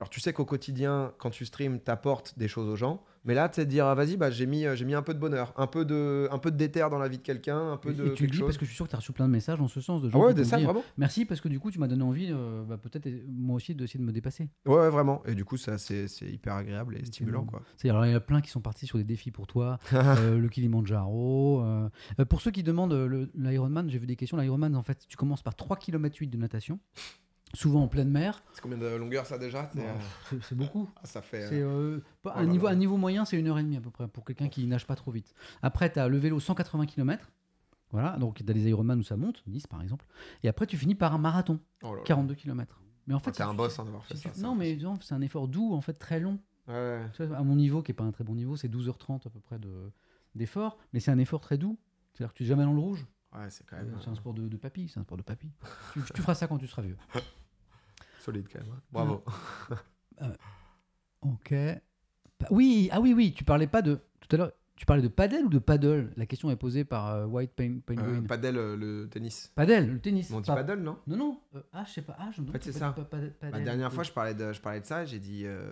Alors tu sais qu'au quotidien, quand tu streams, t'apportes des choses aux gens, mais là, tu sais, dire ah, vas-y, bah, j'ai mis, euh, j'ai mis un peu de bonheur, un peu de, un peu de déter dans la vie de quelqu'un, un peu Et- de et tu le dis chose. parce que je suis sûr que tu as reçu plein de messages dans ce sens de Ah gens ouais, qui de t'ont ça dit, vraiment Merci parce que du coup tu m'as donné envie, euh, bah, peut-être moi aussi d'essayer de me dépasser. Ouais, ouais, vraiment. Et du coup, ça, c'est c'est hyper agréable et stimulant, bon. quoi. C'est alors il y en a plein qui sont partis sur des défis pour toi, euh, le Kilimanjaro. euh. Pour ceux qui demandent l'Ironman, j'ai vu des questions. L'Ironman, en fait, tu commences par 3 km 8 de natation, souvent en pleine mer. C'est combien de longueur ça déjà C'est, euh, C'est c'est beaucoup. ah, Ça fait. euh, C'est euh, pas- oh un, niveau, un niveau moyen, c'est une heure et demie à peu près pour quelqu'un qui nage pas trop vite. Après, tu as le vélo 180 km. Voilà, donc tu as des Ironman où ça monte, 10 par exemple. Et après, tu finis par un marathon, oh là là. 42 km. Mais en Ah, fait, si un boss hein, d'avoir fait ça. c'est non, mais c'est un effort doux, en fait, très long. impressionnant. Ouais. Tu vois, à mon niveau, qui est pas un très bon niveau, c'est 12h30 à peu près de- d'effort, mais c'est un effort très doux. C'est-à-dire que tu es jamais dans le rouge. Ouais, c'est quand même C'est un euh, sport de, de papy, c'est un sport de papy. tu, tu feras ça quand tu seras vieux. solide quand même. hein. Bravo. Ok. Pa- Oui, ah oui, oui, tu parlais pas de. Tout à l'heure, tu parlais de padel ou de paddle? La question est posée par euh, White Pen- Penguin. Euh, padel, euh, le tennis. Padel, le tennis. On dit pas- paddle, non? Non, non. euh, ah, je sais pas. Ah, je me En fait, c'est ça. pas- La dernière fois, je parlais de, je parlais de ça, j'ai dit, euh,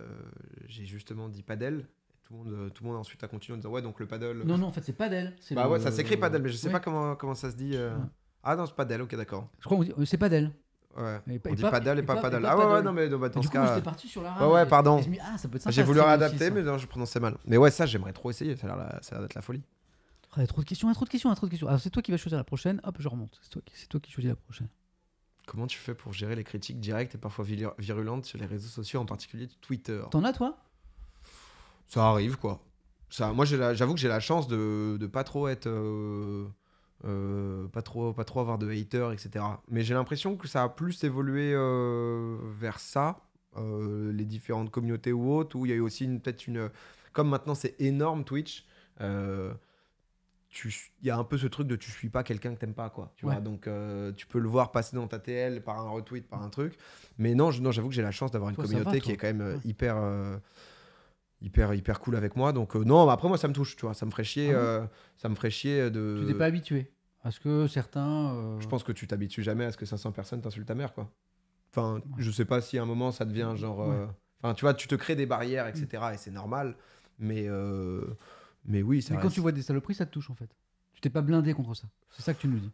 j'ai justement dit padel. Tout le monde, euh, tout le monde ensuite a continué en disant ouais donc le paddle. Non, non, en fait, c'est padel. c'est Bah le- ouais, ça s'écrit padel, mais je sais Ouais. pas comment comment ça se dit. euh. Ah non, c'est padel, ok d'accord. Je crois qu'on dit. euh, C'est padel. Ouais. Et pas- On et dit pas- et, pas Ah ouais, ouais, non mais dans ce coup, cas. j'étais parti sur la Ouais, ouais, rame et- pardon. ah. J'ai voulu réadapter, mais non, je prononçais mal. Mais ouais, ça, j'aimerais trop essayer. Ça a l'air d'être la folie. Ah, il y a trop de questions, il y a trop de questions, il y a trop de questions. Alors, c'est toi qui vas choisir la prochaine. Hop, je remonte. C'est toi, qui- c'est toi qui choisis la prochaine. Comment tu fais pour gérer les critiques directes et parfois viru- virulentes sur les réseaux sociaux, en particulier Twitter? T'en as, toi? Ça arrive, quoi. Ça, moi, j'avoue que j'ai la chance de, de pas trop être. Euh, pas, trop, pas trop avoir de haters, etc. Mais j'ai l'impression que ça a plus évolué euh, vers ça, euh, les différentes communautés ou autres, où il y a eu aussi peut-être une. Comme maintenant, c'est énorme Twitch. tu- il y a un peu ce truc de tu suis pas quelqu'un que t'aimes pas quoi tu Ouais. vois donc euh, tu peux le voir passer dans ta TL par un retweet par un truc mais non je- non j'avoue que j'ai la chance d'avoir une Toi, communauté va, qui est quand même Ouais. hyper euh, hyper hyper cool avec moi donc euh, non après moi ça me touche tu vois ça me ferait chier Ah euh, ça me ferait chier de Tu t'es pas habitué à ce que certains. euh, je pense que tu t'habitues jamais à ce que 500 personnes t'insultent ta mère quoi enfin Ouais. je sais pas si à un moment ça devient genre enfin tu vois tu te crées des barrières etc et c'est normal mais mais oui ça Mais quand tu vois des saloperies, ça te touche en fait. Tu t'es pas blindé contre ça. C'est ça que tu nous dis.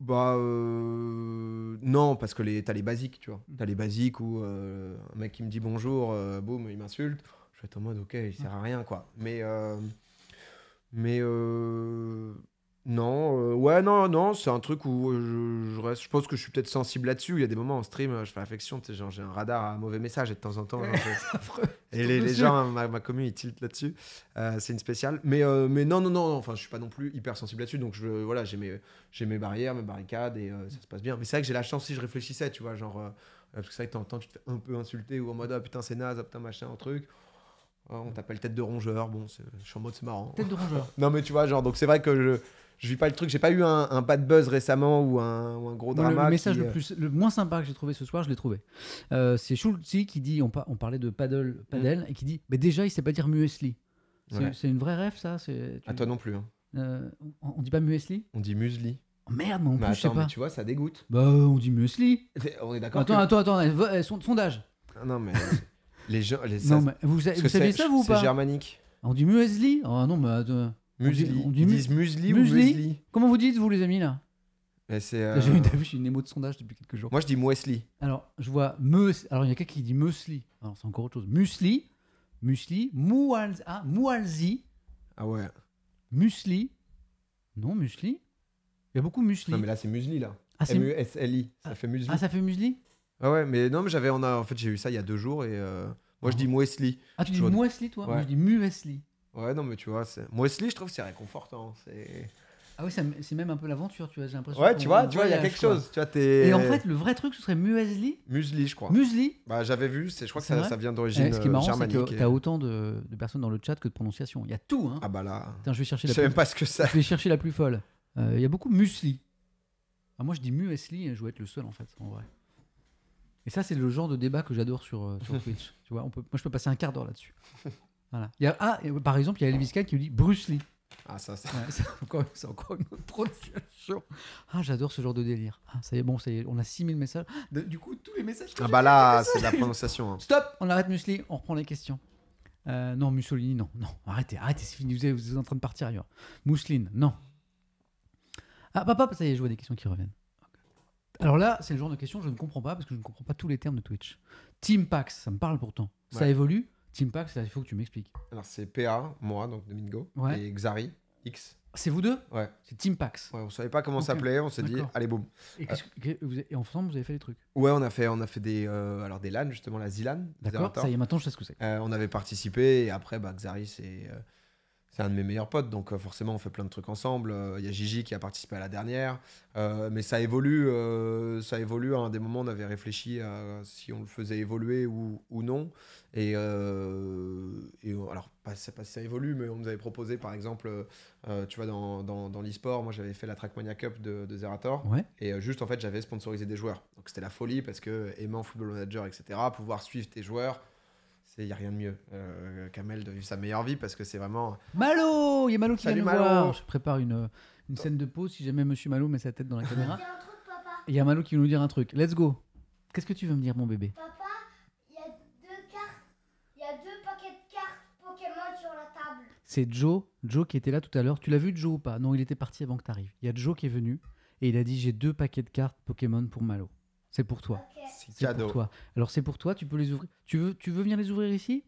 Bah euh, non, parce que les, t'as les basiques, tu vois. Mm. T'as les basiques où euh, un mec qui me dit bonjour, euh, boum, il m'insulte. Je vais être en mode ok, il sert à rien quoi. Mais euh, mais euh, non, euh, ouais non non, c'est un truc où je, je reste. Je pense que je suis peut-être sensible là-dessus. Il y a des moments en stream, je fais affection, tu sais, genre j'ai un radar à mauvais message et de temps en temps. genre, je- et les, gens, ma, ma commune, ils tiltent là-dessus. Euh, c'est une spéciale. Mais, euh, mais non, non, non, enfin, je suis pas non plus hyper sensible là-dessus. Donc, je, voilà, j'ai mes, j'ai mes barrières, mes barricades et ça se passe bien. Mais c'est vrai que j'ai la chance si je réfléchissais, tu vois, genre. parce que c'est vrai que t'entends, tu te fais un peu insulter ou en mode, ah putain, c'est naze, ah, putain, machin, un truc. Ah, on t'appelle tête de rongeur. Bon, c'est- je suis en mode, c'est marrant. Tête de rongeur. Non, mais tu vois, genre, donc c'est vrai que je. Je vis pas le truc, j'ai pas eu un, un bad buzz récemment ou un, ou un gros le- drama. le, message qui, le, euh, plus, le moins sympa que j'ai trouvé ce soir, je l'ai trouvé. Euh, c'est Schultzy qui dit on, on parlait de paddle, paddle et qui dit mais déjà, il sait pas dire muesli. C'est Ouais. une vraie rêve, ça c'est, À toi non plus. hein. Euh, on, on dit pas muesli? On dit muesli. oh, Merde, mais en Mais plus, je sais attends, mais pas. tu vois, ça dégoûte. Bah, on dit muesli. On est d'accord. Attends, que- attends, attends, vo- euh, son- sondage. Ah Non, mais les gens. Les, non, ça- mais vous, sa- parce vous que saviez c'est- ça, vous ou C'est pas germanique. On dit muesli? Oh non, mais attends. Muesli. on dit Ils disent muesli, ou muesli? Comment vous dites, vous, les amis, là? Mais c'est. euh, J'ai une, j'ai une émo de sondage depuis quelques jours. Moi, je dis muesli. Alors, je vois meus. Alors, il y a quelqu'un qui dit muesli. Alors, c'est encore autre chose. Musli, musli, moualzi, ah, moualzi, Ah ouais. musli. Non, musli. Il y a beaucoup musli. Non, mais là, c'est muesli, là. ah, c'est- M-U-S-L-I. Ça fait muesli. ah, ça fait musli Ah ouais, mais non, mais j'avais. a- En fait, j'ai eu ça il y a deux jours et. euh, Moi, je dis muesli. Ah, tu dis Je vois- muesli, toi? Moi, Ouais. je dis muesli. Ouais, non, mais tu vois, c'est- muesli, je trouve que c'est réconfortant. C'est. Ah oui, ça m- c'est même un peu l'aventure, tu vois, j'ai l'impression. Ouais, qu'on tu vois, tu vois, il y a voyage, quelque quoi. chose. Tu vois, t'es. Et en fait, le vrai truc, ce serait muesli. Muesli, je crois. Muesli. Bah, j'avais vu, c'est, je crois que C'est ça, vrai ça vient Eh, d'origine ce qui est euh, marrant, c'est germanique. que et- t'as autant de, de personnes dans le chat que de prononciation. Il y a tout, hein. Ah bah là. Je vais chercher Je la sais plus... même pas ce que c'est. Je vais chercher la plus folle. Euh, Il y a beaucoup muesli. Ah, moi, je dis muesli et je dois être le seul, en fait, en vrai. Et ça, c'est le genre de débat que j'adore sur, euh, sur Twitch. tu vois, on peut, moi, je peux passer un quart d'heure là-dessus. Voilà. Il y a, ah, et, par exemple, il y a Elvis qui lui dit Bruce Lee. Ah, ça, c'est. Ouais, encore, encore une autre prononciation. Ah, j'adore ce genre de délire. Ah, ça y est, bon, ça y est, on a 6000 messages. De- du coup, tous les messages. que Ah bah là, c'est la prononciation. hein. Stop, on arrête Musli, on reprend les questions. Euh, non, Mussolini, non, non, arrêtez, arrêtez, c'est fini, vous êtes, vous êtes en train de partir ailleurs. Mousseline, non. Ah, papa, ça y est, je vois des questions qui reviennent. Alors là, c'est le genre de questions que je ne comprends pas parce que je ne comprends pas tous les termes de Twitch. Team Pax, ça me parle pourtant. Ça évolue. Team Pax, là, il faut que tu m'expliques. Alors, c'est PA, moi, donc Domingo. Ouais. Et Xari, X. C'est vous deux Ouais. C'est Team Pax. Ouais, on savait pas comment Ok. ça s'appelait, on s'est dit, allez, boum. Et, que- vous avez- et ensemble, vous avez fait les trucs. Ouais, on a fait, on a fait des, euh, alors des LAN, justement, la ZLAN. D'accord. Ça y est, maintenant, je sais ce que c'est. Euh, on avait participé et après, bah, Xari, c'est euh, c'est un de mes meilleurs potes. Donc, euh, forcément, on fait plein de trucs ensemble. Euh, Il y a Gigi qui a participé à la dernière. Euh, mais ça évolue. ça évolue. À un des moments, on avait réfléchi à si on le faisait évoluer ou, ou non. Et, et, alors, pas, c'est pas si ça évolue, mais on nous avait proposé, par exemple, tu vois, dans, dans, dans l'e-sport, moi, j'avais fait la Trackmania Cup de, de Zerator. Ouais. Et juste, en fait, j'avais sponsorisé des joueurs. Donc, c'était la folie parce que aimant Football Manager, etc., pouvoir suivre tes joueurs, il n'y a rien de mieux. Euh, Kamel de vivre sa meilleure vie parce que c'est vraiment. Malo Il y a Malo qui Salut, vient Malo. voir. Je prépare une, une scène de pause si jamais Monsieur Malo met sa tête dans la caméra. C'est un truc, papa. Il y a Malo qui veut nous dire un truc. Let's go. Qu'est-ce que tu veux me dire, mon bébé? Papa, il y a deux cartes. Il y a deux paquets de cartes Pokémon sur la table. C'est Joe. Joe qui était là tout à l'heure. Tu l'as vu, Joe, ou pas? Non, il était parti avant que tu arrives. Il y a Joe qui est venu et il a dit J'ai deux paquets de cartes Pokémon pour Malo. C'est pour toi. C'est cadeau. pour toi. Alors, c'est pour toi. Tu peux les ouvrir. Tu veux, tu veux venir les ouvrir ici?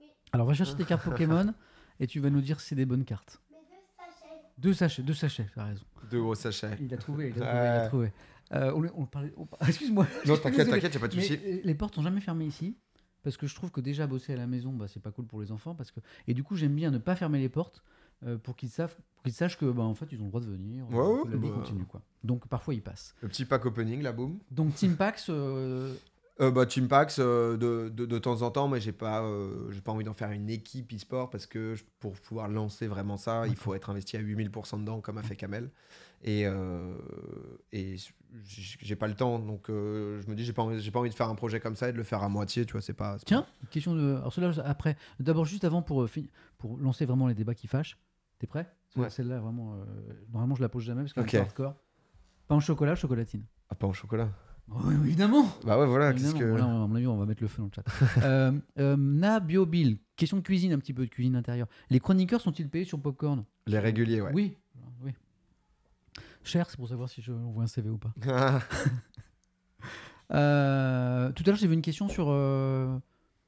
Oui. Alors, va chercher tes cartes Pokémon et tu vas nous dire si c'est des bonnes cartes. Mais deux sachets. Deux sachets, deux sachets, t'as raison. Deux gros sachets. Il a trouvé, il a trouvé, il a trouvé. Euh, on, on parlait. on Excuse-moi. Non, t'inquiète, t'inquiète, y a pas de souci. euh, les portes sont jamais fermées ici parce que je trouve que déjà bosser à la maison, bah, c'est pas cool pour les enfants parce que et du coup j'aime bien ne pas fermer les portes euh, pour qu'ils savent, pour qu'ils sachent que bah, en fait ils ont le droit de venir, Ouais, euh, ouais, que la vie bah. continue quoi. Donc parfois ils passent. Le petit pack opening, là, boum. Donc Team Pax, euh, Euh, bah, Team Pax, euh, de, de, de temps en temps, mais j'ai pas, euh, j'ai pas envie d'en faire une équipe e-sport parce que je- pour pouvoir lancer vraiment ça, il faut être investi à 8000% dedans, comme a fait Kamel. Et, et j'ai pas le temps, donc je me dis, j'ai pas, envie- j'ai pas envie de faire un projet comme ça et de le faire à moitié, tu vois, c'est pas. c'est tiens, question de. Alors cela après. D'abord juste avant pour fin- pour lancer vraiment les débats qui fâchent. T'es prêt? Ouais. Celle-là vraiment. euh, normalement je la pose jamais parce qu'elle Ok. est hardcore. Pain au chocolat, chocolatine? pas- Ah, pas au chocolat. Oui, évidemment. Bah ouais, voilà, qu'est-ce Évidemment. que. Voilà, à mon avis, on va mettre le feu dans le chat. euh, euh, Nabiobil, question de cuisine, un petit peu de cuisine intérieure. Les chroniqueurs sont-ils payés sur Popcorn? Les réguliers, ouais. Oui. oui. Cher, c'est pour savoir si je envoie un CV ou pas. Euh, tout à l'heure, j'ai vu une question sur, euh,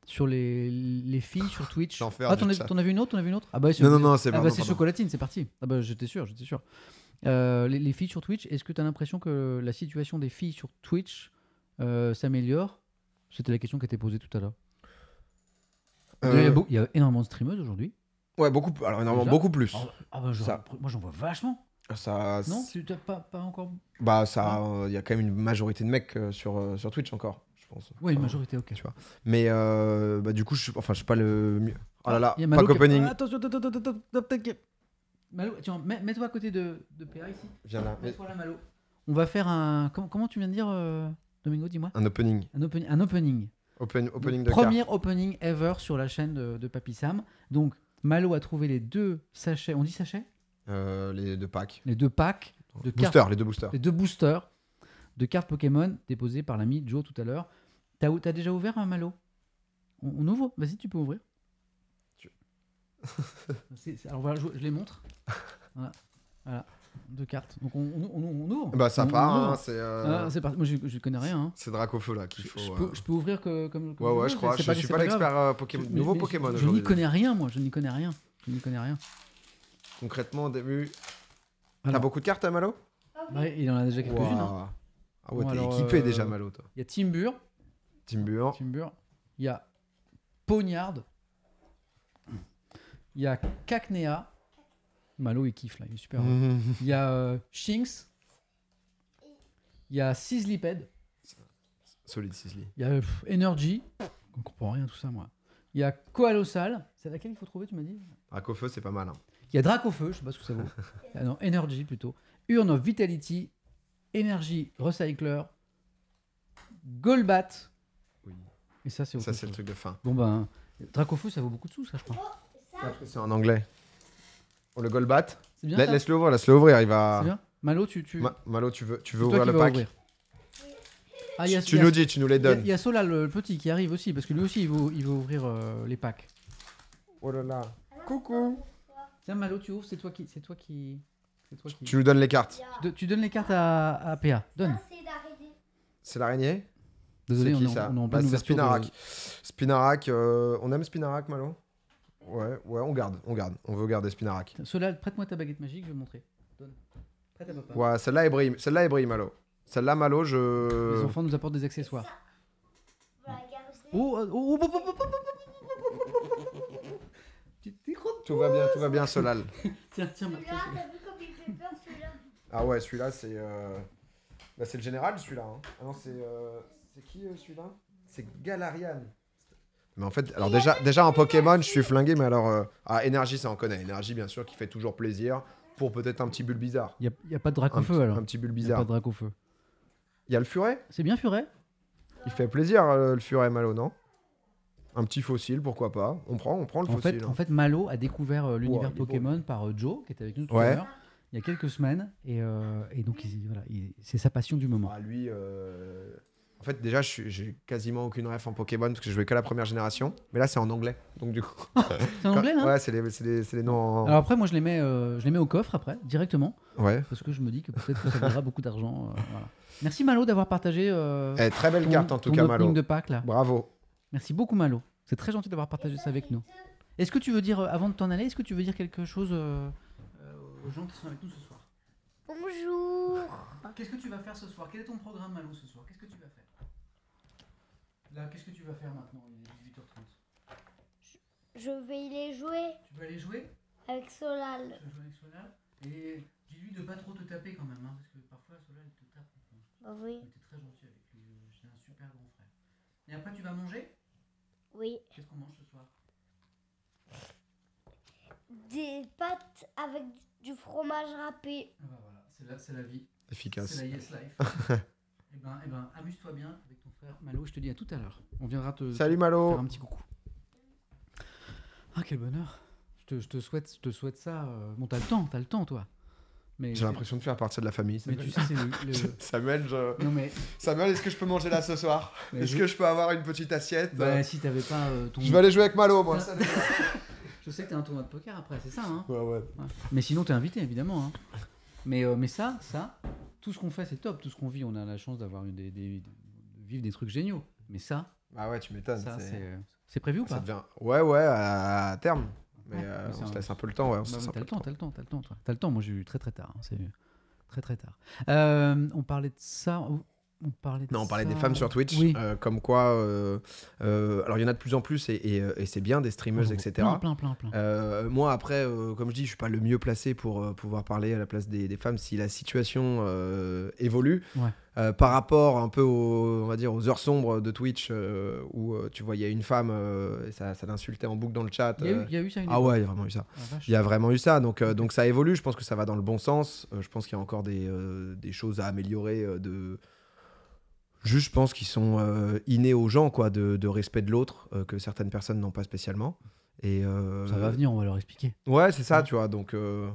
sur les, les filles sur Twitch. L'enfer Ah, du t'en as, chat. t'en as vu une autre T'en as vu une autre? Ah bah, c'est- non, non, non, c'est ah bah, c'est pardon. chocolatine, c'est parti. Ah bah j'étais sûr, j'étais sûr. Euh, les, les filles sur Twitch, est-ce que tu as l'impression que la situation des filles sur Twitch euh, s'améliore? C'était la question qui était posée tout à l'heure. Il, y a Euh, beau- il y a énormément de streameuses aujourd'hui. Ouais, beaucoup, plus- alors, énormément, Déjà beaucoup plus. Ah, ah bah, j'en- Ça. moi j'en vois vachement. Ça, Non? Tu t'as pas, pas encore? Bah, ça, il y a quand même une majorité de mecs euh, sur, euh, sur Twitch encore, pense. Oui, une majorité, ok. tu vois. Mais euh, bah, du coup, je suis, enfin, je suis pas le mieux. Oh là là, Il y a qui- opening. Ah, Attention, attends, attends, attends, attends, t'inquiète. Malo, tiens, mets- mets-toi à côté de, de PA ici. Viens là. Mais- Mets-toi là, Malo. On va faire un. Comment, comment tu viens de dire, euh, Domingo, dis-moi? Un opening. un, open- un opening. Open, opening premier opening ever sur la chaîne de, de Papy Sam. Donc, Malo a trouvé les deux sachets. On dit sachets? Euh, les deux packs. Les deux packs de cartes. Boosters, les deux boosters. Les deux boosters de cartes Pokémon déposés par l'ami Joe tout à l'heure. T'as déjà ouvert un Malo? On, on ouvre? Vas-y, tu peux ouvrir. Tu- alors voilà, je, je les montre. Voilà. Voilà. Deux cartes. Donc on, on- on- on ouvre. Bah, ça part, hein, c'est euh, Ah. Moi, je, je connais rien. hein. c'est Dracofeu là qu'il faut. je euh, peux, je peux ouvrir que, comme, comme Ouais, ouais, je crois. Je, je suis pas l'expert euh, Pokémon. Nouveau mais Pokémon Je, je n'y connais rien, moi. Je n'y connais rien. Je n'y connais rien. Concrètement, au début. T'as beaucoup de cartes à Malo? Ouais, il en a déjà quelques-unes. hein. Ah ouais, Bon, t'es équipé euh, déjà, Malo, toi. Il y a Timbur. Timbur. Timbur. Il y a Pognard. Il y a Cacnea. Malo, il kiffe là, il est super. Mhm. Il y a euh, Shinx. Il y a Sizzliped. Solide Sisley. Il y a pff, Energy. On comprend rien tout ça, moi. Il y a Koalosal. C'est laquelle il faut trouver, tu m'as dit? Dracofeu, c'est pas mal. hein. Il y a Dracofeu, je sais pas ce que ça vaut. Ah non, Energy plutôt. Urn of Vitality. Energy Recycler. Golbat. Et ça, c'est Ça, c'est le truc de fin. Bon ben, Dracofeu, ça vaut beaucoup de sous, ça, je crois. Ça, C'est en anglais. Oh, le Golbat. C'est bien La- ça Laisse-le ouvrir, laisse-le ouvrir. Il C'est va. bien Malo, tu... tu... Ma- Malo, tu veux, tu veux c'est toi ouvrir qui le vas pack ouvrir. Ah, il y a, Tu il y a- nous dis, tu nous les il y a- donnes. il y a Solal, le petit, qui arrive aussi, parce que lui aussi, il veut, il veut ouvrir euh, les packs. Oh là là. Coucou. Tiens, Malo, tu ouvres, c'est toi qui... C'est toi qui... C'est toi qui... Tu nous donnes les cartes. Tu, do- tu donnes les cartes à, à PA. Donne. Ça, c'est l'araignée. C'est l'araignée Désolé, qui, on, ça on, on, bah, est Spinarak. De... Spinarak, euh, on aime Spinarak, Malo Ouais, ouais, on garde, on garde. On veut garder Spinarak. Cela, prête-moi ta baguette magique, je vais montrer. Donne. Prête à papa. Ouais, celle-là est brille, celle-là est brille, Malo. Celle-là, Malo, je. Les enfants nous apportent des accessoires. Oh, oh, oh, tout va bien, tout va bien, Solal. tiens, tiens, Marc. Ah ouais, celui-là, c'est. Euh... Bah, c'est le général, celui-là. Hein. Ah non, c'est. Euh... C'est qui, euh, celui-là? C'est Galarian. Mais en fait, alors déjà, déjà en Pokémon, je suis flingué, mais alors. euh, Ah, énergie, ça en connaît. Énergie, bien sûr, qui fait toujours plaisir. Pour peut-être un petit bulle bizarre. Il n'y a, pas de Dracofeu petit- alors. un petit bulle Il y a bizarre. pas de Dracofeu. Il y a le furet? C'est bien Furet Il fait plaisir, euh, le furet Malo, non? Un petit fossile, pourquoi pas On prend, on prend le en fossile. fait, hein. en fait, Malo a découvert euh, l'univers il. Pokémon par euh, Joe, qui était avec nous tout Ouais. à l'heure, il y a quelques semaines. Et, euh, et donc, il- voilà, il- c'est sa passion du moment. Ah, lui, euh, en fait, déjà, j'ai quasiment aucune ref en Pokémon parce que je jouais que la première génération. Mais là, c'est en anglais. Donc, du coup. C'est en anglais, là Ouais, c'est les, c'est les- c'est les noms en. Alors après, moi, je les, mets, euh, je les mets au coffre après, directement, Ouais. parce que je me dis que peut-être que ça vaudra beaucoup d'argent. euh, voilà. Merci Malo d'avoir partagé euh, Eh, très belle ton, carte en tout cas, Malo. de Pâques, là. Bravo. Merci beaucoup Malo. C'est très gentil d'avoir partagé ça avec nous. Est-ce que tu veux dire, euh, avant de t'en aller, est-ce que tu veux dire quelque chose aux gens qui sont avec nous ce soir? Bonjour. Qu'est-ce que tu vas faire ce soir? Quel est ton programme Malo ce soir? Qu'est-ce que tu vas faire? Là, qu'est-ce que tu vas faire maintenant? Il est 18h30. Je vais y les jouer Tu vas aller jouer? Avec Solal. Tu vas jouer avec Solal? Et dis-lui de pas trop te taper quand même, hein, parce que parfois Solal il te tape. Bah oui. Tu es très gentil avec lui, euh, c'est un super grand frère. Et après tu vas manger? Oui. Qu'est-ce qu'on mange ce soir? Des pâtes avec du fromage râpé. Ah bah voilà, c'est la, la vie. Efficace. C'est la Yes Life. Eh ben, eh ben, amuse-toi bien frère Malo. Je te dis à tout à l'heure. On viendra te Salut te Malo. faire un petit coucou. Ah quel bonheur. Je te, je te souhaite, je te souhaite ça. euh, Bon, t'as le temps, t'as le temps, toi. Mais J'ai l'impression de faire partie de la famille. Mais Samuel. tu sais, c'est le. le- Samuel, je- Non mais. Samuel, est-ce que je peux manger là ce soir? Mais Est-ce je- que je peux avoir une petite assiette? Bah, si t'avais pas euh, ton. Je vais aller jouer avec Malo, moi. Ah. Salut. Je sais que t'as un tournoi de poker après, c'est ça, hein? Ouais, ouais. Ouais. Mais sinon, t'es invité, évidemment. hein. Mais, euh, mais ça, ça, tout ce qu'on fait, c'est top. Tout ce qu'on vit, on a la chance d'avoir une des, des- vivre des trucs géniaux. Mais ça, Ah ouais, tu m'étonnes. ça, c'est- prévu ou Ça pas devient. Ouais, ouais, à, terme. Mais Ouais, euh, mais on se laisse un peu le temps, ouais. Bah t'as le le temps, t'as le temps, t'as le temps, toi. T'as le temps. Moi, j'ai eu très très tard. hein, C'est très très tard. Euh, on parlait de ça. On parlait de Non, on parlait des ça. femmes sur Twitch, Oui. euh, comme quoi, euh, euh, alors il y en a de plus en plus et, et, euh, et c'est bien des streamers, etc. Plein, plein, plein, plein. Euh, moi après, euh, comme je dis, je suis pas le mieux placé pour euh, pouvoir parler à la place des, des femmes si la situation euh, évolue. Ouais. Euh, par rapport un peu aux, on va dire, aux heures sombres de Twitch euh, où euh, tu vois il y a une femme euh, et ça, ça l'insultait en boucle dans le chat. Il y, a eu, euh, il y a eu ça une ah ouais, il y a vraiment eu ça. Ah. Il y a vraiment eu ça, donc, euh, donc ça évolue. Je pense que ça va dans le bon sens. Euh, je pense qu'il y a encore des, euh, des choses à améliorer. euh, de... Juste, je pense qu'ils sont euh, innés aux gens, quoi, de, de respect de l'autre, euh, que certaines personnes n'ont pas spécialement. Et, euh, Ça va venir, on va leur expliquer. Ouais, c'est ça, Ouais. tu vois. Donc, euh,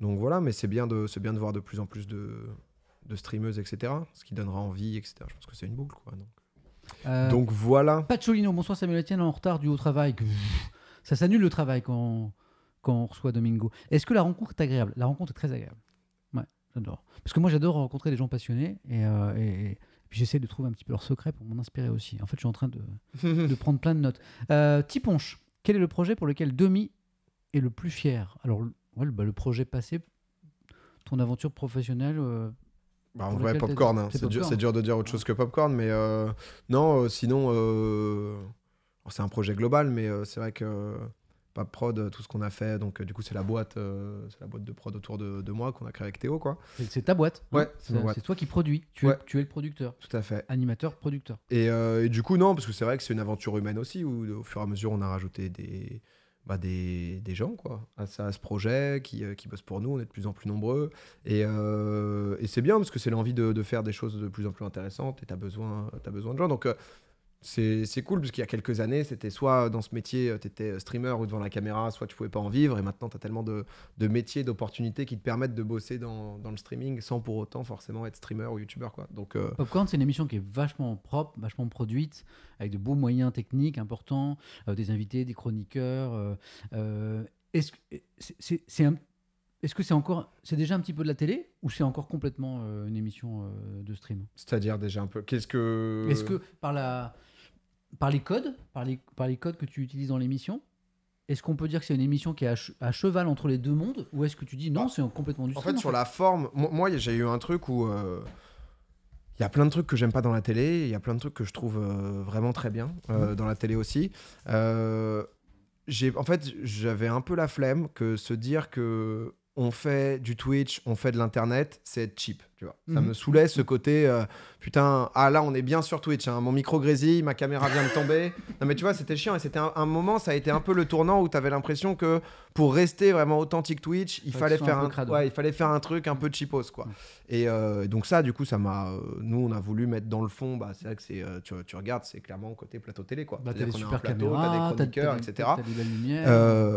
donc voilà, mais c'est bien, de, c'est bien de voir de plus en plus de, de streameuses, etc. Ce qui donnera envie, etc. Je pense que c'est une boucle, quoi. Donc, Euh, donc voilà. Pacholino, bonsoir Samuel Etienne en retard du haut travail. Ça s'annule le travail quand, quand on reçoit Domingo. Est-ce que la rencontre est agréable? La rencontre est très agréable. Ouais, j'adore. Parce que moi j'adore rencontrer des gens passionnés et, euh, et- j'essaie de trouver un petit peu leur secret pour m'en inspirer aussi. En fait, je suis en train de, de prendre plein de notes. Euh, Tiponche, quel est le projet pour lequel Demi est le plus fier? Alors, ouais, bah, le projet passé, ton aventure professionnelle. euh, Bah, en vrai, popcorn, hein. c'est dur, de dire autre chose que popcorn, mais euh, non, euh, sinon, euh, alors, c'est un projet global, mais c'est vrai que Pas prod, tout ce qu'on a fait. Donc, du coup, c'est la boîte, c'est la boîte de prod autour de, de moi qu'on a créé avec Théo, quoi. C'est- ta boîte. hein Ouais, c'est toi qui produis. Tu, Ouais. es, tu es le producteur. Tout à fait. Animateur, producteur. Et, et du coup, non, parce que c'est vrai que c'est une aventure humaine aussi, où au fur et à mesure, on a rajouté des, bah, des, gens quoi, à, à ce projet qui, euh, qui bossent pour nous. On est de plus en plus nombreux. Et, euh, c'est bien, parce que c'est l'envie de, faire des choses de plus en plus intéressantes, et tu as besoin, besoin de gens. Donc, euh, c'est cool, parce qu'il y a quelques années, c'était soit dans ce métier, tu étais streamer ou devant la caméra, soit tu pouvais pas en vivre. Et maintenant, tu as tellement de, de métiers, d'opportunités qui te permettent de bosser dans, dans le streaming sans pour autant forcément être streamer ou youtubeur. Quoi. Donc, euh, Popcorn, c'est une émission qui est vachement propre, vachement produite, avec de beaux moyens techniques importants, euh, des invités, des chroniqueurs. euh, euh, Est-ce que c'est- un- est-ce que c'est encore, c'est déjà un petit peu de la télé ou c'est encore complètement euh, une émission euh, de stream? C'est-à-dire déjà un peu. Qu'est-ce que. Est-ce que par la, par les codes, par les, par les codes que tu utilises dans l'émission, est-ce qu'on peut dire que c'est une émission qui est à, che- à cheval entre les deux mondes ou est-ce que tu dis non, c'est complètement du En fait, sur la forme, mo- moi, j'ai eu un truc où euh, il y a plein de trucs que j'aime pas dans la télé, il y a plein de trucs que je trouve euh, vraiment très bien euh, dans la télé aussi. En fait, j'avais un peu la flemme que se dire que on fait du Twitch, on fait de l'internet, c'est être cheap, tu vois. Ça Mhm. me saoulait ce côté, euh, putain, ah là on est bien sur Twitch, hein, mon micro grésille, ma caméra vient de tomber. non mais tu vois, c'était chiant et c'était un, un moment, ça a été un peu le tournant où tu avais l'impression que pour rester vraiment authentique Twitch, il fallait faire un ouais, il fallait faire un truc un peu cheapos quoi. Et euh, donc ça, du coup, ça m'a, euh, nous on a voulu mettre dans le fond, bah c'est vrai que c'est, tu, tu regardes, c'est clairement côté plateau télé quoi. Bah, t'as des super plateau, caméras, t'as des chroniqueurs, etc.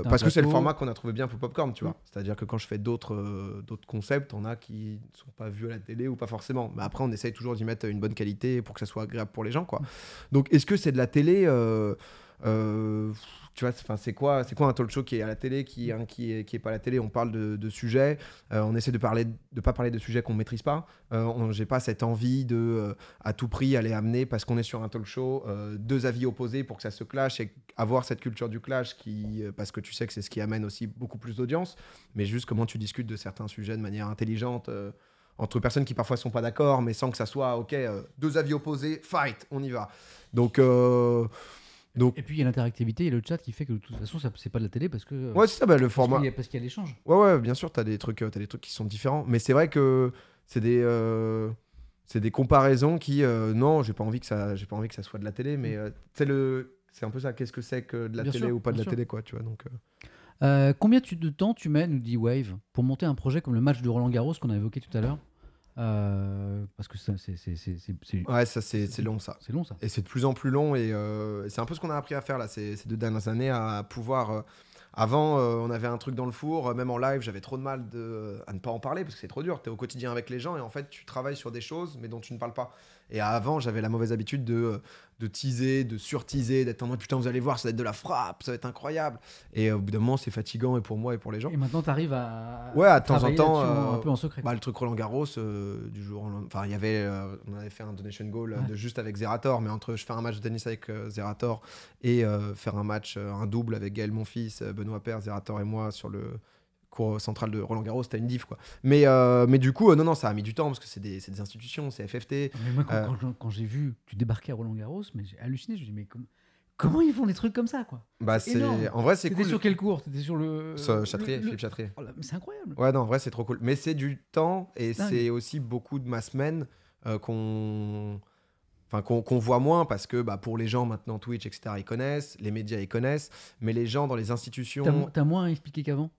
Parce que c'est le format qu'on a trouvé bien pour Popcorn, tu Mm. vois. C'est-à-dire que quand je fais d'autres d'autres concepts, on a qui ne sont pas vus à la télé ou pas forcément. Mais après, on essaye toujours d'y mettre une bonne qualité pour que ça soit agréable pour les gens, quoi. Donc, est-ce que c'est de la télé euh, euh, tu vois, c'est quoi, c'est quoi un talk show qui est à la télé, qui, hein, qui, est, qui est pas la télé? On parle de, sujets, euh, on essaie de parler, de pas parler de sujets qu'on maîtrise pas. Euh, J'ai pas cette envie de, à tout prix, aller amener parce qu'on est sur un talk show deux avis opposés pour que ça se clash et avoir cette culture du clash qui, parce que tu sais que c'est ce qui amène aussi beaucoup plus d'audience, mais juste comment tu discutes de certains sujets de manière intelligente. Euh, entre personnes qui parfois sont pas d'accord, mais sans que ça soit ok, euh, deux avis opposés, fight, on y va. Donc, euh, donc Et puis il y a l'interactivité et le chat qui fait que de toute façon c'est pas de la télé parce que ouais, c'est ça, bah, le parce format. qu'il y a- parce qu'il y a l'échange. Ouais, ouais, bien sûr, tu as des trucs, euh, t'as des trucs qui sont différents. Mais c'est vrai que c'est des, euh, c'est des comparaisons qui, euh, non, j'ai pas envie que ça, j'ai pas envie que ça soit de la télé, mais euh, c'est le, c'est un peu ça. Qu'est-ce que c'est que de la Bien télé sûr, ou pas de la sûr. télé, quoi, tu vois. Donc, euh. Combien de temps tu mets, nous dit Wave, pour monter un projet comme le match de Roland Garros qu'on a évoqué tout à l'heure Euh, Parce que c'est- ouais, ça c'est, long ça. c'est long ça. Et c'est de plus en plus long et euh, c'est un peu ce qu'on a appris à faire là ces, ces deux dernières années à pouvoir. euh, avant, on avait un truc dans le four, même en live, j'avais trop de mal de, à ne pas en parler parce que c'est trop dur. Tu es au quotidien avec les gens et en fait, tu travailles sur des choses mais dont tu ne parles pas. Et avant, j'avais la mauvaise habitude de, euh, de teaser, de surteaser, d'être en mode putain, vous allez voir, ça va être de la frappe, ça va être incroyable. Et au bout d'un moment, c'est fatigant et pour moi et pour les gens. Et maintenant tu arrives à. Ouais, à temps en temps, euh, un peu en secret. Bah, le truc Roland Garros, euh, du jour. Enfin, il y avait. euh, on avait fait un donation goal Ouais. de juste avec Zerator, mais entre je fais un match de tennis avec Zerator et faire un match, un double avec Gaël Monfils, euh, Benoît Père, Zerator et moi sur le cours central de Roland Garros, c'était une diff quoi. Mais, euh, mais du coup, euh, non, non, ça a mis du temps parce que c'est des, des institutions, c'est FFT. Mais moi, quand, Euh, quand j'ai vu tu débarquais à Roland Garros, mais j'ai halluciné. Je me dis, mais com- comment ils font des trucs comme ça, quoi? Bah, C'est en vrai, c'est T'étais cool. sur quel cours? T'étais sur le. Sur Châtrier, le- le- Philippe Châtrier. Oh c'est incroyable. Ouais, non, en vrai, c'est trop cool. Mais c'est du temps et c'est aussi beaucoup de ma semaine euh, qu'on. Enfin, qu'on qu'on voit moins parce que bah, pour les gens maintenant Twitch etc ils connaissent les médias ils connaissent mais les gens dans les T'as institutions T'as moins expliqué qu'avant?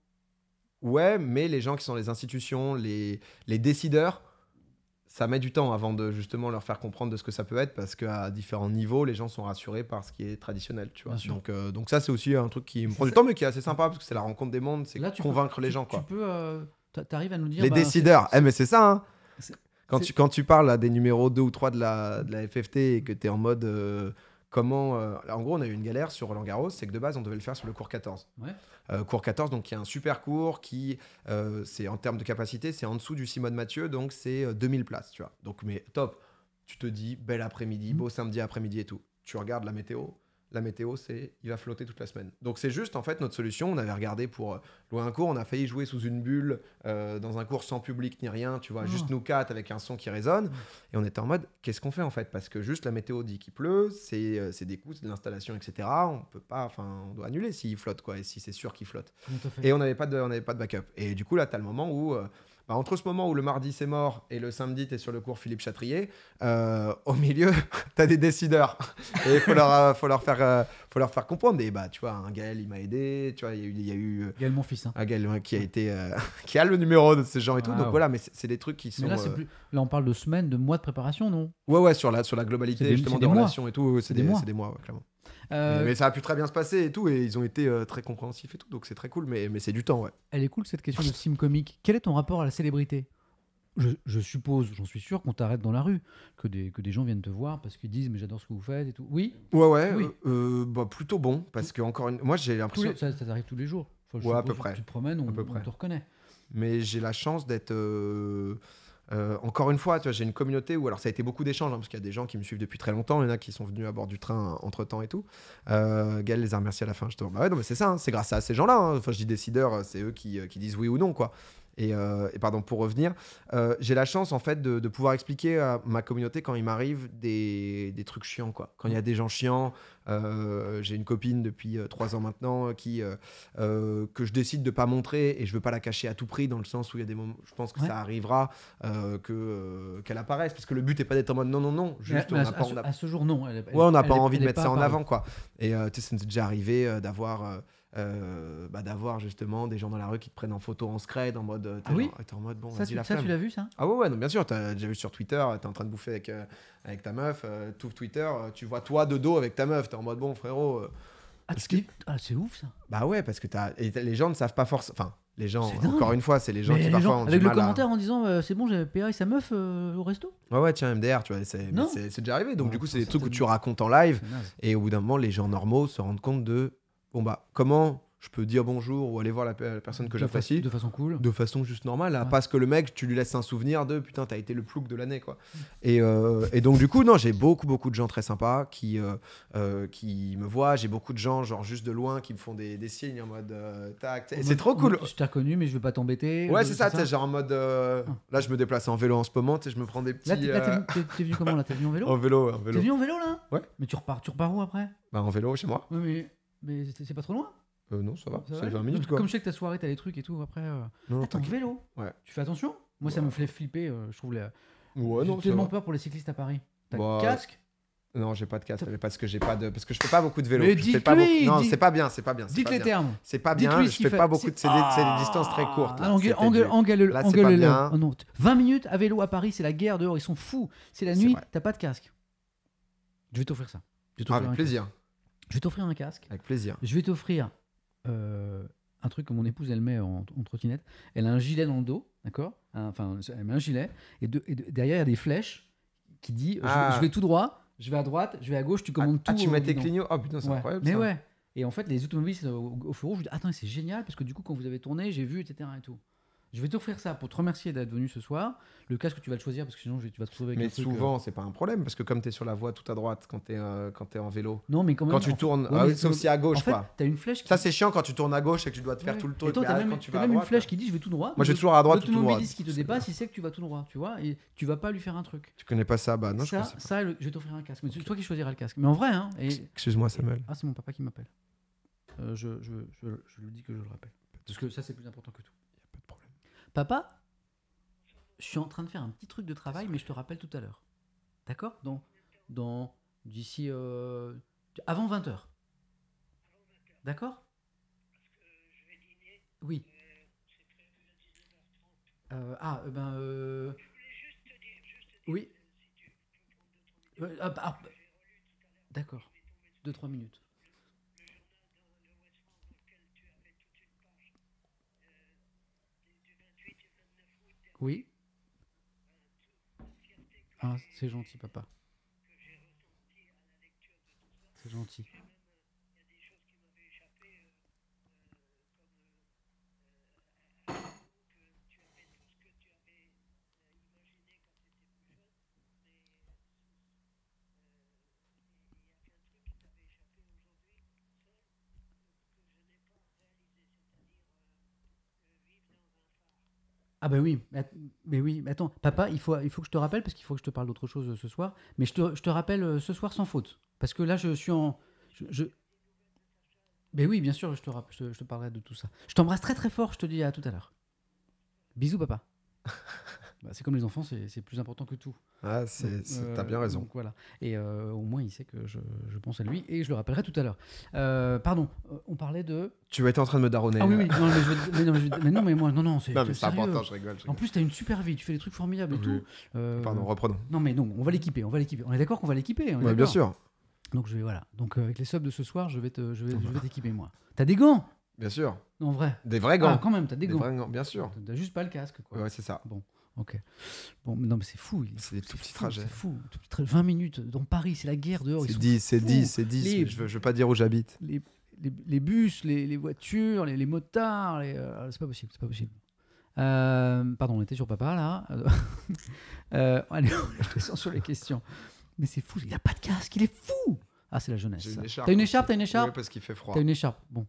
Ouais mais les gens qui sont les institutions les, les décideurs ça met du temps avant de justement leur faire comprendre de ce que ça peut être parce qu'à différents niveaux les gens sont rassurés par ce qui est traditionnel tu vois donc, euh, donc ça c'est aussi un truc qui me prend du temps mais qui est assez sympa parce que c'est la rencontre des mondes c'est tu peux- convaincre les tu- gens quoi Tu peux. euh, T'arrives à nous dire. les bah, décideurs. Eh, mais c'est ça, hein. Quand tu, quand tu parles à des numéros 2 ou 3 de la, de la FFT et que tu es en mode euh, comment. euh, en gros, on a eu une galère sur Roland Garros, c'est que de base, on devait le faire sur le cours 14. Ouais. Euh, cours 14, donc il y a un super cours qui, euh, c'est en termes de capacité, c'est en dessous du Simone Mathieu, donc c'est euh, 2000 places, tu vois. Donc, mais top. Tu te dis, bel après-midi, Mhm. beau samedi après-midi et tout. Tu regardes la météo. La météo, c'est il va flotter toute la semaine. Donc c'est juste en fait notre solution. On avait regardé pour euh, louer un cours, on a failli jouer sous une bulle euh, dans un cours sans public ni rien, tu vois, juste nous quatre avec un son qui résonne. Et on était en mode qu'est-ce qu'on fait en fait? Parce que juste la météo dit qu'il pleut, c'est euh, c'est des coûts, c'est de l'installation, etc. On peut pas, enfin, on doit annuler s'il flotte quoi, et si c'est sûr qu'il flotte. Et on n'avait pas, de, on avait pas de backup. Et du coup, là, tu as le moment où, euh, bah, entre ce moment où le mardi c'est mort et le samedi tu es sur le cours Philippe Chatrier, euh, au milieu, tu as des décideurs. Et il faut leur, euh, faut, leur faire, euh, faut leur faire comprendre. Et bah, tu vois, un Gaël, il m'a aidé. Tu vois, il y a eu, il y a eu euh, Gaël, mon fils. hein. un Gaël qui a été, qui a le numéro de ces gens et tout. Ah, Donc ouais. voilà, mais c'est des trucs qui sont. Mais là, plus... là, on parle de semaines, de mois de préparation, non? Ouais, ouais, sur la, sur la globalité des- justement des des mois. relations et tout. C'est des des, mois. c'est des mois, ouais, clairement. Euh, Mais, ça a pu très bien se passer et tout. Et ils ont été euh, très compréhensifs et tout. Donc c'est très cool. Mais, mais c'est du temps, ouais. Elle est cool cette question de sim comique. Quel est ton rapport à la célébrité? Je, je suppose, j'en suis sûr qu'on t'arrête dans la rue, que des, que des gens viennent te voir parce qu'ils disent mais j'adore ce que vous faites et tout. Oui, Ouais, ouais, Oui. euh, bah, plutôt bon, parce que encore une... moi j'ai l'impression, les- ça, ça t'arrive tous les jours. Enfin, je Ouais, à peu près. Tu te promènes, on, À peu on près. te reconnaît. mais j'ai la chance d'être, euh, euh, encore une fois, j'ai une communauté où, alors ça a été beaucoup d'échanges, hein, parce qu'il y a des gens qui me suivent depuis très longtemps, il y en a qui sont venus à bord du train entre temps et tout. Euh, Gaël les a remerciés à la fin, justement. Bah ouais, non, mais c'est ça, hein, c'est grâce à ces gens-là, hein. je dis décideurs, c'est eux qui, euh, qui disent oui ou non, quoi. Et, euh, et pardon, pour revenir, euh, j'ai la chance en fait de, de pouvoir expliquer à ma communauté quand il m'arrive des, des trucs chiants, quoi. Quand il y a des gens chiants, euh, j'ai une copine depuis trois ans maintenant qui que je décide de pas montrer et je veux pas la cacher à tout prix dans le sens où il y a des moments, je pense que Ouais. ça arrivera que qu'elle apparaisse parce que le but est pas d'être en mode non non non, juste Mais on à, pas, ce, on a- à ce jour, non. elle- elle- ouais on n'a pas envie de mettre ça en avant quoi. Et tu sais, ça nous est déjà arrivé d'avoir euh, bah, d'avoir justement des gens dans la rue qui te prennent en photo en scred en mode euh, Ah oui genre- en mode bon Ça, tu, la ça, tu l'as vu ça? Ah ouais, ouais, non, bien sûr, t'as déjà vu sur Twitter, t'es en train de bouffer avec, euh, avec ta meuf, euh, t'ouvres Twitter, tu vois toi de dos avec ta meuf, t'es en mode bon frérot. Ah, ah, c'est ouf ça. bah ouais, parce que t'as, et les gens ne savent pas forcément. Enfin, les gens, encore une fois, c'est les gens Mais qui les parfois gens- ont avec du le mal à- commentaire en disant euh, c'est bon, j'avais payé avec sa meuf euh, au resto? Ouais, ouais, tiens, MDR, tu vois, c'est, déjà arrivé. Donc du coup, c'est des trucs où c'est tu racontes en live, et au bout d'un moment, les gens normaux se rendent compte de bon bah comment je peux dire bonjour ou aller voir la, pe- la personne que j'apprécie. De façon cool. de façon juste normale, Ouais. parce que le mec, tu lui laisses un souvenir de putain, t'as été le plouc de l'année, quoi. Et, euh, et donc, du coup, non, j'ai beaucoup, beaucoup de gens très sympas qui, euh, euh, qui me voient. J'ai beaucoup de gens, genre juste de loin, qui me font des, des signes en mode euh, tac. C'est trop cool. Je t'ai reconnu, mais je vais pas t'embêter. Ouais, c'est ça, sais, genre en mode. Ah. Là, je me déplace en vélo en ce moment, je me prends des petits. Là, t'es, t'es- t'es- t'es venu comment là? T'es venu en vélo? En vélo, en T'es vélo. venu en vélo là? Ouais. Mais tu repars, tu repars où après? Bah, en vélo chez moi. Mais, mais c'est, pas trop loin Euh, non, ça va, Ça c'est va 20 minutes, quoi. Comme je sais que ta soirée, t'as des trucs et tout, après. euh, Non, Ah, t'inquiète. vélo Ouais. Tu fais attention Moi, ça me fait flipper, euh, je trouve. Les... Ouais, J'ai non, tellement peur pour les cyclistes à Paris. T'as Bah, casque Non, j'ai pas de casque, mais parce que j'ai pas de. Parce que je fais pas beaucoup de vélo. Mais Je fais pas beaucoup- Non, dites- c'est pas bien, c'est pas bien. c'est Dites pas les bien. termes. C'est pas bien, je fais fait. pas beaucoup de. C'est- des, c'est des distances très courtes. Ah, là. engueule, C'était engueule, du- engueule, Là, c'est engueule pas bien. Oh non. 20 minutes à vélo à Paris, c'est la guerre dehors, ils sont fous. C'est la nuit, t'as pas de casque. Je vais t'offrir ça. Je vais t'offrir Avec plaisir. casque. Je vais t'offrir un casque. Avec plaisir. Je vais t'offrir euh, un truc que mon épouse elle met en, en trottinette. Elle a un gilet dans le dos, d'accord? Enfin, elle met un gilet et, de- et de- derrière il y a des flèches qui dit je- Ah. je, vais tout droit, je vais à droite, je vais à gauche, tu commandes Ah, tout. tu au mets tes clignots Oh putain, c'est Ouais. incroyable. Mais ça. ouais. Et en fait, les automobilistes au, au feu rouge, je dis attends, c'est génial parce que du coup, quand vous avez tourné, j'ai vu, etc. Et tout. Je vais t'offrir ça pour te remercier d'être venu ce soir. Le casque, tu vas le choisir parce que sinon, je- tu vas te retrouver avec Mais un truc, euh, souvent, c'est pas un problème parce que comme tu es sur la voie tout à droite quand tu es, en vélo, Non, mais quand même. quand tu en- tournes, ouais, ah oui, sauf c'est- si à gauche En fait, quoi. t'as une flèche. Qui... Ça, c'est chiant quand tu tournes à gauche et que tu dois te faire Ouais. tout le Et tour. toi, mais t'as même, quand tu vas à même une flèche qui dit je vais tout droit. Moi, je vais toujours à droite ou tout droit. Qui te dépasse, il sait que tu vas tout droit, tu vois, et tu vas pas lui faire un truc. Tu connais pas ça? Bah non, je ça, pas. ça, je vais t'offrir un casque. Mais c'est toi qui choisiras le casque. Mais en vrai, hein. Et... Excuse-moi, Samuel. Ah, c'est mon papa qui m'appelle. Euh, je, je, je, je lui dis que je le rappelle. Parce que ça, c'est plus important que tout. Papa, je suis en train de faire un petit truc de travail, mais je te rappelle tout à l'heure. D'accord? Dans, d'ici euh, avant 20h. D'accord? Oui. Euh, ah, euh, ben. euh, Oui. Ah, ah, D'accord. 2-3 minutes. Oui. Ah, c'est gentil, papa. C'est gentil. Ah bah oui, mais oui, mais attends, papa, il faut, que je te rappelle, parce qu'il faut que je te parle d'autre chose euh, ce soir, mais je te, rappelle euh, ce soir sans faute, parce que là je suis en... Je, je- Mais oui, bien sûr, je te, je, je te parlerai de tout ça. Je t'embrasse très très fort, je te dis à tout à l'heure. Bisous papa. Bah, c'est comme les enfants, c'est plus important que tout. Ah, c'est- euh, t'as bien raison. donc voilà. Et euh, au moins, il sait que je, je pense à lui et je le rappellerai tout à l'heure. Euh, pardon, on parlait de. Tu étais en train de me daronner. Ah oui, oui, non, mais, je vais- mais non, mais je vais- mais non, mais moi, non, non, c'est important, je rigole. je En plus, tu as une super vie, tu fais des trucs formidables et Oui. tout. Pardon, reprenons. Non, mais non, on va l'équiper, on va l'équiper. On est d'accord qu'on va l'équiper Ouais, bien sûr, Donc, je vais, voilà. Donc, euh, avec les subs de ce soir, je vais te- je vais, je vais t'équiper, moi. T'as des gants? Bien sûr. Non, vrai. Des vrais gants. Ah, quand même, t'as des, Des gants. vrais gants, bien sûr. T'as juste pas le casque, quoi. Ouais, c'est ça. Ok. Bon, non, mais c'est fou. C'est des tout petits fou, trajets. C'est fou. Tout petit tra- 20 minutes dans Paris, c'est la guerre dehors. C'est sont 10, c'est fous. 10, c'est 10. Les- mais Je veux, je veux pas dire où j'habite. les, les, les bus, les, les voitures, les, motards, euh, c'est pas possible, c'est pas possible. Euh, pardon, on était sur papa là. Euh, allez, je descends sur les questions. Mais c'est fou, il a pas de casque, il est fou. Ah, c'est la jeunesse. Une écharpe T'as une écharpe, t'as une écharpe, parce qu'il fait froid. t'as une écharpe. Bon,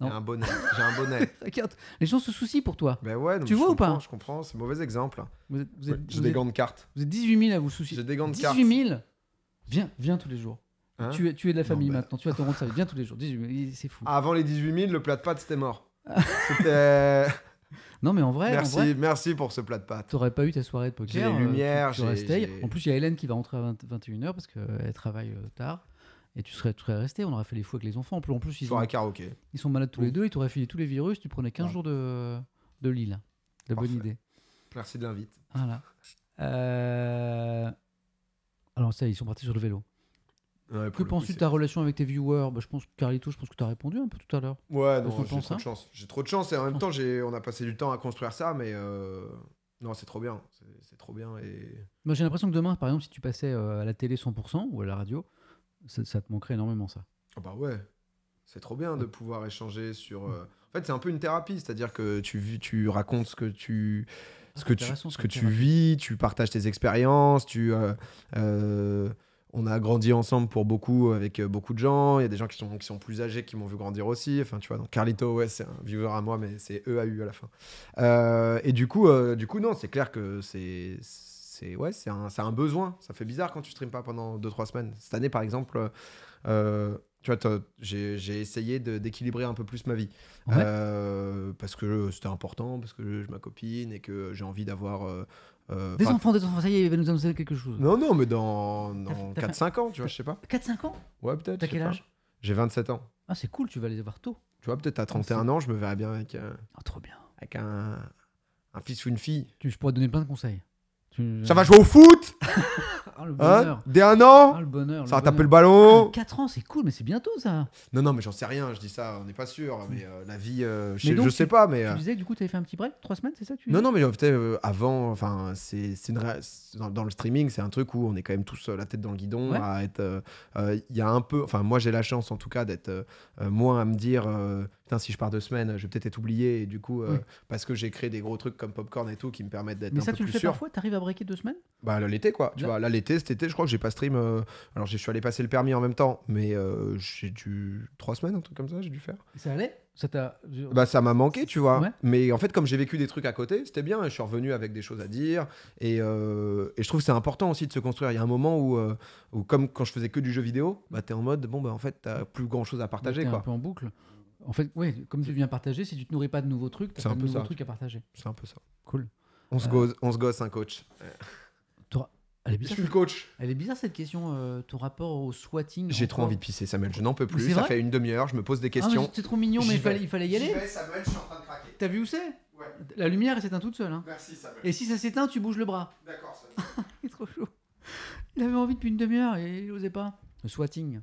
J'ai un bonnet. J'ai un bonnet. regarde, les gens se soucient pour toi. Ben ouais, Tu vois ou pas Je comprends, c'est mauvais exemple. Vous êtes, vous êtes, Ouais, J'ai des gants de cartes. vous êtes 18 000 à vous soucier. J'ai des gants de 18 cartes. 000 Viens, viens tous les jours. Hein tu, es, tu es de la Non, famille bah- maintenant, tu vas te rendre service. Viens tous les jours. 18 000, c'est fou. Avant les 18 000, le plat de pâtes, c'était mort. C'était. Non, mais en vrai, en vrai merci, merci pour ce plat de pâtes. T'aurais pas eu ta soirée de poker. J'ai les euh, lumières, tu, tu j'ai- En plus, il y a Hélène qui va rentrer à 20 21h parce qu'elle travaille euh, tard. Et tu serais, tu serais resté, on aurait fait les fous avec les enfants. En plus, en plus ils, ont- Soirée karaoké. ils sont malades tous les deux, ils t'auraient filé tous les virus, tu prenais 15 Ouais. jours de, de Lille. La bonne Parfait. idée. Merci de l'invite. Voilà. Euh, Alors, ça, ils sont partis sur le vélo. Ouais, Que pour le coup, penses-tu de c'est- ta relation avec tes viewers? Bah, Je pense, Carlito, je pense que tu as répondu un peu tout à l'heure. Ouais, non, qu'on j'ai pense, trop hein de chance. J'ai trop de chance et en même temps, j'ai, on a passé du temps à construire ça, mais euh, non, c'est trop bien. C'est, c'est trop bien et Moi, j'ai l'impression que demain, par exemple, si tu passais euh, à la télé 100% ou à la radio, ça, ça te manquerait énormément, ça. Ah bah ouais, c'est trop bien de pouvoir échanger sur. euh, En fait, c'est un peu une thérapie, c'est-à-dire que tu vis, tu racontes ce que tu, Ah, ce que tu, intéressant, ce que tu vis, tu partages tes expériences, tu. euh, euh, on a grandi ensemble pour beaucoup avec beaucoup de gens. Il y a des gens qui sont, qui sont plus âgés qui m'ont vu grandir aussi. Enfin, tu vois, donc Carlito, ouais, c'est un viewer à moi, mais c'est EAU à la fin. Et du coup, du coup, non, c'est clair que c'est, c'est, ouais, c'est un, un besoin. Ça fait bizarre quand tu streames pas pendant 2-3 semaines. Cette année, par exemple, euh, tu vois, j'ai, essayé d'équilibrer un peu plus ma vie. Ouais. Euh, parce que c'était important, parce que je ma copine et que j'ai envie d'avoir. euh, Des enfants, des enfants, ça y est, il va nous annoncer quelque chose. Non, non, mais dans, dans fait- t'as 4-5 ans, tu vois, je sais pas. 4-5 ans? Ouais, peut-être. T'as quel âge? J'ai 27 ans. Ah, c'est cool, tu vas les voir tôt. Tu vois, peut-être à 31 ans, je me verrais bien avec, euh, Ah, trop bien. avec un, un fils ou une fille. Tu, je pourrais te donner plein de conseils. Tu- Ça va jouer au foot Ah, le Hein. Dès un an Ah, le bonheur. Ça va taper le ballon 4 ans, c'est cool, mais c'est bientôt ça. Non, non, mais j'en sais rien, je dis ça, on n'est pas sûr. Mais euh, la vie, euh, je, Mais sais- donc, je sais tu- pas, mais. euh, Tu disais que du coup, tu avais fait un petit break 3 semaines, c'est ça tu Non, non, mais euh, peut-être euh, avant, enfin, c'est dans, dans le streaming, c'est un truc où on est quand même tous euh, la tête dans le guidon, Ouais. euh, euh, Il y a un peu, enfin, moi j'ai la chance en tout cas d'être euh, euh, moins à me dire, euh, si je pars deux semaines, je vais peut-être être oublié, et du coup, euh, Oui. parce que j'ai créé des gros trucs comme Popcorn et tout qui me permettent d'être Mais un ça, peu tu le fais sûr. parfois? T'arrives à breaker 2 semaines? Bah, là, l'été, quoi. Tu Là- vois, là, l'été, cet été, je crois que j'ai pas stream. euh, Alors, je suis allé passer le permis en même temps, mais euh, j'ai dû. Trois semaines, un truc comme ça, j'ai dû faire. Ça allait? Ça t'a. Bah, ça m'a manqué, tu vois. Ouais. Mais en fait, comme j'ai vécu des trucs à côté, c'était bien. et Je suis revenu avec des choses à dire. Et, euh, et je trouve que c'est important aussi de se construire. Il y a un moment où, euh, où comme quand je faisais que du jeu vidéo, bah, t'es en mode, bon, bah, en fait, t'as plus grand chose à partager, t'es un quoi. peu en boucle. En fait, oui, comme tu viens partager, si tu te nourris pas de nouveaux trucs, t'as C'est pas un de peu nouveaux ça. trucs à partager. C'est un peu ça. Cool. On se, Euh, gosse, on se gosse un coach. Elle est Je bizarre, suis le coach. elle est bizarre cette question, euh, ton rapport au swatting. J'ai trop envie de pisser, Samuel. Je n'en peux plus. Ça fait une demi-heure. Je me pose des Ah, questions. c'est trop mignon, mais il fallait, vais. il fallait y aller. Samuel, je suis en train de craquer. T'as vu où c'est Ouais. La lumière, elle s'éteint toute seule. Hein. Merci, Samuel. Et si ça s'éteint, tu bouges le bras. D'accord, Samuel. Il est trop chaud. Il avait envie depuis une demi-heure et il osait pas. Le swatting.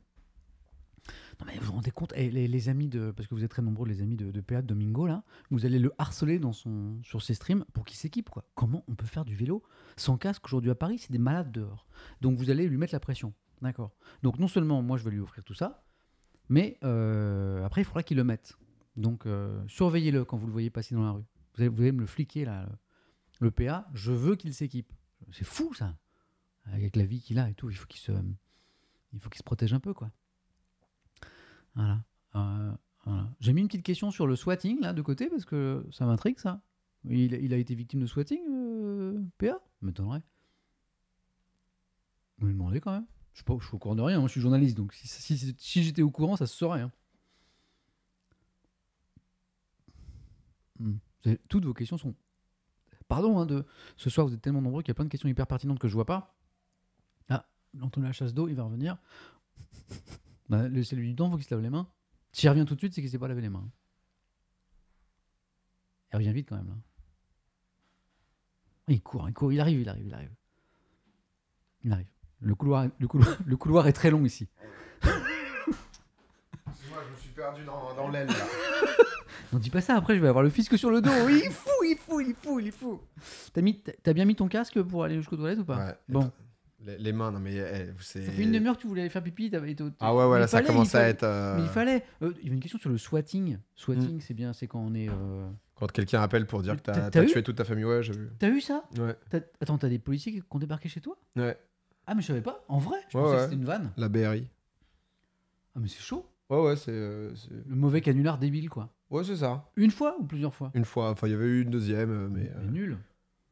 Non mais vous vous rendez compte, eh, les, amis de, parce que vous êtes très nombreux, les amis de, de PA de Domingo là, vous allez le harceler dans son, sur ses streams pour qu'il s'équipe quoi. Comment on peut faire du vélo sans casque aujourd'hui à Paris? C'est des malades dehors. Donc vous allez lui mettre la pression, d'accord. Donc non seulement moi je vais lui offrir tout ça, mais euh, après il faudra qu'il le mette. Donc euh, surveillez-le quand vous le voyez passer dans la rue. Vous allez, me le fliquer là, le, le PA. Je veux qu'il s'équipe. C'est fou ça. Avec la vie qu'il a et tout, il faut qu'il se, il faut qu'il se protège un peu quoi. Euh, voilà. J'ai mis une petite question sur le swatting là de côté parce que ça m'intrigue ça. il, a été victime de swatting, euh, PA M'étonnerait. Vous me demandez quand même. Je suis, au courant de rien, je suis journaliste, donc si, j'étais au courant, ça se saurait. hein. Hmm. Toutes vos questions sont. Pardon, hein, de... ce soir vous êtes tellement nombreux qu'il y a plein de questions hyper pertinentes que je vois pas. Ah, la chasse d'eau, il va revenir. Bah, le celui du temps, faut qu'il se lave les mains. S'il revient tout de suite, c'est qu'il s'est pas lavé les mains. Il revient vite quand même là. Il court, il court, il arrive, il arrive, il arrive. Il arrive. Le couloir, est- le couloir, le couloir est très long ici. Moi, je me suis perdu dans, dans l'aile là. Non, dis pas ça, après je vais avoir le fisc sur le dos. Oui, il est fou, il est fou, il est fou, il est fou. T'as mis, t'as- t'as bien mis ton casque pour aller jusqu'aux toilettes ou pas? Ouais. Bon, Les, les mains, non mais eh, c'est. ça fait une demi-heure que tu voulais aller faire pipi, t'avais été au- Ah ouais, ouais, Mais là il ça fallait, commence il fallait. à être. euh, Mais il fallait. Euh, il y avait une question sur le swatting. Mm. Swatting, c'est bien, c'est quand on est. euh, Quand quelqu'un appelle pour dire que T'as- t'as t'as t'as eu tué toute ta famille, ouais, j'ai vu. T'as eu ça Ouais. T'as- Attends, t'as des policiers qui ont débarqué chez toi Ouais. Ah, mais je savais pas. En vrai Je Ouais, pensais que c'était une vanne. La BRI. Ah, mais c'est chaud. Ouais, ouais, c'est. euh, c'est- Le mauvais canular débile, quoi. Ouais, c'est ça. Une fois ou plusieurs fois Une fois. Enfin, il y avait eu une deuxième, euh, mais. euh, Mais nul.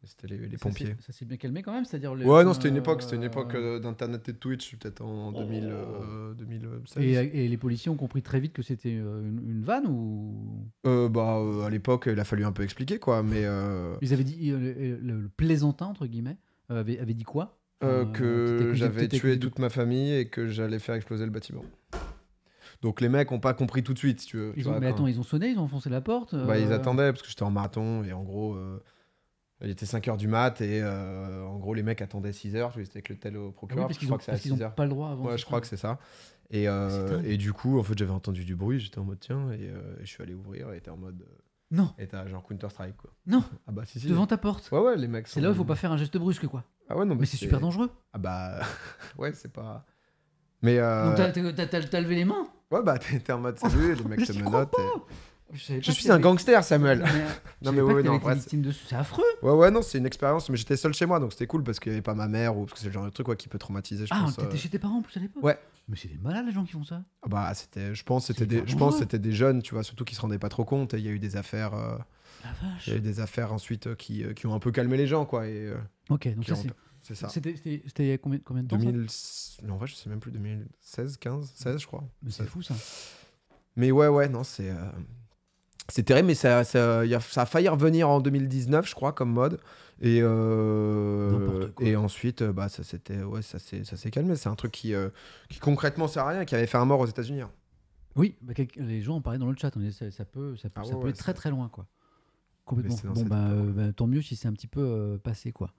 C'était les, les Ça pompiers. Ça s'est bien calmé quand même, c'est-à-dire. les- Ouais, non, c'était une euh, époque, c'était une époque euh, d'internet et de Twitch, peut-être en 2000, euh, 2016. Et, et les policiers ont compris très vite que c'était euh, une, une vanne ou? Euh, bah, euh, à l'époque, il a fallu un peu expliquer, quoi, mais euh, ils avaient dit euh, le, le- le plaisantin entre guillemets euh, avait, avait dit quoi? Euh, que j'avais tué toute ma famille et que j'allais faire exploser le bâtiment. Donc les mecs ont pas compris tout de suite, si tu veux. tu Ils ont, vois, mais attends, ils ont sonné, ils ont enfoncé la porte. Bah, ils euh, attendaient parce que j'étais en marathon et en gros, euh, il était 5h du mat et euh, en gros, les mecs attendaient 6h. Je avec le tel au Ah oui, procureur. parce qu'ils ont, que à parce qu'ils ont 6h. pas le droit avant. Ouais, je crois que c'est ça. Et, euh, et du coup, en fait, j'avais entendu du bruit, j'étais en mode tiens, et, euh, et je suis allé ouvrir et était en mode. euh, Non, et t'as genre Counter-Strike quoi. Non. Ah bah si, si. devant ta porte. Ouais, ouais, les mecs. C'est là où il faut pas faire un geste brusque quoi. Ah ouais, non, Mais c'est super dangereux. Ah bah. ouais, c'est pas. Mais. Euh... Donc t'as- levé les mains. Ouais, bah t'es en mode salut, les mecs Mais te et- Je, suis un gangster, Samuel. Euh, Non, mais ouais, non. C'est affreux. Ouais, ouais, non, c'est une expérience, mais j'étais seul chez moi, donc c'était cool parce qu'il n'y avait pas ma mère ou parce que c'est le genre de truc quoi, qui peut traumatiser, je Ah, t'étais euh. chez tes parents en plus à l'époque. Ouais. Mais c'est des malades les gens qui font ça. Ah Bah, c'était, je pense, c'était des, je pense, c'était des jeunes, tu vois, surtout qui se rendaient pas trop compte. Et il y a eu des affaires, euh, La vache. il y a eu des affaires ensuite euh, qui, qui ont un peu calmé les gens, quoi. Et Ok, donc ça c'est. c'est ça. C'était il y a combien, combien de temps ça 2000, non, en vrai, je sais même plus, 2016, 15, 16, je crois. Mais C'est fou ça. Mais ouais, ouais, non, c'est. euh, C'est terrible, mais ça, ça, ça a failli revenir en 2019, je crois, comme mode. Et, euh, et ensuite, euh, bah, ça s'était, ouais, ça s'est, calmé. C'est un truc qui, euh, qui concrètement sert à rien, qui avait fait un mort aux États-Unis. hein. Oui, bah, les gens en parlaient dans le chat. On ça, ça peut, ça peut, Ah ça ouais, peut ouais, être très très loin quoi. Complètement. Bon bah, bah, tant mieux si c'est un petit peu euh, passé quoi.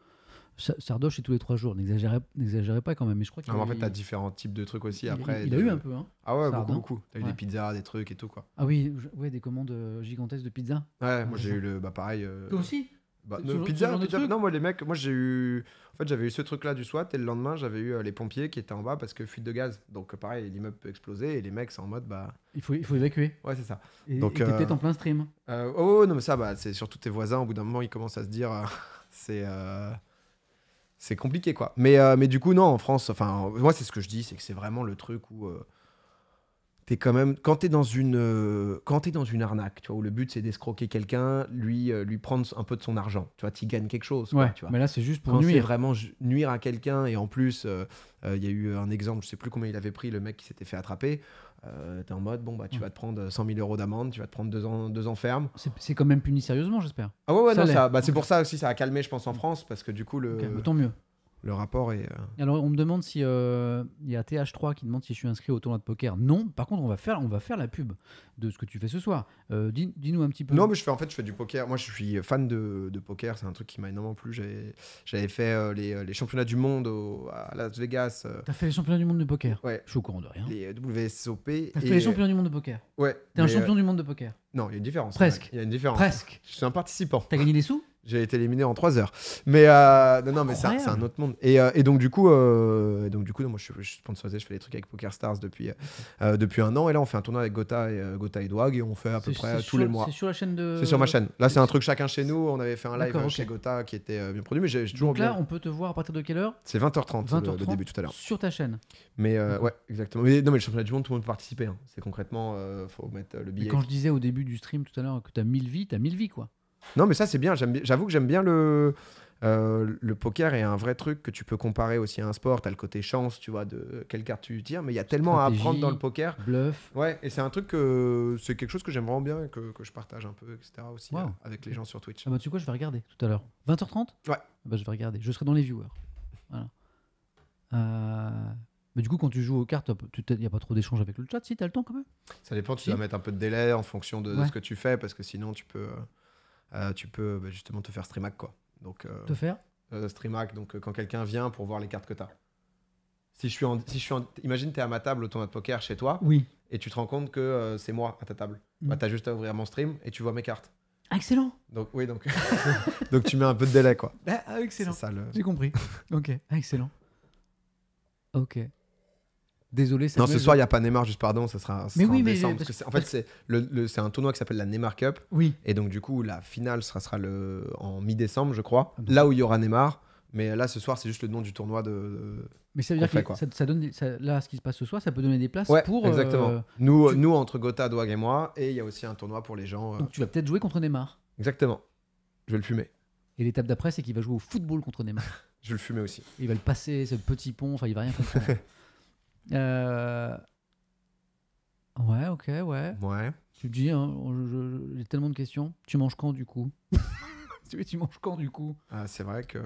Sa- Sardoche c'est tous les trois jours. N'exagérez, pas quand même. Mais je crois qu'il en fait, t'as différents types de trucs aussi. il- après, il, a de- eu un peu. Hein. Ah ouais, Sardin. beaucoup, beaucoup. T'as eu Ouais. des pizzas, des trucs et tout, quoi. Ah oui, je- ouais, des commandes euh, gigantesques de pizza. Ouais, moi c'est j'ai eu le. Bah, pareil. euh, Toi aussi bah, Ce pizza, pizza- Non, moi, les mecs, moi j'ai eu. En fait, j'avais eu ce truc-là du SWAT et le lendemain, j'avais eu euh, les pompiers qui étaient en bas parce que fuite de gaz. Donc, pareil, l'immeuble peut exploser et les mecs, c'est en mode, bah. Il faut, il faut évacuer. Ouais, c'est ça. Et, Donc, et t'es euh, peut-être en plein stream. Euh, oh, oh, non, mais ça, bah, c'est surtout tes voisins. Au bout d'un moment, ils commencent à se dire. euh, c'est. C'est compliqué, quoi. Mais, euh, mais du coup, non, en France, enfin, moi, c'est ce que je dis, c'est que c'est vraiment le truc où. euh, T'es quand même quand t'es dans une euh, quand t'es dans une arnaque tu vois où le but c'est d'escroquer quelqu'un lui lui prendre un peu de son argent tu vois t'y gagnes quelque chose quoi, Ouais, tu vois mais là c'est juste pour quand nuire. vraiment nuire à quelqu'un et en plus il y a eu un exemple je sais plus combien il avait pris le mec qui s'était fait attraper euh, t'es en mode bon bah tu Ouais. vas te prendre 100 000 euros d'amende tu vas te prendre deux ans deux ans ferme C'est quand même puni sérieusement, j'espère. ah ouais, ouais Ça non, ça, bah, c'est pour ça aussi ça a calmé je pense en France parce que du coup le, bah, tant mieux. Le rapport est euh, Alors on me demande si euh, il y a TH3 qui demande si je suis inscrit au tournoi de poker. Non. Par contre, on va faire, on va faire la pub de ce que tu fais ce soir. Euh, dis, nous un petit peu. Non, mais je fais en fait, je fais du poker. Moi, je suis fan de, de poker. C'est un truc qui m'a énormément plu. J'avais, j'avais fait les, les championnats du monde au- à Las Vegas. T'as fait les championnats du monde de poker? ouais, Je suis au courant de rien. les WSOP. T'as fait les championnats du monde de poker? Ouais. T'es un champion du monde de poker? non, il y a une différence. Presque. Il y a une différence. Presque. Je suis un participant. T'as gagné des sous? J'ai été éliminé en 3 heures. Mais euh, non, non, mais c'est, un- autre monde. Et, euh, et donc du coup, euh, et donc du coup, non, moi je suis, je suis sponsorisé. Je fais des trucs avec Poker Stars depuis depuis un an. Et là, on fait un tournoi avec Gotha et Gotha et Dwag et on fait à peu près tous sur- les mois. C'est sur la chaîne de. C'est sur ma chaîne. Là, c'est un truc chacun chez nous. On avait fait un live D'accord, euh, ok. chez Gotha qui était bien produit, mais j'ai toujours Donc là, bien. on peut te voir à partir de quelle heure? C'est 20h30 le- 20h30 le, début tout à l'heure. sur ta chaîne. Mais ouais, exactement. Mais non, mais le championnat du monde, tout le monde peut participer. hein. C'est concrètement, faut mettre le Et billet. quand je disais au début du stream tout à l'heure que t'as 1000 vies, t'as 1000 vies quoi. Non, mais ça, c'est bien. J'avoue que j'aime bien le. euh, le poker est un vrai truc que tu peux comparer aussi à un sport. Tu as le côté chance, tu vois, de quelle carte tu tires, mais il y a tellement à apprendre dans le poker. Bluff. Ouais, et c'est un truc que c'est quelque chose que j'aime vraiment bien et que, que je partage un peu, etc. aussi Wow. euh, avec les gens sur Twitch. Ah bah, tu sais quoi, je vais regarder tout à l'heure. 20h30 Ouais. Ah bah, je vais regarder. Je serai dans les viewers. Voilà. Euh, Mais du coup, quand tu joues aux cartes, il n'y a pas trop d'échanges avec le chat, si tu as le temps quand même? Ça dépend, tu Si. dois mettre un peu de délai en fonction de, de ce que tu fais parce que sinon tu peux, tu peux bah, justement te faire streamac quoi. Donc euh, Te faire euh, streamac, donc euh, quand quelqu'un vient pour voir les cartes que tu as. Si je suis en, si je suis en, imagine tu es à ma table au tournoi de poker chez toi Oui. et tu te rends compte que euh, c'est moi à ta table. Mm. Bah, tu as juste à ouvrir mon stream et tu vois mes cartes. Excellent. Donc oui, donc donc tu mets un peu de délai quoi. Ah, C'est excellent. ça le. J'ai compris. ok, Ah, excellent. Ok. Désolé, Non, ce soir, il n'y a pas Neymar, juste pardon, ça sera, ça Mais sera oui, en mais décembre. parce que c'est- en fait, c'est le, le- c'est un tournoi qui s'appelle la Neymar Cup. Oui. Et donc, du coup, la finale, ça sera le, en mi-décembre, je crois. Ah bon. Là où il y aura Neymar. Mais là, ce soir, c'est juste le nom du tournoi de. de- Mais ça veut dire fait, que ça, ça donne ça- là, ce qui se passe ce soir, ça peut donner des places Ouais, pour. exactement. euh, Nous, tu- nous, entre Gotha, Douag et moi. Et il y a aussi un tournoi pour les gens. euh, Donc tu vas peut-être jouer contre Neymar. Exactement. Je vais le fumer. Et l'étape d'après, c'est qu'il va jouer au football contre Neymar. Je vais le fumer aussi. Il va le passer, ce petit pont, enfin, il va rien comprendre. Euh, Ouais, ok, ouais. Ouais. Tu te dis, hein, j'ai tellement de questions. Tu manges quand du coup tu, tu manges quand du coup Ah, c'est vrai que.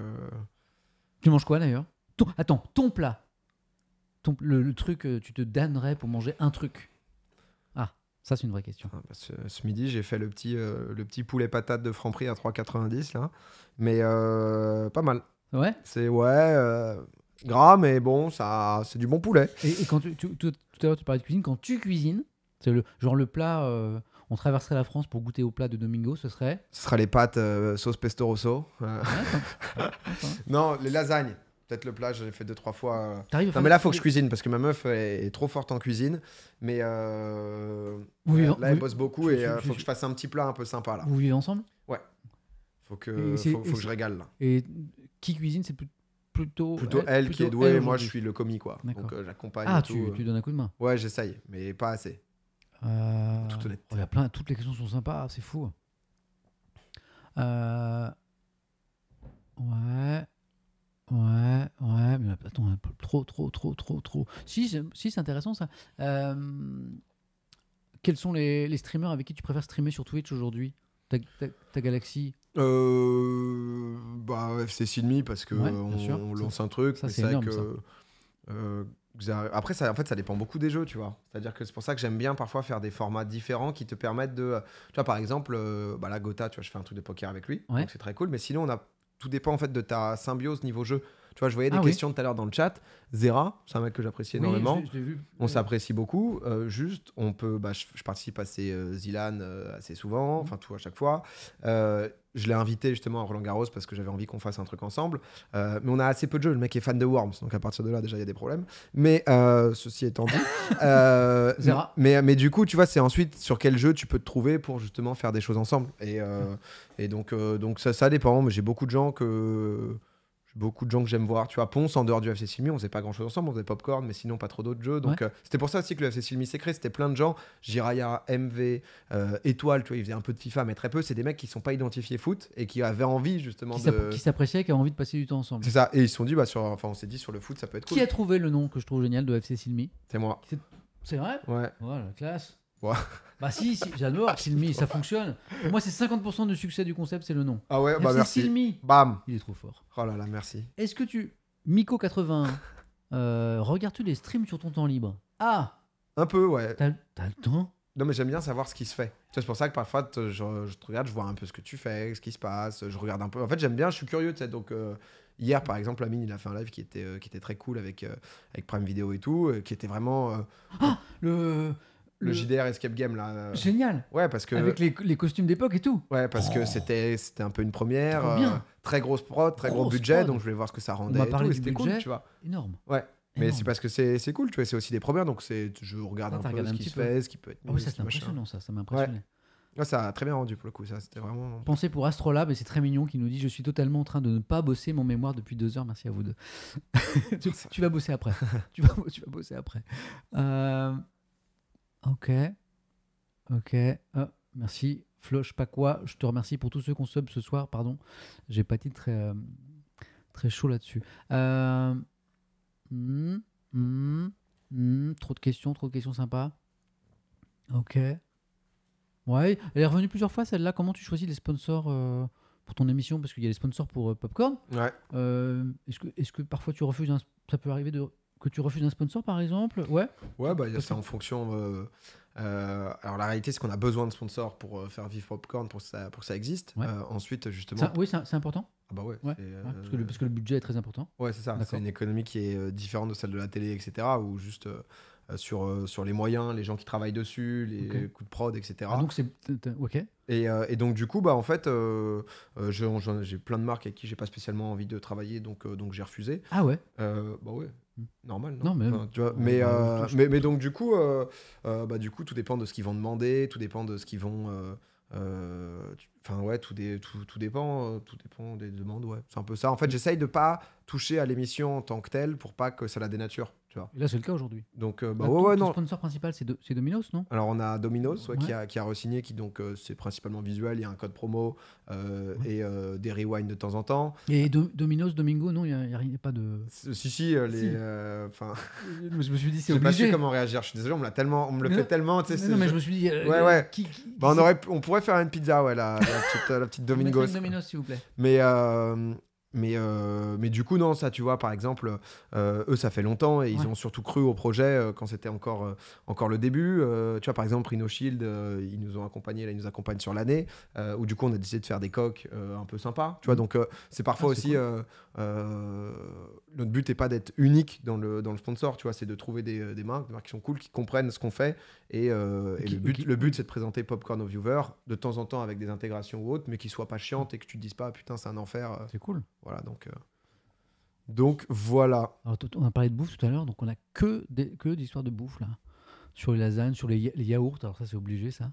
Tu manges quoi d'ailleurs Ton- Attends, ton plat. Ton, le, le truc, euh, tu te damnerais pour manger un truc. Ah, ça c'est une vraie question. Ah, bah, ce, ce midi, j'ai fait le petit, euh, le petit poulet patate de Franprix à 3,90 là. Mais euh, pas mal. Ouais? C'est ouais. euh, gras, mais bon, ça, c'est du bon poulet. Et, et quand tu, tu- tout, tout à l'heure tu parlais de cuisine, quand tu cuisines, c'est le genre le plat, euh, on traverserait la France pour goûter au plat de Domingo, ce serait? Ce sera les pâtes euh, sauce pesto rosso. Euh, Ouais, non, les lasagnes. Peut-être le plat, je l'ai fait deux, trois fois. Non, mais là, des- faut que je cuisine parce que ma meuf est, est trop forte en cuisine. Mais ouais, là, elle bosse beaucoup je- et je- faut que je fasse un petit plat un peu sympa là. Vous vivez ensemble? Faut que, faut, que je régale là. Et qui cuisine, c'est plus- plutôt. Plutôt elle, qui est douée, moi je suis le commis quoi. Donc euh, j'accompagne. Ah, tout, tu, euh. tu donnes un coup de main. Ouais, j'essaye, mais pas assez. Euh, toute honnêteté. oh, y a plein, toutes les questions sont sympas, c'est fou. Euh, ouais, ouais, ouais, mais attends, trop, trop, trop, trop, trop. Si, c'est- si c'est intéressant ça. Euh, quels sont les, les streamers avec qui tu préfères streamer sur Twitch aujourd'hui? Ta, ta, ta galaxie? Euh, bah FC Silmi parce que Ouais, on, lance un truc. ça, c'est énorme, que, ça. euh, après ça en fait ça dépend beaucoup des jeux tu vois. C'est-à-dire que c'est pour ça que j'aime bien parfois faire des formats différents qui te permettent de tu vois par exemple euh, bah là Gotha tu vois je fais un truc de poker avec lui Ouais. donc c'est très cool mais sinon on a tout dépend en fait de ta symbiose niveau jeu. Tu vois je voyais des Ah oui. questions tout à l'heure dans le chat. Zera c'est un mec que j'apprécie Oui, énormément. je- je l'ai vu. On s'apprécie beaucoup. euh, juste, on peut. Bah, je, je participe à ces euh, Zilan euh, assez souvent, enfin tout à chaque fois. Euh, je l'ai invité justement à Roland Garros parce que j'avais envie qu'on fasse un truc ensemble. Mais on a assez peu de jeux. Le mec est fan de Worms, donc à partir de là déjà il y a des problèmes. Mais ceci étant dit, Zera. mais mais du coup tu vois c'est ensuite sur quel jeu tu peux te trouver pour justement faire des choses ensemble. Et et donc donc ça ça dépend. Mais j'ai beaucoup de gens que beaucoup de gens que j'aime voir. Tu vois, Ponce, en dehors du FC Silmi, on faisait pas grand chose ensemble, on faisait Popcorn, mais sinon pas trop d'autres jeux. Donc euh, c'était pour ça aussi que le FC Silmi s'est créé. C'était plein de gens, Jiraya, MV, euh, Étoile, tu vois, ils faisaient un peu de FIFA, mais très peu. C'est des mecs qui sont pas identifiés foot et qui avaient envie justement Qui de. qui s'appréciait, qui a envie de passer du temps ensemble. C'est ça. Et ils se sont dit, bah, sur... enfin, on s'est dit sur le foot, ça peut être cool. Qui a trouvé le nom que je trouve génial de FC Silmi? C'est moi. C'est vrai? Ouais. Voilà, classe. Ouais. Bah si, si j'adore Silmi, ça fonctionne. Pour moi, c'est 50% du succès du concept, c'est le nom. Ah ouais, bah FC merci. Silmi, Bam. il est trop fort. Oh là là, merci. Est-ce que tu... Miko81, euh, regardes-tu les streams sur ton temps libre? Ah Un peu, ouais. T'as t'as le temps? Non, mais j'aime bien savoir ce qui se fait. C'est pour ça que parfois, je, je te regarde, je vois un peu ce que tu fais, ce qui se passe, je regarde un peu. En fait, j'aime bien, je suis curieux, tu sais. Donc, euh, hier, par exemple, Amine, il a fait un live qui était, euh, qui était très cool avec, euh, avec Prime Video et tout, euh, qui était vraiment euh, Le... le JDR Escape Game, là. euh. Génial Ouais, parce que, Avec les, les costumes d'époque et tout ouais, parce que Oh. c'était, c'était un peu une première. Trop bien. euh, très grosse prod, très gros budget, prod. donc je voulais voir ce que ça rendait. m'a et parlé c'était cool, tu vois. Énorme. Ouais. Mais c'est parce que c'est, c'est cool, tu vois, c'est aussi des premières, donc c'est, je regarde Ah, un peu ce qui petit se peu. fait, ce qui peut être Ah oui, mieux, ça ce c'est impressionnant, ça, ça m'a impressionné. Ouais, ça a très bien rendu pour le coup, ça, c'était vraiment. Pensez pour Astrolab, et c'est très mignon, qui nous dit Je suis totalement en train de ne pas bosser mon mémoire depuis deux heures, merci à vous deux. tu, tu vas bosser après. tu, vas, tu vas bosser après. Euh, ok. Ok. Euh, merci. Flush, pas quoi. Je te remercie pour tous ceux qu'on sub ce soir. Pardon, j'ai pas été très, euh, très chaud là-dessus. Euh, hmm, hmm, hmm, trop de questions, trop de questions sympas. Ok. Ouais, elle est revenue plusieurs fois celle-là. Comment tu choisis les sponsors euh, pour ton émission? Parce qu'il y a les sponsors pour Popcorn. Ouais. Est-ce que, parfois tu refuses un, ça peut arriver de que tu refuses un sponsor par exemple? Ouais. Ouais, bah, c'est en fonction. euh, euh, alors, la réalité, c'est qu'on a besoin de sponsors pour euh, faire vivre Popcorn, pour que ça, pour que ça existe. Ouais. Ensuite, justement. Ça- oui, c'est important? Ah bah ouais. Ouais, parce, que le, parce que le budget est très important. Ouais, c'est ça. C'est une économie qui est différente de celle de la télé, etc. Ou juste sur, euh, sur les moyens, les gens qui travaillent dessus, les Ok. coups de prod, etc. Ah, donc c'est ok. Et, euh, et donc, du coup, bah, en fait, euh, j'ai plein de marques avec qui j'ai pas spécialement envie de travailler, donc, donc j'ai refusé. Ah ouais. Bah ouais. Normal. Non, mais- Enfin, tu vois, mais, euh, mais, mais donc, du coup, euh, euh, bah, du coup, tout dépend de ce qu'ils vont demander, tout dépend de ce qu'ils vont. Enfin, ouais, tout, dé- tout, tout dépend, tout dépend des demandes, ouais. C'est un peu ça. En fait, j'essaye de pas toucher à l'émission en tant que telle pour pas que ça la dénature, tu vois. Et là c'est le cas aujourd'hui. Donc, euh, bah Là, ouais, ton- ouais, ton non. sponsor principal c'est c'est Domino's, non? Alors on a Domino's ouais, qui a, qui a re-signé, qui donc euh, c'est principalement visuel, il y a un code promo euh, et des rewinds de temps en temps. Et Do- Domino's, Domingo, non, il n'y a, pas de. Si si, les, enfin, Je me suis dit je c'est sais pas su obligé. comment réagir. Je suis désolé, on me l'a tellement, on me le Mais fait non. tellement, sais. Non, mais je je- me suis dit. Ouais, ouais. Qui, qui- Bah, on aurait, on pourrait faire une pizza, ouais, la, la petite, la petite Je Domino's. s'il vous plaît. Mais, mais, euh, mais du coup, non, ça, tu vois, par exemple, euh, eux, ça fait longtemps et ils Ouais. ont surtout cru au projet euh, quand c'était encore, encore le début. Tu vois, par exemple, Rhino Shield, ils nous ont accompagnés, là, ils nous accompagnent sur l'année, où du coup, on a décidé de faire des coques un peu sympas. Tu vois, donc euh, c'est parfois Ah, aussi. Euh, notre but n'est pas d'être unique dans le, dans le sponsor, tu vois, c'est de trouver des, des marques, des marques qui sont cool, qui comprennent ce qu'on fait. Et, euh, et Qui- le but, qui- le but c'est de présenter Popcorn aux viewers, de temps en temps avec des intégrations ou autres, mais qui soient pas chiantes et que tu te dises pas, putain, c'est un enfer. euh, C'est cool. voilà, donc, euh, donc voilà. Alors, on a parlé de bouffe tout à l'heure, donc on a que des, que d'histoires de bouffe là. Sur les lasagnes, sur les, ya- les yaourts, alors ça c'est obligé ça,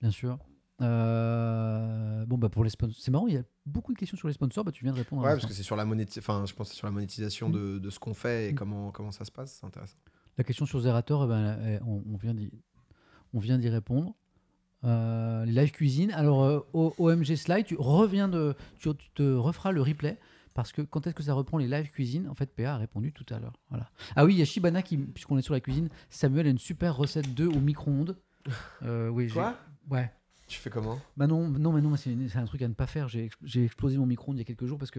bien sûr. Euh, bon bah pour les sponsors, c'est marrant, il y a beaucoup de questions sur les sponsors, bah tu viens de répondre. à Ouais, parce que c'est sur la monétisation, enfin, je pense que c'est sur la monétisation Mm. de, de ce qu'on fait et Mm. comment, comment ça se passe, c'est intéressant. La question sur Zerator, eh ben, on, on vient d'y, on vient d'y répondre. Euh, les live cuisine. Alors, euh, OMG Slide, tu reviens de, tu, tu te referas le replay parce que quand est-ce que ça reprend les live cuisine En fait, PA a répondu tout à l'heure. Voilà. Ah oui, il y a Shibana qui, puisqu'on est sur la cuisine, Samuel a une super recette d'œufs au micro-ondes. Euh, oui, Quoi? Ouais. Tu fais comment? Bah non, non, mais non, c'est un truc à ne pas faire. J'ai ex- j'ai explosé mon micro-ondes il y a quelques jours parce que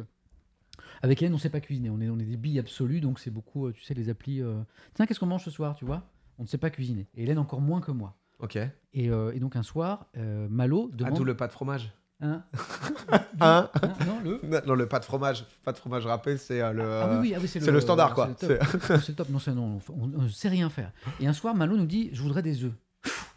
avec Hélène, on sait pas cuisiner. On est, on est des billes absolues, donc c'est beaucoup, euh, tu sais, les applis. euh, Tiens, qu'est-ce qu'on mange ce soir, tu vois? On ne sait pas cuisiner. Et Hélène encore moins que moi. Ok. Et, euh, et donc un soir, euh, Malo Ah, demande. d'où le pas de fromage. Hein? Hein? Non, le. Non, le pas de fromage. Pas de fromage râpé, c'est euh, le. Ah oui, oui, ah oui, c'est le standard, quoi. C'est le le top. Non, c'est- non, on ne sait rien faire. Et un soir, Malo nous dit Je voudrais des œufs.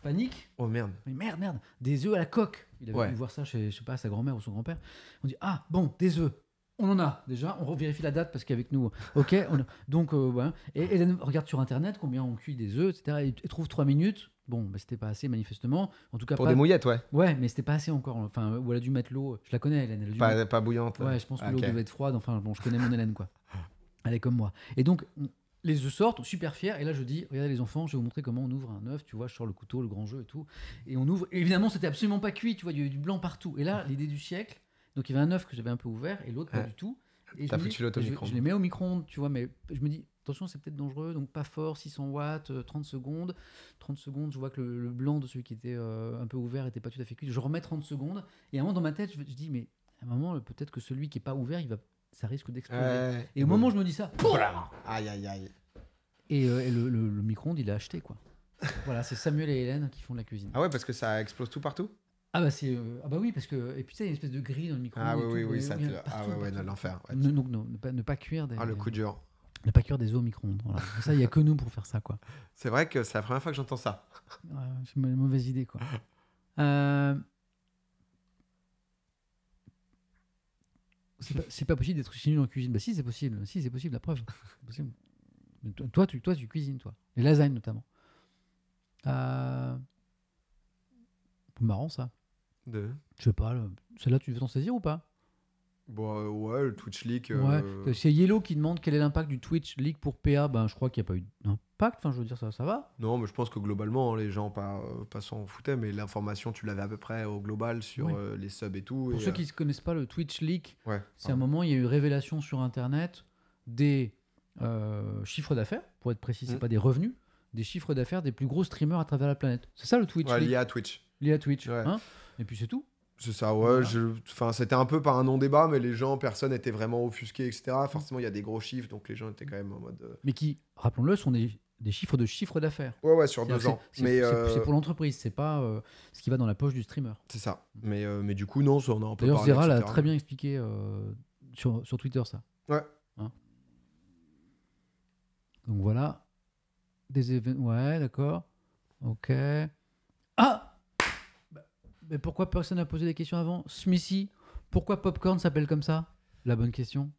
Panique. Oh merde. Mais merde, merde, des œufs à la coque. Il avait Ouais. dû voir ça chez, je sais pas, sa grand-mère ou son grand-père. On dit ah bon, des œufs. On en a déjà. On vérifie la date parce qu'avec nous, ok. on a- Donc euh. Et Hélène regarde sur internet combien on cuit des œufs, etc. Et, et trouve 3 minutes. Bon, bah, c'était pas assez manifestement. En tout cas Pour pas. des mouillettes, ouais. Ouais, mais c'était pas assez encore. Enfin, ou elle a dû mettre l'eau. Je la connais, Hélène. Elle a dû Pas, mettre- pas bouillante. Ouais, je pense que Ah, l'eau ok. devait être froide. Enfin, bon, je connais mon Hélène, quoi. Elle est comme moi. Et donc, on- les œufs sortent, super fiers. Et là, je dis, regardez les enfants, je vais vous montrer comment on ouvre un œuf. Tu vois, je sors le couteau, le grand jeu et tout. Et on ouvre. Et évidemment, c'était absolument pas cuit. Tu vois, il y avait du blanc partout. Et là, l'idée du siècle. Donc, il y avait un œuf que j'avais un peu ouvert et l'autre pas du tout. Et T'as je me dis, je, micro-ondes. je les mets au micro-ondes, tu vois, mais je me dis, attention, c'est peut-être dangereux, donc pas fort, 600 watts, euh, 30 secondes. 30 secondes, je vois que le, le blanc de celui qui était euh, un peu ouvert était pas tout à fait cuit. Je remets 30 secondes. Et à un moment, dans ma tête, je, je dis, mais à un moment, peut-être que celui qui est pas ouvert, il va, ça risque d'exploser. Ouais. Et au moment où je me dis ça, Aïe, aïe, aïe. et, euh, et le, le- le micro-ondes, il a acheté, quoi. voilà, c'est Samuel et Hélène qui font de la cuisine. Ah ouais, parce que ça explose tout partout Ah bah c'est euh, ah bah oui parce que et puis tu sais il y a une espèce de grille dans le micro-ondes. Ah oui, oui, oui, et ça Ah partout, ouais, ouais, partout. l'enfer. ouais. Ne- Donc non, ne pas, ne pas cuire des Ah, le coup dur. ne pas cuire des œufs au micro-ondes. Voilà. Ça il y a que nous pour faire ça quoi. C'est vrai que c'est la première fois que j'entends ça. Ouais, c'est une mauvaise idée quoi. Euh, C'est pas, possible d'être nul en cuisine. Bah si c'est possible. Si c'est possible la preuve. Possible. Toi, toi, tu toi tu cuisines toi. Les lasagnes notamment. Euh... Marrant ça. De... Je sais pas. le- Celle-là tu veux t'en saisir ou pas? Bon, euh, ouais, le Twitch Leak. euh, Ouais. C'est Yellow qui demande quel est l'impact du Twitch League pour PA. Ben, je crois qu'il n'y a pas eu d'impact. Enfin, je veux dire, ça, ça va. Non, mais je pense que globalement, les gens pas, euh, pas s'en foutaient, mais l'information, tu l'avais à peu près au global sur Oui. euh, les subs et tout. Pour et, ceux euh, qui ne connaissent pas le Twitch Leak, Ouais. c'est un moment, il y a eu révélation sur Internet des euh, chiffres d'affaires, pour être précis, c'est Mm. pas des revenus, des chiffres d'affaires des plus gros streamers à travers la planète. C'est ça le Twitch Ouais, Leak, lié à Twitch. lié à Twitch. Hein Et puis c'est tout. C'est ça, ouais. Voilà. je- Enfin, c'était un peu par un non-débat, mais les gens, personne n'était vraiment offusqué, etc. Forcément, il y a des gros chiffres, donc les gens étaient quand même en mode. euh, Mais qui, rappelons-le, sont des, des chiffres de chiffre d'affaires. Ouais, ouais, sur deux ans. c'est- Mais C'est euh, c'est pour l'entreprise, c'est pas euh, ce qui va dans la poche du streamer. c'est ça. Mais, mais du coup, non, ça, on a un peu D'ailleurs, Zera l'a très bien expliqué sur, sur Twitter, ça. Ouais. Hein Donc voilà. Des événements. Ouais, d'accord. Ok. Ah Mais pourquoi personne n'a posé des questions avant Smithy, pourquoi Popcorn s'appelle comme ça? La bonne question.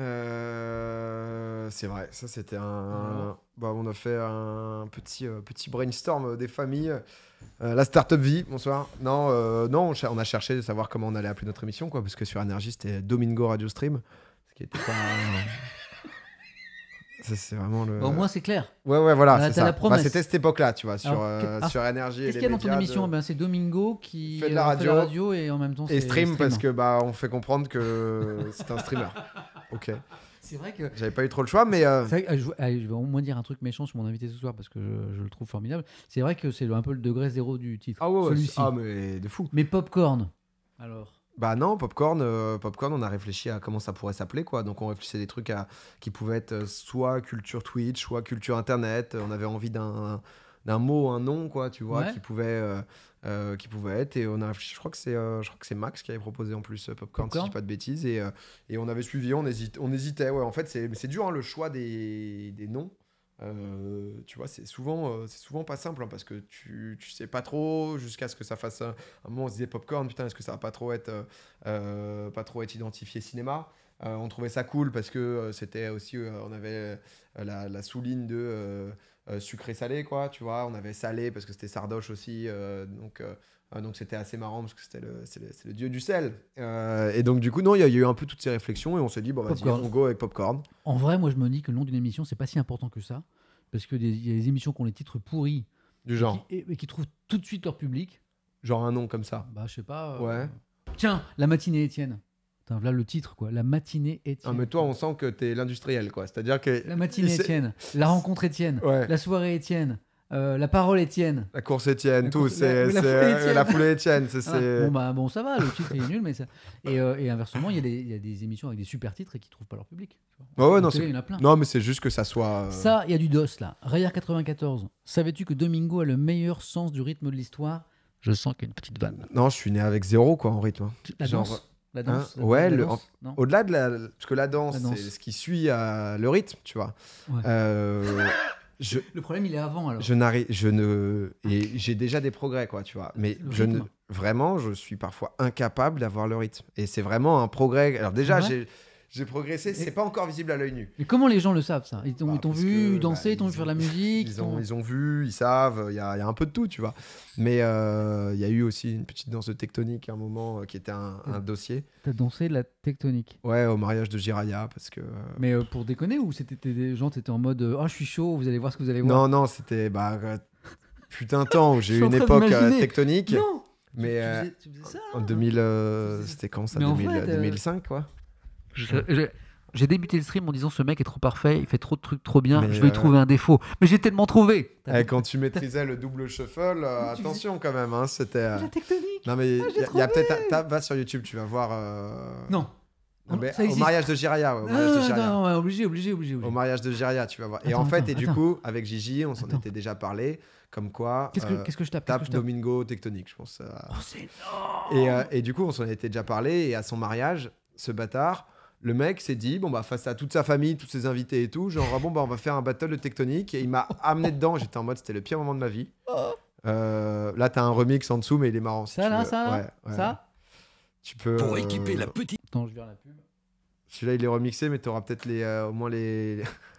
Euh, c'est vrai, ça c'était un. Alors Bah, on a fait un petit, euh, petit brainstorm euh, des familles. Euh, la Startup Vie, bonsoir. Non, non on, a cherché de savoir comment on allait appeler notre émission, quoi, parce que sur Énergie c'était Domingo Radio Stream. Ce qui était pas. C'est vraiment le. Au moins, c'est clair. Ouais, ouais, voilà, Ah, Bah, c'était cette époque-là, tu vois, sur, Alors, euh, sur Énergie. Qu'est-ce qu'il y a dans ton émission de- ben, C'est Domingo qui Fait de la euh, fait radio. et en même temps Et stream, parce que bah, on fait comprendre que c'est un streamer. Ok. C'est vrai que J'avais pas eu trop le choix, mais. euh, C'est vrai que, ah, je, je vais au moins dire un truc méchant sur mon invité ce soir parce que je, je le trouve formidable. C'est vrai que c'est un peu le degré zéro du titre. Ah ouais, celui-ci. ah, mais de fou. Mais Popcorn, alors Bah non, Popcorn, euh, Popcorn, on a réfléchi à comment ça pourrait s'appeler, quoi. Donc on réfléchissait des trucs à, qui pouvaient être euh, soit culture Twitch, soit culture Internet. On avait envie d'un d'un mot, un nom, quoi, tu vois, Ouais. qui pouvait euh, euh, qui pouvait être. Et on a réfléchi. Je crois que c'est euh, je crois que c'est Max qui avait proposé en plus euh, Popcorn, si je Popcorn. dis pas de bêtises. Et, euh, et on avait suivi, on hésite, on hésitait. Ouais, en fait, c'est dur hein, le choix des, des noms. Euh, tu vois, c'est souvent, euh, souvent pas simple hein, parce que tu, tu sais pas trop jusqu'à ce que ça fasse. Un, un moment, on se disait popcorn, putain, est-ce que ça va pas trop être, euh, pas trop être identifié cinéma? On trouvait ça cool parce que c'était aussi, on avait la, la sous-ligne de sucré-salé, quoi, tu vois. On avait salé parce que c'était sardoche aussi, donc. Euh, donc c'était assez marrant parce que c'était le, dieu du sel. Euh, et donc du coup, non, il y, a il y a eu un peu toutes ces réflexions et on s'est dit, bon, vas-y, on go avec popcorn. En vrai, moi je me dis que le nom d'une émission, c'est pas si important que ça. Parce qu'il y a des émissions qui ont les titres pourris Du et genre, qui, et- et qui trouvent tout de suite leur public. genre un nom comme ça. Bah, je sais pas. euh, Ouais. Tiens, La matinée Étienne. Voilà le titre, quoi. La matinée Ah, Étienne. mais toi, on sent que t'es l'industriel, quoi. C'est-à-dire que. La matinée Étienne. La rencontre Étienne. Ouais. La soirée Étienne. Euh, la parole Étienne. La course Étienne, La tout, c'est la- la foulée Étienne. la c'est- Bon, bah, bon, ça va, le titre est nul, mais ça. Et, euh, et inversement, il y, a des- il y a des émissions avec des super titres et qui trouvent pas leur public. Ouais, non, télé, il y en a plein. non, mais c'est juste que ça soit. euh, Ça, il y a du dos là. Rayard 94. Savais-tu que Domingo a le meilleur sens du rythme de l'histoire? Je sens qu'il y a une petite vanne. Non, je suis né avec zéro, quoi, en rythme. La Genre, danse? La danse hein, la- ouais, la le- danse Au-delà de la. Parce que la danse, La danse. c'est ce qui suit euh, le rythme, tu vois. Ouais. Je. Le problème, il est avant alors. Je n'arrive, je ne, et j'ai déjà des progrès, quoi, tu vois. Mais Le je ne, vraiment, je suis parfois incapable d'avoir le rythme. Et c'est vraiment un progrès. Alors déjà, Ouais. j'ai, j'ai progressé. C'est pas encore visible à l'œil nu. Mais comment les gens le savent ça Ils t'ont Bah, vu que, danser, bah, ils t'ont vu faire ont- la musique Ils ont, ils ont vu, ils savent, il y a, il y a un peu de tout, tu vois. Mais euh, il y a eu aussi une petite danse de tectonique à un moment euh, qui était un, un dossier. T'as dansé de la tectonique. Ouais, au mariage de Jiraya, parce que. euh, Mais euh, pour déconner ou c'était des gens t'étais en mode oh je suis chaud, vous allez voir ce que vous allez voir? Non, non, c'était. Bah, putain de temps où j'ai eu une époque tectonique. Non Mais tu, faisais, tu faisais ça en 2000. euh, c'était quand ça? Mais en 2000, fait, euh, 2005, quoi. Je- J'ai débuté le stream en disant ce mec est trop parfait, il fait trop de trucs trop bien, Mais, je vais lui euh, trouver un défaut. Mais j'ai tellement trouvé. Eh, quand tu maîtrisais le double shuffle, euh, attention quand même, hein, c'était. euh, La tectonique. Non mais Ah, il y, a- y a trouvé. peut-être, ta- va sur YouTube, tu vas voir. euh, Non. non, mais ça au mariage de Jiraya, ouais, au mariage de Ah, Jiraya. non, ouais, obligé, obligé, obligé. Au obligé. mariage de Jiraya, tu vas voir. et en fait, attends, et du attends. coup, avec Gigi, on s'en était déjà parlé, comme quoi. Qu'est-ce que, euh, je tape, que tape je tape Domingo tectonique, je pense. euh. Oh, c'est énorme. Et, euh, et du coup, on s'en était déjà parlé. Et à son mariage, ce bâtard, le mec s'est dit, bon, bah, face à toute sa famille, tous ses invités et tout, genre, ah, bon, bah, on va faire un battle de tectonique. Et il m'a amené dedans. J'étais en mode, c'était le pire moment de ma vie. Euh, là, t'as un remix en dessous, mais il est marrant. si Ça tu là, veux. ça Ouais, ouais. Ça Tu peux. Pour euh, équiper la petite. Attends, je vais vers la pub. Celui-là, il est remixé, mais t'auras peut-être les, euh, au moins les.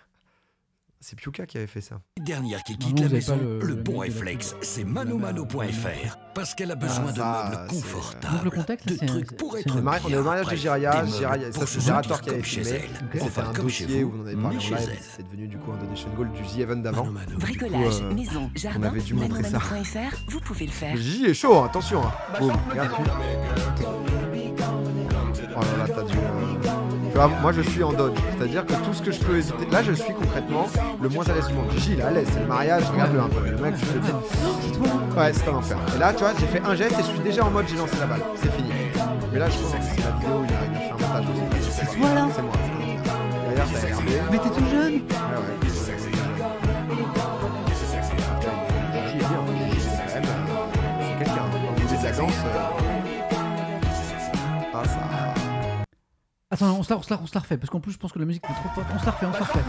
C'est Piuka qui avait fait ça. Dernière qui quitte non, la maison, le- le, le bon réflexe, c'est Ah, bah, manomano.fr. Parce qu'elle a besoin Ah, de ça, meubles c'est- confortables. Donc le contexte, de trucs pour être mari- on est au mariage de Jiraya, c'est Zerator qui avait filmé. C'était un dossier vous, où on en avait parlé en live, c'est devenu du coup un donation goal du The Event d'avant. Bricolage, euh, maison, jardin, avait dû montrer ça. manomano.fr, vous pouvez le faire. Gigi est chaud, hein, attention. hein. Boum, regarde. Oh là là, t'as dû. Euh, Tu vois, moi je suis en dodge. C'est-à-dire que tout ce que je peux éviter. Là, je suis concrètement le moins à l'aise du monde. Gigi, il est à l'aise, c'est le mariage, regarde-le un peu. Le mec, je te dis. Ouais, c'est un enfer. Et là, tu vois, j'ai fait un geste et je suis déjà en mode j'ai lancé la balle. C'est fini. Mais là, je pense que c'est la vidéo, il a, a fait un montage aussi. C'est toi, là C'est moi. D'ailleurs, t'as Hervé. Mais t'es tout jeune Ouais, ouais. C'est euh, quelqu'un. Au niveau de la Attends, on se, la, on, se la, on se la refait, parce qu'en plus, je pense que la musique est trop forte. On se la refait, on se la refait.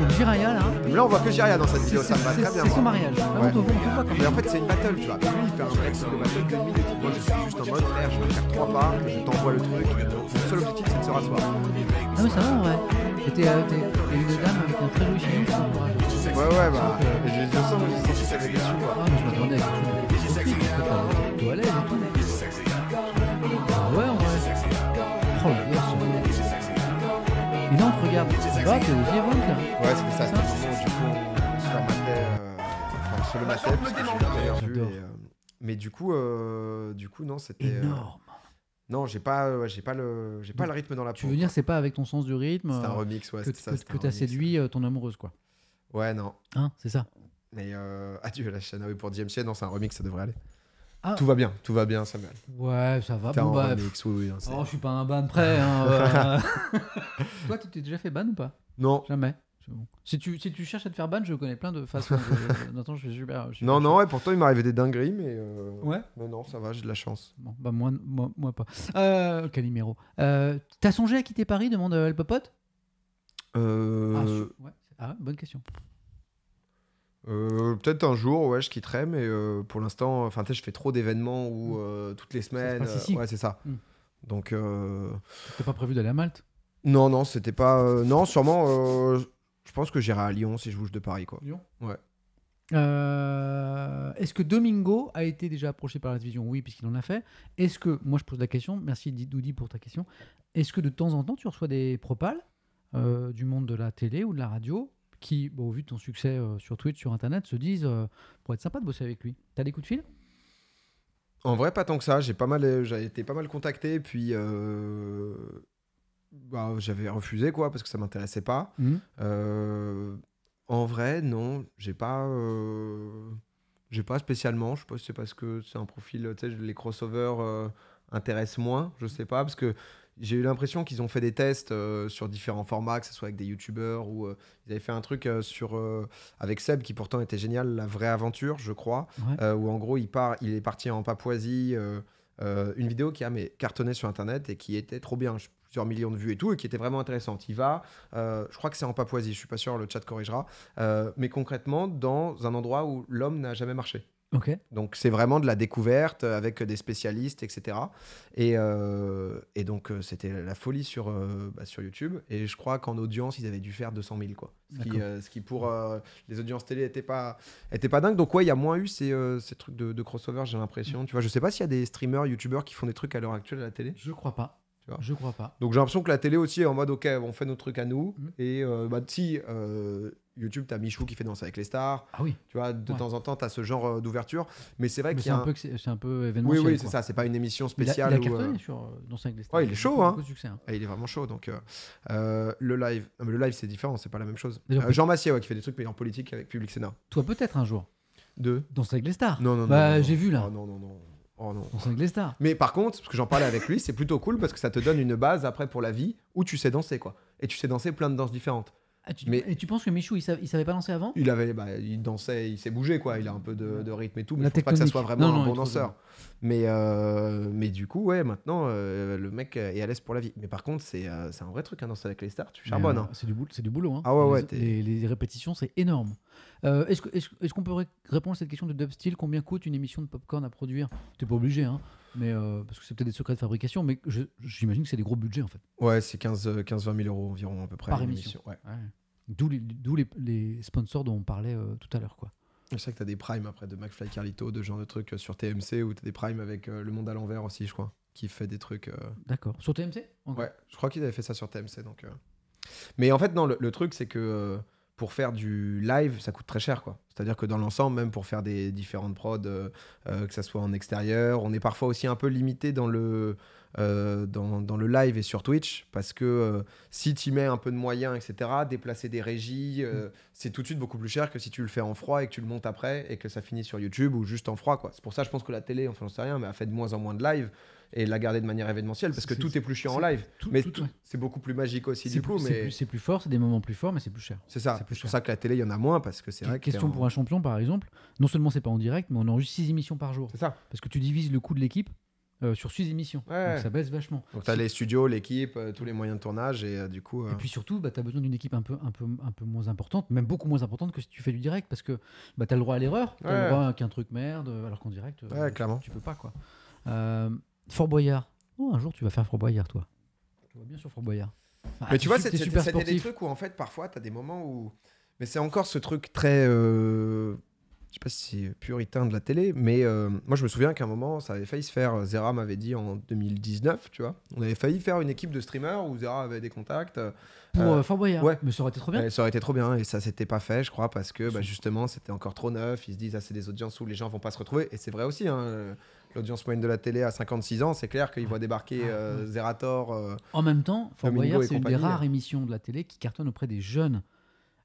Donc Jiraya, là, Mais là, on voit que Jiria dans cette c'est vidéo, ça me va c'est- très bien. c'est son moi. mariage. Là, Ouais. on te voit, on te voit quand Mais en fait, c'est une battle, tu vois. Lui, il fait un vrai truc de battle de minutes. Moi, je suis juste en mode, frère, je vais faire trois pas, je t'envoie le truc. Mon seul objectif, c'est de se rasseoir. Ah, mais ça va, en vrai. Et t'es euh, t'es- une dame avec un très joli chignon, je t'encourage. Ouais, ouais, bah. Je, je sens, je que ça va déçu, quoi. Ah, mais je m'attendais à quelque chose t'es à l'aise et tout. Regarde. Va, t'es aux Event, là. Ouais, c'était ça, c'était le moment où du coup on se rematait, euh, enfin on se le matait parce que je suis perdu et, euh, mais du coup, euh, du coup non, c'était. euh, Énorme. non, j'ai pas, euh, j'ai pas le, j'ai pas le rythme dans la peau. Tu veux dire, c'est pas avec ton sens du rythme C'était un euh, remix, ouais, que, c'était ça. que, c'était que un t'as remix. séduit euh, ton amoureuse, quoi. Ouais, non. Hein, c'est ça. Mais euh, adieu la chaîne. Ah oui, pour DMC, non, c'est un remix, ça devrait aller. Ah. Tout va bien, tout va bien, Samuel. Ouais, ça va. T'es Bon, bah, remix, oui, c'est- Oh, je suis pas un ban prêt. Hein, euh. Toi, tu t'es déjà fait ban ou pas? Non, Jamais. Bon. Si, tu, si tu cherches à te faire ban, je connais plein de façons. De... Attends, je suis super. je suis non, super non, et pourtant il arrivé des dingueries, mais. euh, Ouais. Mais non, ça va, j'ai de la chance. Bon, bah moi, moi, moi pas. Euh, Calimero. Euh, T'as songé à quitter Paris? Demande El Popote? Euh, ah, ouais. ah bonne question. Euh, Peut-être un jour, ouais, je quitterai, mais euh, pour l'instant, enfin, je fais trop d'événements où Mm. euh, toutes les se semaines. ouais, c'est ça. Mm. Donc, T'as pas prévu d'aller à Malte? Non, non, c'était pas. non, sûrement, je pense que j'irai à Lyon si je bouge de Paris, quoi. Lyon? Ouais. Est-ce que Domingo a été déjà approché par la division Oui, puisqu'il en a fait. Est-ce que, moi je pose la question, merci Di- Doudi pour ta question, est-ce que de temps en temps tu reçois des propales du monde de la télé ou de la radio? Qui, bon, au vu de ton succès euh, sur Twitch, sur Internet, se disent euh, pour être sympa de bosser avec lui T'as des coups de fil? En vrai, pas tant que ça. J'ai pas mal, j'ai été pas mal contacté, puis euh, bah, j'avais refusé, quoi, parce que ça m'intéressait pas. Mhm. Euh, en vrai, non, j'ai pas, euh, j'ai pas spécialement. Je sais pas si c'est parce que c'est un profil, tu sais, les crossovers euh, intéressent moins. Je sais pas parce que j'ai eu l'impression qu'ils ont fait des tests euh, sur différents formats, que ce soit avec des youtubeurs ou euh, ils avaient fait un truc euh, sur avec Seb qui pourtant était génial, la vraie aventure, je crois, Ouais. où en gros il part, il est parti en Papouasie. une vidéo qui a mais, cartonné sur internet et qui était trop bien, plusieurs millions de vues et tout, et qui était vraiment intéressante. Il va, je crois que c'est en Papouasie, je suis pas sûr, le chat corrigera, mais concrètement dans un endroit où l'homme n'a jamais marché. Donc c'est vraiment de la découverte avec des spécialistes, etc. Et, euh, et donc euh, c'était la folie sur, euh, bah, sur YouTube. Et je crois qu'en audience, ils avaient dû faire 200 000. Quoi. Ce, qui, D'accord. euh, ce qui pour les audiences télé n'était pas, était pas dingue. Donc ouais, il y a moins eu ces, ces trucs de, de crossover, j'ai l'impression. Tu vois, je sais pas s'il y a des streamers, youtubeurs qui font des trucs à l'heure actuelle à la télé. Je crois pas. Tu vois. Je crois pas. Donc j'ai l'impression que la télé aussi est en mode ok, on fait nos trucs à nous. Mhm. Et bah, si YouTube, t'as Michou qui fait danser avec les stars. Ah oui. Tu vois, de Ouais. temps en temps, t'as ce genre euh, d'ouverture. Mais c'est vrai qu'il c'est y a un, c'est c'est un peu Oui, événementiel. oui, c'est quoi. ça. C'est pas une émission Il a, spéciale. il a où, cartonné euh, sur euh, Danser avec les stars. Ouais, il est chaud, hein. de succès, hein. ah, il est vraiment chaud. Donc, euh, le live. Non, mais le live, c'est différent. C'est pas la même chose. Euh, Jean Massier, ouais, qui fait des trucs mais en politique avec Public Sénat. Toi, peut-être un jour. Deux. Danser avec les stars. Non, non, non. Bah, non, j'ai vu, là. Oh, non, non, non. Oh, non. Danser avec les stars. Mais par contre, parce que j'en parlais avec lui, c'est plutôt cool parce que ça te donne une base après pour la vie où tu sais danser, quoi. Et tu sais danser plein de danses différentes. Ah, tu, Mais- Et tu penses que Michou, il, sav- il savait pas danser avant? Il avait, bah, il dansait, il sait bouger, quoi. Il a un peu de, de rythme et tout, mais La je pense pas que ça soit vraiment Non, non, un bon danseur. Mais, euh, mais du coup, ouais, maintenant, euh, le mec est à l'aise pour la vie. Mais par contre, c'est euh, c'est un vrai truc, hein, danser avec les stars. Tu charbonnes. Euh, hein. C'est du, boulot- c'est du boulot. hein. Ah ouais, ouais, Les, t'es- les- les répétitions, c'est énorme. Euh, Est-ce que- est-ce est-ce qu'on peut ré- répondre à cette question de Dubstyle Combien coûte une émission de popcorn à produire? T'es pas obligé, hein, mais, euh, parce que c'est peut-être des secrets de fabrication, mais je- j'imagine que c'est des gros budgets en fait. Ouais, c'est 15-20 000 euros environ à peu près. Par une émission. Ouais. Ouais. D'où les, d'où les, les sponsors dont on parlait euh, tout à l'heure. quoi. Je sais que t'as des primes après de McFly Carlito, de ce genre de trucs euh, sur TMC, ou t'as des primes avec euh, Le Monde à l'envers aussi, je crois, qui fait des trucs. euh, D'accord. Sur TMC encore Ouais, je crois qu'ils avaient fait ça sur TMC. Donc, euh. Mais en fait, non, le, le truc, c'est que euh, pour faire du live, ça coûte très cher. quoi. C'est-à-dire que dans l'ensemble, même pour faire des différentes prods, euh, euh, que ça soit en extérieur, on est parfois aussi un peu limité dans le, euh, dans, dans le live et sur Twitch, parce que si tu mets un peu de moyens, etc., déplacer des régies, euh, c'est tout de suite beaucoup plus cher que si tu le fais en froid et que tu le montes après et que ça finit sur YouTube ou juste en froid. quoi. C'est pour ça, je pense que la télé, enfin, j'en sais rien, mais a fait de moins en moins de live et l'a garder de manière événementielle, parce que tout est plus chiant en live. tout- mais ouais. c'est beaucoup plus magique aussi C'est du coup. plus, Mais c'est plus fort, c'est des moments plus forts, mais c'est plus cher. c'est ça. c'est pour ça que la télé, il y en a moins parce que c'est vrai que Question pour un champion, par exemple. Non seulement c'est pas en direct, mais on enregistre 6 émissions par jour. C'est ça. Parce que tu divises le coût de l'équipe euh, sur 6 émissions. Ouais. Donc ça baisse vachement. Donc t'as les studios, l'équipe, euh, tous les moyens de tournage et euh, du coup. Et puis surtout, bah, tu as besoin d'une équipe un peu, un, peu, un peu moins importante, même beaucoup moins importante que si tu fais du direct, parce que bah, tu as le droit à l'erreur, tu as Ouais. le droit qu'un truc merde, alors qu'en direct, Ouais, tu- clairement. tu peux pas. quoi. Fort Boyard. Oh, un jour, tu vas faire Fort Boyard, toi. Je vois bien sur Fort Boyard. Ah, Mais tu vois, c'était des trucs où en fait parfois t'as des moments où. Mais c'est encore ce truc très. euh, Je sais pas si c'est puritain de la télé, mais euh, moi je me souviens qu'à un moment ça avait failli se faire. Zera m'avait dit en 2019, tu vois. On avait failli faire une équipe de streamers où Zera avait des contacts. euh, Pour euh, Fort Boyard. ouais. Mais ça aurait été trop bien. Ouais, ça aurait été trop bien et ça s'était pas fait, je crois, parce que bah, Ils sont- justement c'était encore trop neuf. Ils se disent, ah, c'est des audiences où les gens vont pas se retrouver. Et c'est vrai aussi, hein, l'audience moyenne de la télé à 56 ans, c'est clair qu'ils voient débarquer Ah, euh. Zerator. euh, En même temps, Fort Boyard, c'est une des rares émissions de la télé qui cartonne auprès des jeunes.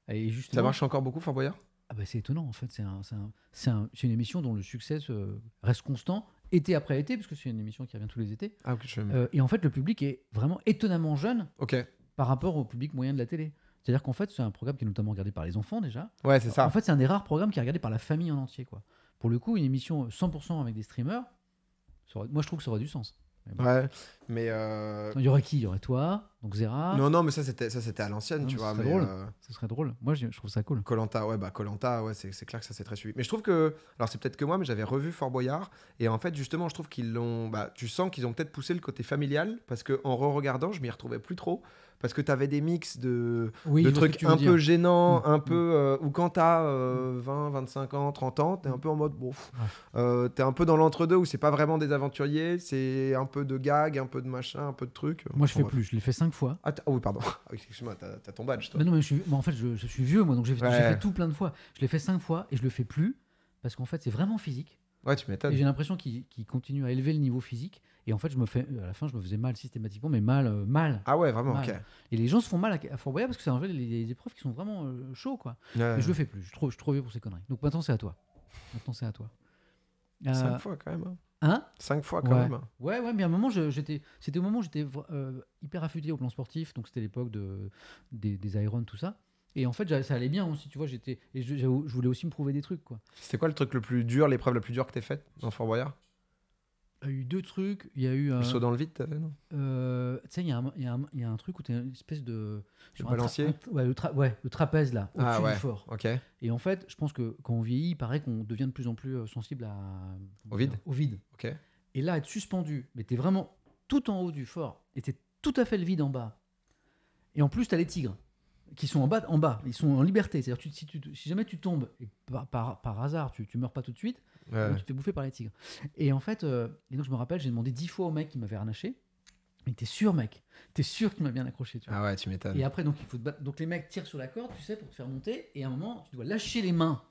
Et justement, Ça marche encore beaucoup, Fort Boyard? Ah bah c'est étonnant en fait, c'est un, c'est un- c'est un- c'est une émission dont le succès reste constant été après été, parce que c'est une émission qui revient tous les étés. Ah, ok, je... Euh, et en fait, le public est vraiment étonnamment jeune Ok, par rapport au public moyen de la télé. C'est-à-dire qu'en fait, c'est un programme qui est notamment regardé par les enfants déjà. ouais, c'est ça. En fait, c'est un des rares programmes qui est regardé par la famille en entier. Quoi. Pour le coup, une émission 100% avec des streamers, moi je trouve que ça aurait du sens. Mais. euh, Il y aurait qui? Il y aurait toi, donc Zera. Non, non, mais ça c'était ça c'était à l'ancienne, tu vois. Mais serait drôle. euh, Ce serait drôle. Moi, je trouve ça cool. Colanta, ouais, bah Colanta, ouais, c'est c'est clair que ça c'est très suivi. Mais je trouve que, alors c'est peut-être que moi, mais j'avais revu Fort Boyard et en fait justement, je trouve qu'ils l'ont, bah, tu sens qu'ils ont peut-être poussé le côté familial parce que en re-regardant, je m'y retrouvais plus trop parce que t'avais des mix de, Oui, de trucs tu un peu gênants, Mm, un mm. peu euh, ou quand t'as euh, 20, 25 ans, 30 ans, t'es un peu en mode bon, euh, t'es un peu dans l'entre-deux où c'est pas vraiment des aventuriers, c'est un peu de gag, un peu de machin, un peu de trucs. Moi, je Bon, fais bref. plus. Je l'ai fait cinq fois. Ah, ah oui, pardon. Ah oui, Excuse-moi, t'as t'as ton badge toi. Mais non, mais je suis, mais en fait, je, je suis vieux, moi, donc j'ai fait, j'ai Ouais. fait tout plein de fois. Je l'ai fait cinq fois et je le fais plus parce qu'en fait, c'est vraiment physique. Ouais, tu Et m'étonnes. j'ai l'impression qu'il qu'il continue à élever le niveau physique. Et en fait, je me fais, à la fin, je me faisais mal systématiquement, mais mal, euh, mal. Ah ouais, vraiment, Mal. ok. Et les gens se font mal à, à Fort Boyard parce que c'est en fait les, épreuves qui sont vraiment euh, chauds, quoi. Ouais. Mais je le fais plus. Je suis trop, je suis trop vieux pour ces conneries. Donc maintenant, c'est à toi. Maintenant, c'est à toi. Euh, Cinq fois quand même. hein. Hein Cinq fois quand Ouais. même. Ouais, ouais, mais à un moment, j'étais, c'était au moment où j'étais euh, hyper affûté au plan sportif, donc c'était l'époque de, des, des Iron, tout ça. Et en fait, ça allait bien aussi, tu vois, j'étais, et je, voulais aussi me prouver des trucs, quoi. C'était quoi le truc le plus dur, l'épreuve la plus dure que t'aies faite dans Fort Boyard? A eu deux trucs, il y a eu... Le un- saut dans le vide, t'avais, non? Euh, tu sais, il y, a un- il y il y a truc où tu une espèce de... Le balancier? un- ouais, le ouais, le trapèze, là, au-dessus Ah ouais. du fort. Et en fait, je pense que quand on vieillit, il paraît qu'on devient de plus en plus euh, sensible à... Au vide? Au vide. Et là, être suspendu, mais t'es vraiment tout en haut du fort, et t'es tout à fait le vide en bas. Et en plus, t'as les tigres qui sont en bas, en bas, ils sont en liberté. C'est-à-dire, si, si jamais tu tombes, et par, par- par hasard, tu, tu meurs pas tout de suite, Ouais. donc tu te fais bouffer par les tigres. Et en fait, euh, et donc je me rappelle, j'ai demandé dix fois au mec qui m'avait harnaché, mais t'es sûr, mec? T'es sûr qu'il m'a bien accroché, tu vois? Ah ouais, tu m'étonnes. Et après, donc, il faut te battre. Donc, les mecs tirent sur la corde, tu sais, pour te faire monter. Et à un moment, tu dois lâcher les mains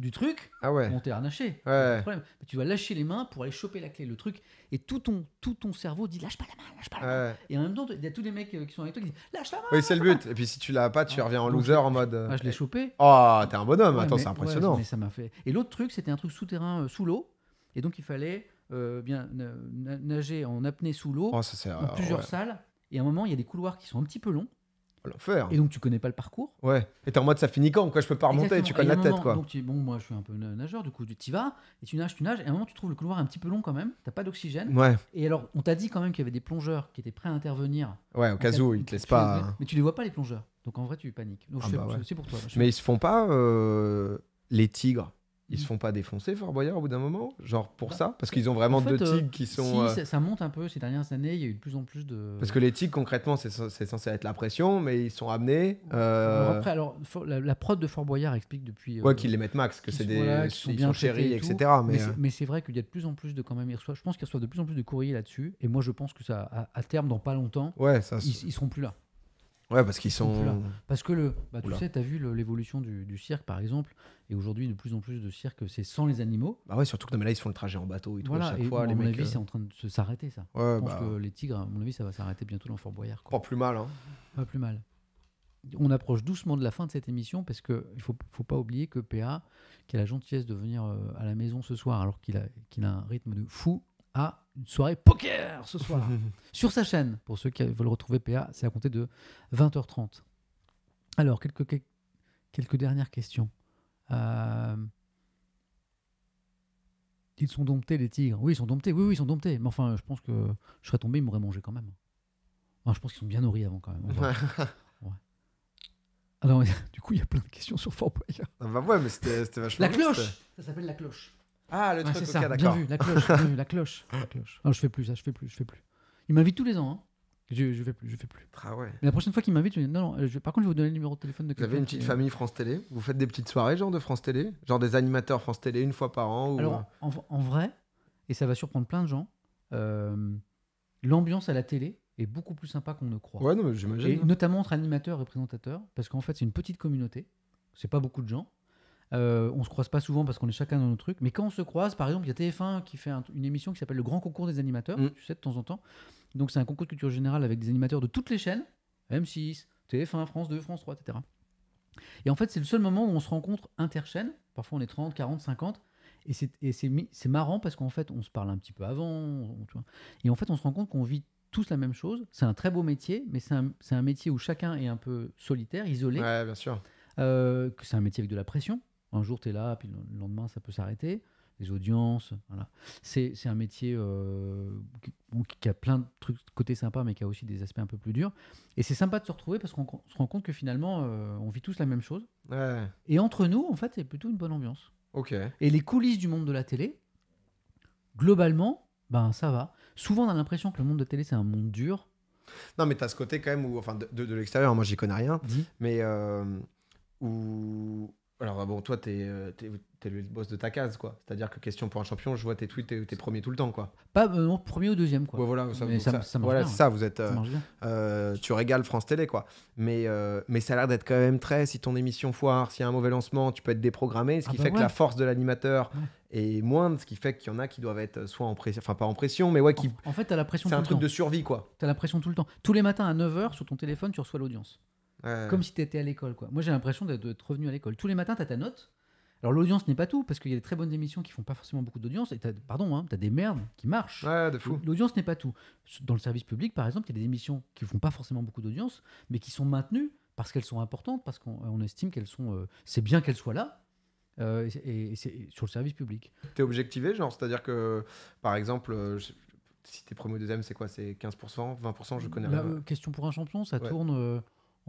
du truc. Ah ouais. Bon, t'es harnaché. Ouais. Mais tu dois lâcher les mains pour aller choper la clé, le truc. Et tout ton, tout ton cerveau dit lâche pas la main, lâche pas la main. Ouais. Et en même temps, il y a tous les mecs euh, qui sont avec toi qui disent lâche la main. Oui, c'est le but. Et puis si tu l'as pas, tu Ah, reviens en loser en mode. euh, Ah, je l'ai chopé. Oh, t'es un bonhomme. Attends, c'est impressionnant. mais ça m'a fait. Et l'autre truc, c'était un truc souterrain euh, sous l'eau. Et donc, il fallait euh, bien na- na- nager en apnée sous l'eau, Oh, ça c'est. dans plusieurs salles. Et à un moment, il y a des couloirs qui sont un petit peu longs. L'enfer. Et donc, tu connais pas le parcours. Ouais. Et t'es en mode ça finit quand? Quoi, je peux pas remonter? Exactement. Tu connais la tête, quoi. Donc, tu- bon, moi, je suis un peu na- nageur, du coup, tu y vas, et tu nages, tu nages, et à un moment, tu trouves le couloir un petit peu long quand même, t'as pas d'oxygène. Ouais. Et alors, on t'a dit quand même qu'il y avait des plongeurs qui étaient prêts à intervenir. Ouais, au cas où, ils te laissent pas. Mais tu les vois pas, les plongeurs. Donc, en vrai, tu paniques. Donc, Ah bah ouais. c'est pour toi. Je- Mais ils se font pas euh, les tigres? Ils se font pas défoncer Fort Boyard au bout d'un moment Genre pour Bah, ça Parce qu'ils ont vraiment En fait, deux euh, tigres qui sont. Si, euh, ça, monte un peu ces dernières années. Il y a eu de plus en plus de. Parce que les tigres, concrètement, c'est ce- c'est censé être la pression, mais ils sont amenés. euh, Alors après, alors, la, la prod de Fort Boyard explique depuis. Ouais, euh, qu'ils les mettent max, que c'est des. voilà, qui sont ils bien sont chéris, et etc. Mais, Mais, c'est- vrai qu'il y a de plus en plus de quand même. ils reçoivent- je pense qu'ils reçoivent de plus en plus de courriers là-dessus. Et moi, je pense que ça, à, à terme, dans pas longtemps, ouais, ça. ils, ils seront plus là. Ouais, parce qu'ils sont là. Parce que le, bah, tu Oula. sais, tu as vu l'évolution du, du cirque, par exemple. Et aujourd'hui, de plus en plus de cirques, c'est sans les animaux. Bah ouais, surtout que non, mais là, ils font le trajet en bateau et tout Voilà. à chaque Et fois. à les mon mecs, avis, euh, c'est en train de s'arrêter, ça. Ouais, Je pense bah. que les tigres, à mon avis, ça va s'arrêter bientôt dans Fort Boyard. quoi. Pas plus mal, hein. Pas plus mal. On approche doucement de la fin de cette émission parce qu'il ne faut, faut pas oublier que PA, qui a la gentillesse de venir euh, à la maison ce soir alors qu'il a, qu'il a un rythme de fou, a une soirée poker ce soir sur sa chaîne. Pour ceux qui veulent retrouver PA, c'est à compter de 20h30. Alors, quelques, quelques, quelques dernières questions. Euh, Ils sont domptés, les tigres. Oui, ils sont domptés. Oui, oui, ils sont domptés. Mais enfin, je pense que je serais tombé, ils m'auraient mangé quand même. Enfin, je pense qu'ils sont bien nourris avant quand même. Alors, du coup, il y a plein de questions sur Fort Boyard. Ah bah ouais, mais c'était vachement. La cloche Ça s'appelle la cloche. Ah, le Ah, truc, c'est ça, bien vu, la cloche, bien vu, la cloche. La cloche. Non, je fais plus ça, je fais plus, je fais plus. Il m'invite tous les ans. Hein. Je, je fais plus, je fais plus. Ah ouais. Mais la prochaine fois qu'il m'invite, je dis non, non, je vais- par contre, je vais vous donner le numéro de téléphone de Vous avez quelqu'un une petite qui- famille France Télé? Vous faites des petites soirées, genre de France Télé? Genre des animateurs France Télé une fois par an ou... Alors, en, en vrai, et ça va surprendre plein de gens, euh, l'ambiance à la télé est beaucoup plus sympa qu'on ne croit. Ouais, non, Et j'imagine. notamment entre animateurs et présentateurs, parce qu'en fait, c'est une petite communauté. C'est pas beaucoup de gens. Euh, on se croise pas souvent parce qu'on est chacun dans nos trucs. Mais quand on se croise, par exemple, il y a TF1 qui fait un- une émission qui s'appelle le Grand Concours des animateurs, Mm. tu sais, de temps en temps. Donc, c'est un concours de culture générale avec des animateurs de toutes les chaînes M6, TF1, France 2, France 3, etc. Et en fait, c'est le seul moment où on se rencontre interchaîne. Parfois, on est 30, 40, 50. Et c'est marrant parce qu'en fait, on se parle un petit peu avant. on- tu vois. Et en fait, on se rend compte qu'on vit tous la même chose. C'est un très beau métier, mais c'est un, un métier où chacun est un peu solitaire, isolé. Ouais, bien sûr. Euh, que c'est un métier avec de la pression. Un jour, tu es là, puis le lendemain, ça peut s'arrêter. Les audiences, voilà. C'est un métier euh, qui, bon, qui a plein de trucs côté sympa, mais qui a aussi des aspects un peu plus durs. Et c'est sympa de se retrouver parce qu'on se rend compte que finalement, euh, on vit tous la même chose. Ouais, Et entre nous, en fait, c'est plutôt une bonne ambiance. ok. Et les coulisses du monde de la télé, globalement, ben ça va. Souvent, on a l'impression que le monde de la télé, c'est un monde dur. Non, mais t'as ce côté quand même où, enfin, de, de, de l'extérieur, moi j'y connais rien, mais euh, où. Alors, bon, toi, t'es euh, t'es le boss de ta case, quoi. C'est-à-dire que question pour un champion, je vois tes tweets, t'es premier tout le temps, quoi. Pas euh, non, premier ou deuxième, quoi. Ouais, voilà, ça, ça- ça- ça voilà, bien, ça, vous êtes. euh. Euh, tu régales France Télé, quoi. Mais, mais ça a l'air d'être quand même très. Si ton émission foire, s'il y a un mauvais lancement, tu peux être déprogrammé. Ce Ah qui bah fait que la force de l'animateur Ouais. est moindre. Ce qui fait qu'il y en a qui doivent être soit en pression, enfin pas en pression, mais ouais, qui. En, en fait, tu as la pression C'est un truc temps. de survie, quoi. T'as la pression tout le temps. Tous les matins à 9h, sur ton téléphone, tu reçois l'audience. Ouais. Comme si tu étais à l'école. quoi. Moi, j'ai l'impression d'être revenu à l'école. Tous les matins, tu as ta note. Alors, l'audience n'est pas tout, parce qu'il y a des très bonnes émissions qui font pas forcément beaucoup d'audience. Et t'as- pardon, hein, tu as des merdes qui marchent. Ouais, de fou. L'audience n'est pas tout. Dans le service public, par exemple, il y a des émissions qui font pas forcément beaucoup d'audience, mais qui sont maintenues parce qu'elles sont importantes, parce qu'on on estime qu'elles sont. euh, c'est bien qu'elles soient là. euh, et et sur le service public. T'es objectivé, genre, c'est-à-dire que, par exemple, euh, je- si t'es premier ou deuxième, c'est quoi? C'est 15%, 20% Je connais rien. question pour un champion, ça Ouais. tourne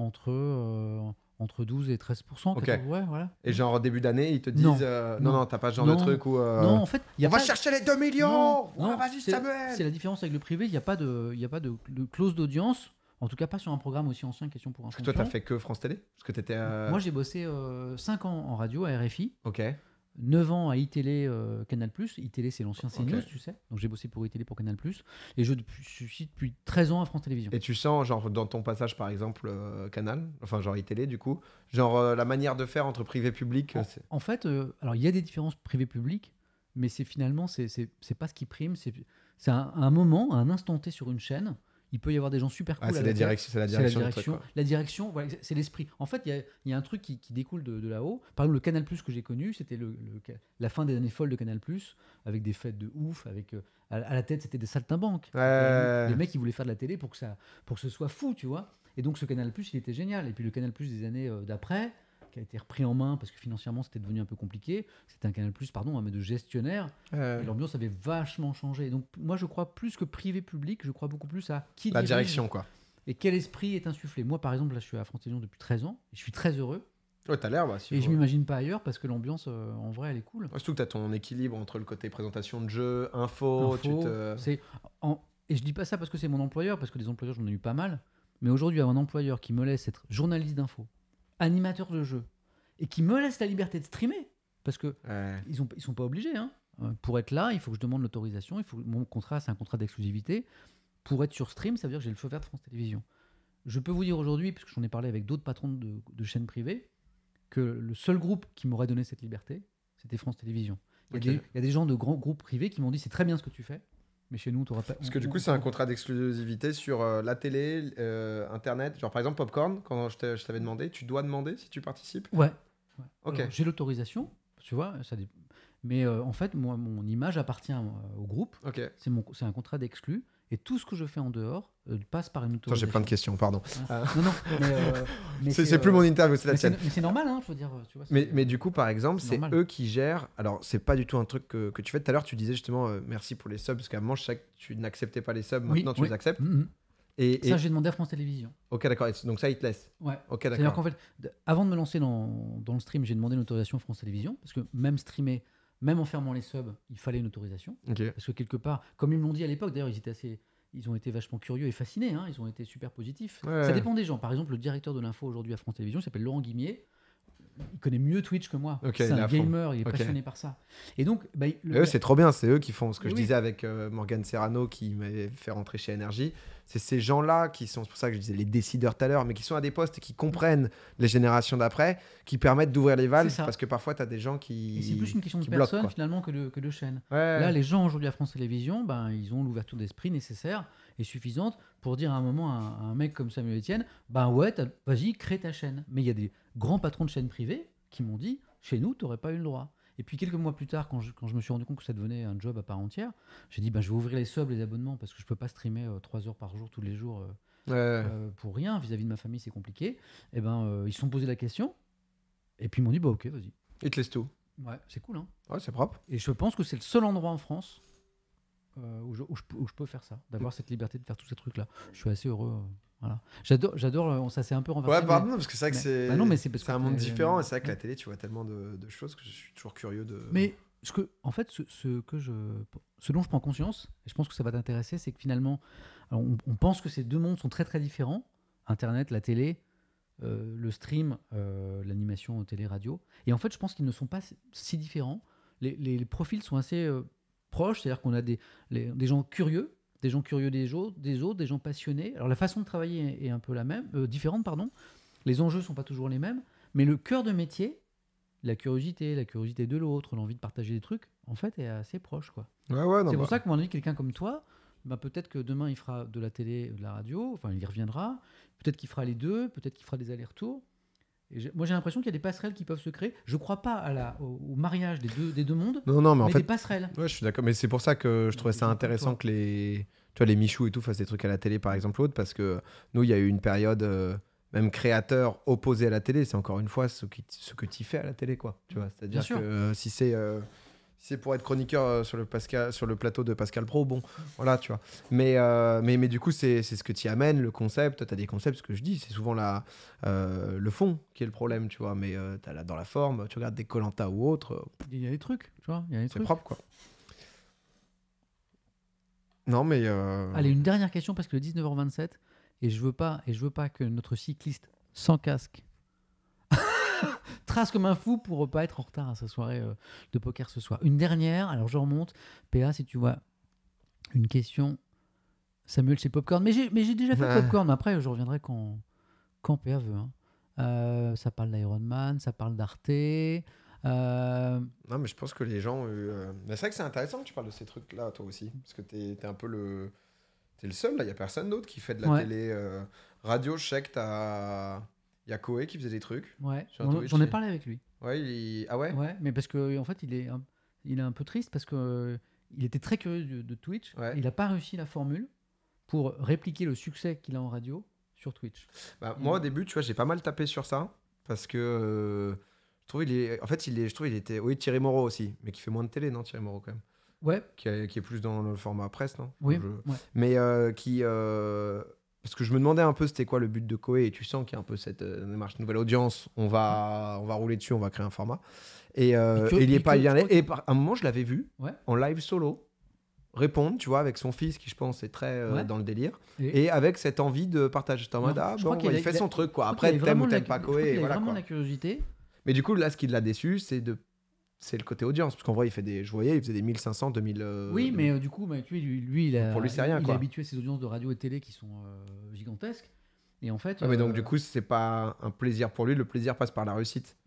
entre, euh, entre 12 et 13 Ok. 14, ouais, voilà. Et genre, début d'année, ils te disent. Non. euh, non, Non. non, t'as pas ce genre Non. de truc où. euh, Non, en fait, il y a on va pas- chercher les 2 millions Non, Ouais, non, Vas-y, c'est- Samuel C'est la différence avec le privé. Il n'y a pas de, il y a pas de, de clause d'audience. En tout cas, pas sur un programme aussi ancien. Question pour un Parce que champion. toi, t'as fait que France Télé Parce que t'étais. euh, Moi, j'ai bossé 5 ans en radio à RFI, Ok. 9 ans à iTélé euh, Canal+. iTélé, c'est l'ancien CNews, tu sais. Donc j'ai bossé pour iTélé pour Canal+. Et je, suis depuis 13 ans à France Télévisions. Et tu sens, genre, dans ton passage, par exemple, euh, Canal, enfin, genre iTélé, du coup, genre, euh, la manière de faire entre privé et public, euh, c'est- En fait, alors il y a des différences privé-public, mais c'est finalement c'est c'est c'est pas ce qui prime. C'est c'est un, un moment, à un instant T sur une chaîne, il peut y avoir des gens super cool. Ah, c'est la direction, c'est la direction, la truc, direction. quoi. la direction, voilà, c'est l'esprit. En fait, il y a, il y a un truc qui, qui découle de, de là-haut. Par exemple, le Canal Plus que j'ai connu, c'était le, le- la fin des années folles de Canal Plus, avec des fêtes de ouf, avec euh, à, à la tête, c'était des saltimbanques. Ouais. Les mecs, ils voulaient faire de la télé pour que ça, pour que ce soit fou, tu vois. Et donc, ce Canal Plus, il était génial. Et puis, le Canal Plus des années euh, d'après, qui a été repris en main parce que financièrement, c'était devenu un peu compliqué. C'était un Canal Plus, pardon, mais de gestionnaire. Et l'ambiance avait vachement changé. Donc, moi, je crois plus que privé-public, je crois beaucoup plus à qui La dirige direction, quoi. et quel esprit est insufflé. Moi, par exemple, là, je suis à France Télévisions depuis 13 ans, et je suis très heureux. Ouais, t'as l'air, bah, si Et je m'imagine pas ailleurs parce que l'ambiance, euh, en vrai, elle est cool. Surtout que t'as ton équilibre entre le côté présentation de jeu, info, tu Info, te. c'est en- Et je dis pas ça parce que c'est mon employeur, parce que des employeurs, j'en ai eu pas mal. Mais aujourd'hui, avoir un employeur qui me laisse être journaliste d'info, animateur de jeu, et qui me laisse la liberté de streamer, parce que Ouais. ils, ont, ils sont pas obligés. Hein. Euh, Pour être là, il faut que je demande l'autorisation. Il faut mon contrat, c'est un contrat d'exclusivité. Pour être sur stream, ça veut dire que j'ai le feu vert de France Télévisions. Je peux vous dire aujourd'hui, parce que j'en ai parlé avec d'autres patrons de, de chaînes privées, que le seul groupe qui m'aurait donné cette liberté, c'était France Télévisions. Il y, a Ok. des, il y a des gens de grands groupes privés qui m'ont dit c'est très bien ce que tu fais, mais chez nous, tu pas. Parce que du coup, c'est un contrat d'exclusivité sur euh, la télé, euh, Internet. Genre, par exemple, Popcorn, quand je t'avais demandé, tu dois demander si tu participes? Ouais. ouais. Ok. J'ai l'autorisation, tu vois, ça mais euh, en fait, moi, mon image appartient au groupe. Ok. C'est mon, c'est un contrat d'exclus. Et tout ce que je fais en dehors euh, passe par une autorisation. j'ai plein de questions, pardon. Ah. Non, non, mais, euh, C'est plus euh, mon interview, c'est la tienne. mais c'est normal, hein, je veux dire. Tu vois, Mais, mais du coup, par exemple, c'est eux qui gèrent. Alors, c'est pas du tout un truc que, que tu fais. Tout à l'heure, tu disais justement merci pour les subs, parce qu'à un moment, je sais que tu n'acceptais pas les subs, Oui, maintenant tu oui. les acceptes. Et, et- Ça, j'ai demandé à France Télévisions. Ok, d'accord. Donc, ça, ils te laissent. Ouais. Ok, C'est-à-dire d'accord. qu'en fait, avant de me lancer dans, dans le stream, j'ai demandé une autorisation à France Télévisions, parce que même streamer, même en fermant les subs, il fallait une autorisation. Parce que quelque part, comme ils me l'ont dit à l'époque, d'ailleurs, ils étaient assez, ils ont été vachement curieux et fascinés. hein, ils ont été super positifs. Ouais. Ça dépend des gens. Par exemple, le directeur de l'info aujourd'hui à France Télévisions s'appelle Laurent Guimier. Il connaît mieux Twitch que moi. Ok, c'est un gamer, il est passionné par ça. Et donc, bah, le- eux, c'est trop bien. C'est eux qui font ce que je disais avec euh, Morgan Serrano qui m'avait fait rentrer chez Energy. C'est ces gens-là qui sont, c'est pour ça que je disais les décideurs tout à l'heure, mais qui sont à des postes et qui comprennent les générations d'après, qui permettent d'ouvrir les valves. Parce que parfois, tu as des gens qui. c'est plus une question de bloquent, personne finalement que de, que de chaîne. Ouais. Là, les gens aujourd'hui à France Télévisions, ben, ils ont l'ouverture d'esprit nécessaire et suffisante pour dire à un moment à un, à un mec comme Samuel Etienne, ben ouais, vas-y, crée ta chaîne. Mais il y a des grands patrons de chaînes privées qui m'ont dit, chez nous, tu n'aurais pas eu le droit. Et puis quelques mois plus tard, quand je, quand je me suis rendu compte que ça devenait un job à part entière, j'ai dit, ben, je vais ouvrir les subs, les abonnements, parce que je peux pas streamer euh, trois heures par jour, tous les jours, euh, Ouais. euh, pour rien, vis-à-vis de ma famille, c'est compliqué. Et ben, euh, ils se sont posé la question, et puis ils m'ont dit, bah ok, vas-y. Ils te laissent tout. Ouais, c'est cool, hein. Ouais, c'est propre. Et je pense que c'est le seul endroit en France où, je, où je peux- où je peux faire ça, d'avoir cette liberté de faire tous ces trucs-là. Je suis assez heureux. Euh, voilà. J'adore, j'adore. euh, ça s'est un peu renversé. Ouais, mais- pardon, parce que c'est vrai que c'est. Bah non, mais c'est parce c'est que un monde t'es- différent et c'est vrai que la télé, tu vois tellement de, de choses que je suis toujours curieux de. Mais ce que, en fait, ce, ce que je, ce dont je prends conscience, et je pense que ça va t'intéresser, c'est que finalement, on, on pense que ces deux mondes sont très très différents. Internet, la télé, euh, le stream, euh, l'animation télé, radio. Et en fait, je pense qu'ils ne sont pas si- si différents. Les, les- les profils sont assez euh, proches, c'est-à-dire qu'on a des, les- des gens curieux, des gens curieux des autres, des autres, des gens passionnés. Alors la façon de travailler est, un peu la même, euh, différente, pardon. Les enjeux sont pas toujours les mêmes, mais le cœur de métier, la curiosité, la curiosité de l'autre, l'envie de partager des trucs, en fait, est assez proche, quoi. Ouais, ouais, non. C'est pour bah, ça que moi, quelqu'un comme toi, bah, peut-être que demain il fera de la télé, de la radio, enfin il y reviendra. Peut-être qu'il fera les deux, peut-être qu'il fera des allers-retours. Et moi j'ai l'impression qu'il y a des passerelles qui peuvent se créer. Je crois pas à la, au, au mariage des deux, des deux mondes, Non, non, mais mais, en fait, des passerelles. Ouais, je suis d'accord. Mais c'est pour ça que je trouvais ça intéressant que les, tu vois, les Michou et tout fassent des trucs à la télé, par exemple, autre, parce que nous, il y a eu une période, euh, même créateur opposé à la télé, c'est encore une fois ce, qui, ce que tu fais à la télé, quoi. Tu vois, c'est-à-dire que euh, si c'est euh, c'est pour être chroniqueur euh, sur le, Pascal, sur le plateau de Pascal Pro, bon, voilà, tu vois. Mais, euh, mais, mais du coup, c'est ce que tu amènes, le concept. Tu as des concepts, ce que je dis, c'est souvent la, euh, le fond qui est le problème, tu vois. Mais euh, là, dans la forme, tu regardes des Colanta ou autres, euh, Il y a des trucs, tu vois, il y a des c'est propre, quoi. Non, mais. Allez, une dernière question parce que le 19h27 et je veux pas et je veux pas que notre cycliste sans casque trace comme un fou pour pas être en retard à sa soirée euh, de poker ce soir. Une dernière, alors je remonte. PA, si tu vois une question, Samuel chez Popcorn. Mais j'ai déjà fait Ouais. Popcorn. Après, je reviendrai quand quand PA veut. hein. Euh, ça parle d'Iron Man, ça parle d'Arte. euh, Non, mais je pense que les gens. euh, Mais c'est vrai que c'est intéressant que tu parles de ces trucs-là, toi aussi. Parce que t'es es un peu le. T'es le seul, là. Il n'y a personne d'autre qui fait de la Ouais. télé. Radio, je sais que t'as. Il y a Koé qui faisait des trucs. ouais, j'en- ai parlé avec lui. Ouais, il... Ah ouais, Ouais, mais parce que en fait, il est, un, il est un peu triste parce que euh, il était très curieux de, de Twitch. Ouais. Il n'a pas réussi la formule pour répliquer le succès qu'il a en radio sur Twitch. Bah, moi, au début, tu vois, j'ai pas mal tapé sur ça. Parce que. euh, Je trouve il est. En fait, il est... je trouve il était. Oui, Thierry Moreau aussi. Mais qui fait moins de télé, non, Thierry Moreau, quand même. Ouais, Qui, est- qui est plus dans le format presse, non? Oui. Je- ouais. mais euh, qui parce que je me demandais un peu c'était quoi le but de Koei et tu sens qu'il y a un peu cette euh, démarche nouvelle audience. On va, on va rouler dessus, on va créer un format. Et, euh, et il y et est pas crois Et par un moment, je l'avais vu Ouais. en live solo répondre, tu vois, avec son fils qui je pense est très euh, Ouais. dans le délire Et- et avec cette envie de partage. J'étais en mode ah bon, il fait il son truc quoi. Après t'aimes ou t'aimes la- pas avait voilà vraiment quoi. la curiosité. Mais du coup là, ce qui l'a déçu, c'est de c'est le côté audience parce qu'en vrai il fait des je voyais il faisait des 1500 2000 euh, Oui, mais euh, du coup, bah, lui, lui, il a, Pour lui, c'est rien, il quoi. est habitué à ses audiences de radio et télé qui sont euh, gigantesques. Et en fait. Ouais, mais donc du coup c'est pas un plaisir pour lui le plaisir passe par la réussite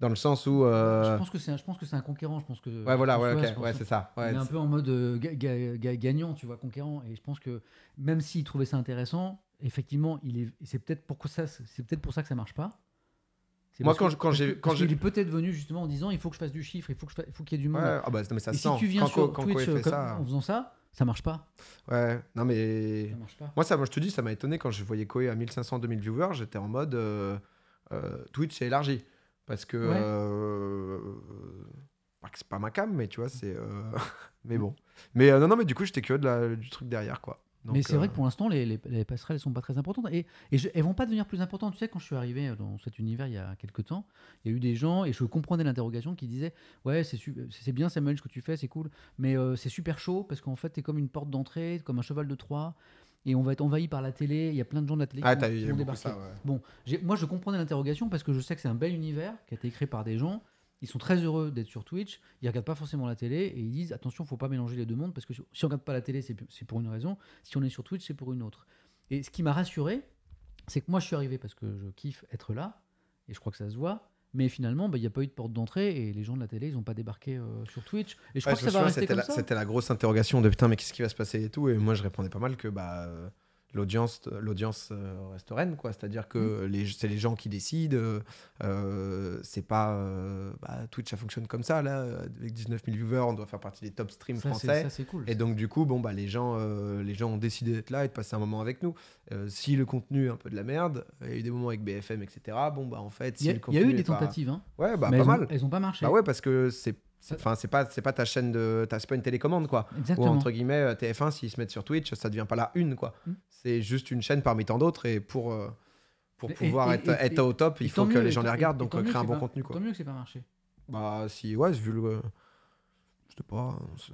dans le sens où je pense que c'est un, je pense que c'est un conquérant. Je pense que. ouais voilà ouais ouais c'est ça ouais, il est un peu en mode ga- ga- ga- gagnant, tu vois, conquérant. Et je pense que même s'il trouvait ça intéressant, effectivement, il est. C'est peut-être pour ça. C'est peut-être pour ça que ça marche pas. Moi, quand que- quand j'ai- quand qu'il est peut-être venu justement en disant il faut que je fasse du chiffre, il faut que je fa- il faut qu'il y ait du monde. Ouais, ah bah, non, mais ça Et se si sent. tu viens sur Twitch euh, fait comme- ça. en faisant ça, ça marche pas. Ouais, non mais. Ça marche pas. Moi, ça, moi, je te dis, ça m'a étonné quand je voyais Koei à 1500-2000 viewers. J'étais en mode euh, euh, Twitch est élargi. Parce que. Ouais. euh, pas que c'est pas ma cam, mais tu vois, c'est. mais bon. Mais non, non, mais du coup, j'étais curieux de la- du truc derrière, quoi. Donc, mais c'est vrai euh, que pour l'instant, les, les, les passerelles ne sont pas très importantes. Et, et je- elles vont pas devenir plus importantes. Tu sais, quand je suis arrivé dans cet univers il y a quelques temps, il y a eu des gens, et je comprenais l'interrogation, qui disaient Ouais, c'est bien Samuel ce que tu fais, c'est cool, mais euh, c'est super chaud parce qu'en fait, tu es comme une porte d'entrée, comme un cheval de Troie, et on va être envahi par la télé. Il y a plein de gens de la télé Ah, qui eu qui vont débarquer. ça, ouais. Bon, moi je comprenais l'interrogation parce que je sais que c'est un bel univers qui a été créé par des gens. Ils sont très heureux d'être sur Twitch. Ils regardent pas forcément la télé et ils disent attention, faut pas mélanger les deux mondes parce que si on regarde pas la télé, c'est pour une raison. Si on est sur Twitch, c'est pour une autre. Et ce qui m'a rassuré, c'est que moi je suis arrivé parce que je kiffe être là et je crois que ça se voit. Mais finalement, bah, il n'y a pas eu de porte d'entrée et les gens de la télé, ils n'ont pas débarqué euh, sur Twitch. Et je Ouais, crois que ça va rester c'était comme la, ça. C'était la grosse interrogation de putain, mais qu'est-ce qui va se passer et tout. Et moi, je répondais pas mal que bah, euh, l'audience, l'audience euh, reste reine, quoi. C'est-à-dire que Mm. les, c'est les gens qui décident. euh, c'est pas euh, bah, Twitch, ça fonctionne comme ça là, avec 19 000 viewers, on doit faire partie des top streams Ça, français. ça, c'est cool. Et donc du coup, bon bah les gens, euh, les gens ont décidé d'être là et de passer un moment avec nous. Si le contenu est un peu de la merde, il y a eu des moments avec BFM, etc. Bon bah en fait, si Il y a, y eu des est pas- tentatives, hein, Ouais, bah mais pas elles, mal. Ont, elles ont pas marché. Bah ouais, parce que c'est, enfin c'est pas, c'est pas ta chaîne de, c'est pas une télécommande quoi. Ou Exactement. entre guillemets euh, TF1 s'ils se mettent sur Twitch, ça devient pas la une quoi. Mm. C'est juste une chaîne parmi tant d'autres et pour euh, pour Et- pouvoir et- être, et- être au top, il faut que mieux, les gens les regardent, donc euh, créer un bon pas- contenu quoi. Tant mieux que c'est pas marché. Bah si ouais, vu le, je sais pas, c'est-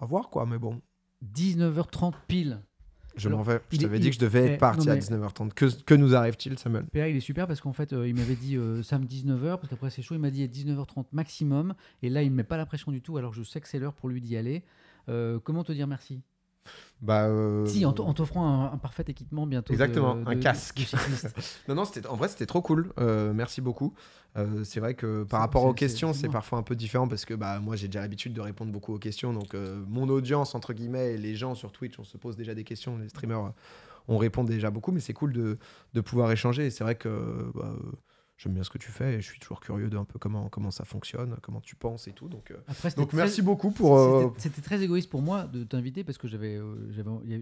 à voir quoi, mais bon. 19h30 pile. Je m'en vais. Je t'avais dit que je devais être parti à mais- 19h30. Que, que nous arrive-t-il, Samuel? PA, il est super parce qu'en fait, euh, il m'avait dit euh, Sam 19h, parce qu'après c'est chaud, il m'a dit 19h30 maximum. Et là, il me met pas la pression du tout, alors que je sais que c'est l'heure pour lui d'y aller. Euh, comment te dire merci? Bah. euh, Si, en t'offrant un, un parfait équipement bientôt. Exactement, de- un de- casque. Non, non, c'était, en vrai, c'était trop cool. Euh, merci beaucoup. Euh, c'est vrai que par rapport aux questions, c'est parfois un peu différent parce que bah, moi, j'ai déjà l'habitude de répondre beaucoup aux questions. Donc, euh, mon audience, entre guillemets, et les gens sur Twitch, on se pose déjà des questions. Les streamers, on répond déjà beaucoup, mais c'est cool de, de pouvoir échanger. Et c'est vrai que bah, euh, j'aime bien ce que tu fais et je suis toujours curieux d'un peu comment, comment ça fonctionne, comment tu penses et tout. Donc, euh, Après, c'était donc très- merci beaucoup pour. euh, C'était- très égoïste pour moi de t'inviter parce que j'avais, euh,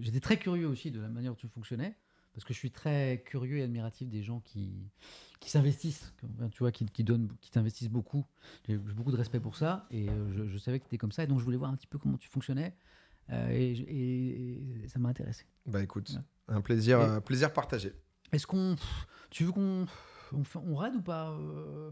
j'étais très curieux aussi de la manière dont tu fonctionnais. Parce que je suis très curieux et admiratif des gens qui, qui s'investissent, tu vois, qui, qui donnent, qui t'investissent beaucoup. J'ai beaucoup de respect pour ça et je, je savais que tu étais comme ça et donc je voulais voir un petit peu comment tu fonctionnais euh, et, je- et- et ça m'a intéressé. Bah écoute, Ouais. un plaisir, Et- euh, plaisir partagé. Est-ce qu'on, tu veux qu'on, on, fait- on ou pas euh,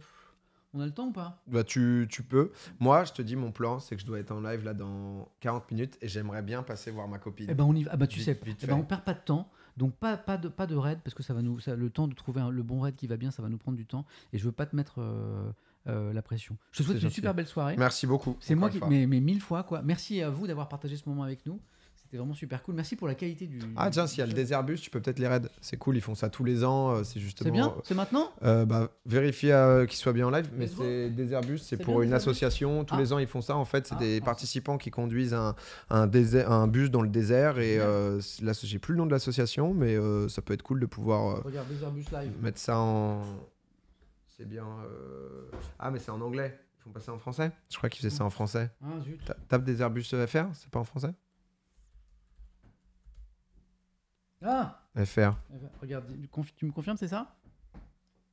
On a le temps ou pas? Bah, tu, tu peux. Moi, je te dis, mon plan, c'est que je dois être en live là dans 40 minutes et j'aimerais bien passer voir ma copine. Eh ben on y va. Ah bah tu Vite- sais, vite eh ben, on perd pas de temps. Donc pas, pas, de, pas de raid parce que ça va nous ça- le temps de trouver un- le bon raid qui va bien, ça va nous prendre du temps et je veux pas te mettre euh, euh, la pression. Je te souhaite une gentil. super belle soirée. Merci beaucoup. C'est moi qui mais mille fois quoi. Merci à vous d'avoir partagé ce moment avec nous. C'était vraiment super cool. Merci pour la qualité du. Ah, tiens, s'il y a le. Déserbus, tu peux peut-être les raids. C'est cool, ils font ça tous les ans. euh, C'est justement. C'est bien. C'est maintenant. Euh, bah, vérifier euh, qu'ils soient bien en live, mais c'est Déserbus, c'est C'est pour une Déserbus association. Tous Ah. les ans, ils font ça. En fait, c'est Ah, des ah. participants qui conduisent un, un, désert, un bus dans le désert. Et euh, j'ai plus le nom de l'association, mais euh, ça peut être cool de pouvoir euh, Regarde des Airbus live. mettre ça en. C'est bien. euh, Ah, mais c'est en anglais. Ils font passer en français? Je crois qu'ils faisaient ça en français. Ah zut. Ta- Tape des Airbus FR, c'est pas en français? Ah. FR. Eh ben, Regarde, tu me confirmes c'est ça?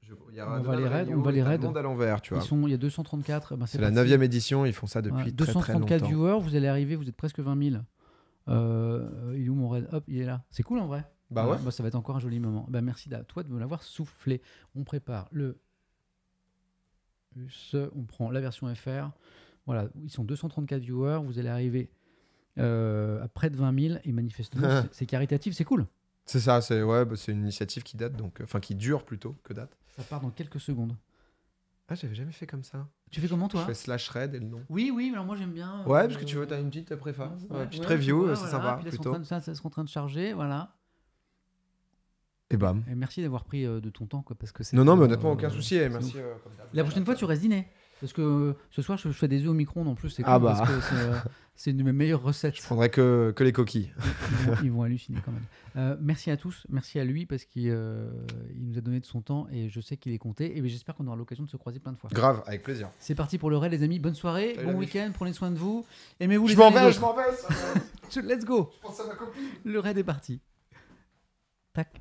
Je- y a On va les raids, on va les raids. monde à l'envers, tu vois. Ils sont, il y a 234. ben, C'est la parti. 9 édition, ils font ça depuis Ouais, très très 234 longtemps. viewers, vous allez arriver, vous êtes presque 20 000. Euh, il est où mon raid? Hop, il est là. C'est cool en vrai. Bah ouais. bah, ça va être encore un joli moment. Bah, merci à toi de me l'avoir soufflé. On prépare le on prend la version FR. Voilà, ils sont 234 viewers. Vous allez arriver euh, à près de 20 000 et manifestement, c'est caritatif, c'est cool. C'est ça, c'est ouais, bah, c'est une initiative qui date, donc, euh, enfin qui dure plutôt que date. Ça part dans quelques secondes. Ah, j'avais jamais fait comme ça. Tu fais comment Je toi fais slash red et le nom. Oui, oui, mais alors moi j'aime bien. Ouais, euh, parce que tu veux, t'as une petite préface, ouais, ouais, petite ouais, review, voilà, c'est voilà, sympa, puis là, plutôt. train de- ça, ça sera en train de charger, voilà. Et bam. Et merci d'avoir pris euh, de ton temps, quoi, parce que c'est. Non, non, mais euh, honnêtement, aucun souci. Merci. euh, comme. La prochaine fois, tu restes dîner. Parce que euh, ce soir, je, je fais des œufs au micro-ondes en plus. C'est cool Ah bah. parce que c'est, euh, c'est une de mes meilleures recettes. Je prendrai que, que les coquilles. Ils vont, ils vont halluciner quand même. Euh, merci à tous. Merci à lui parce qu'il euh, il nous a donné de son temps et je sais qu'il est compté. Et j'espère qu'on aura l'occasion de se croiser plein de fois. Grave, avec plaisir. C'est parti pour le raid, les amis. Bonne soirée, Salut, bon week-end. Prenez soin de vous. Aimez-vous les Je m'en vais, je m'en vais. ça. Let's go. Je pense à ma copine. Le raid est parti. Tac.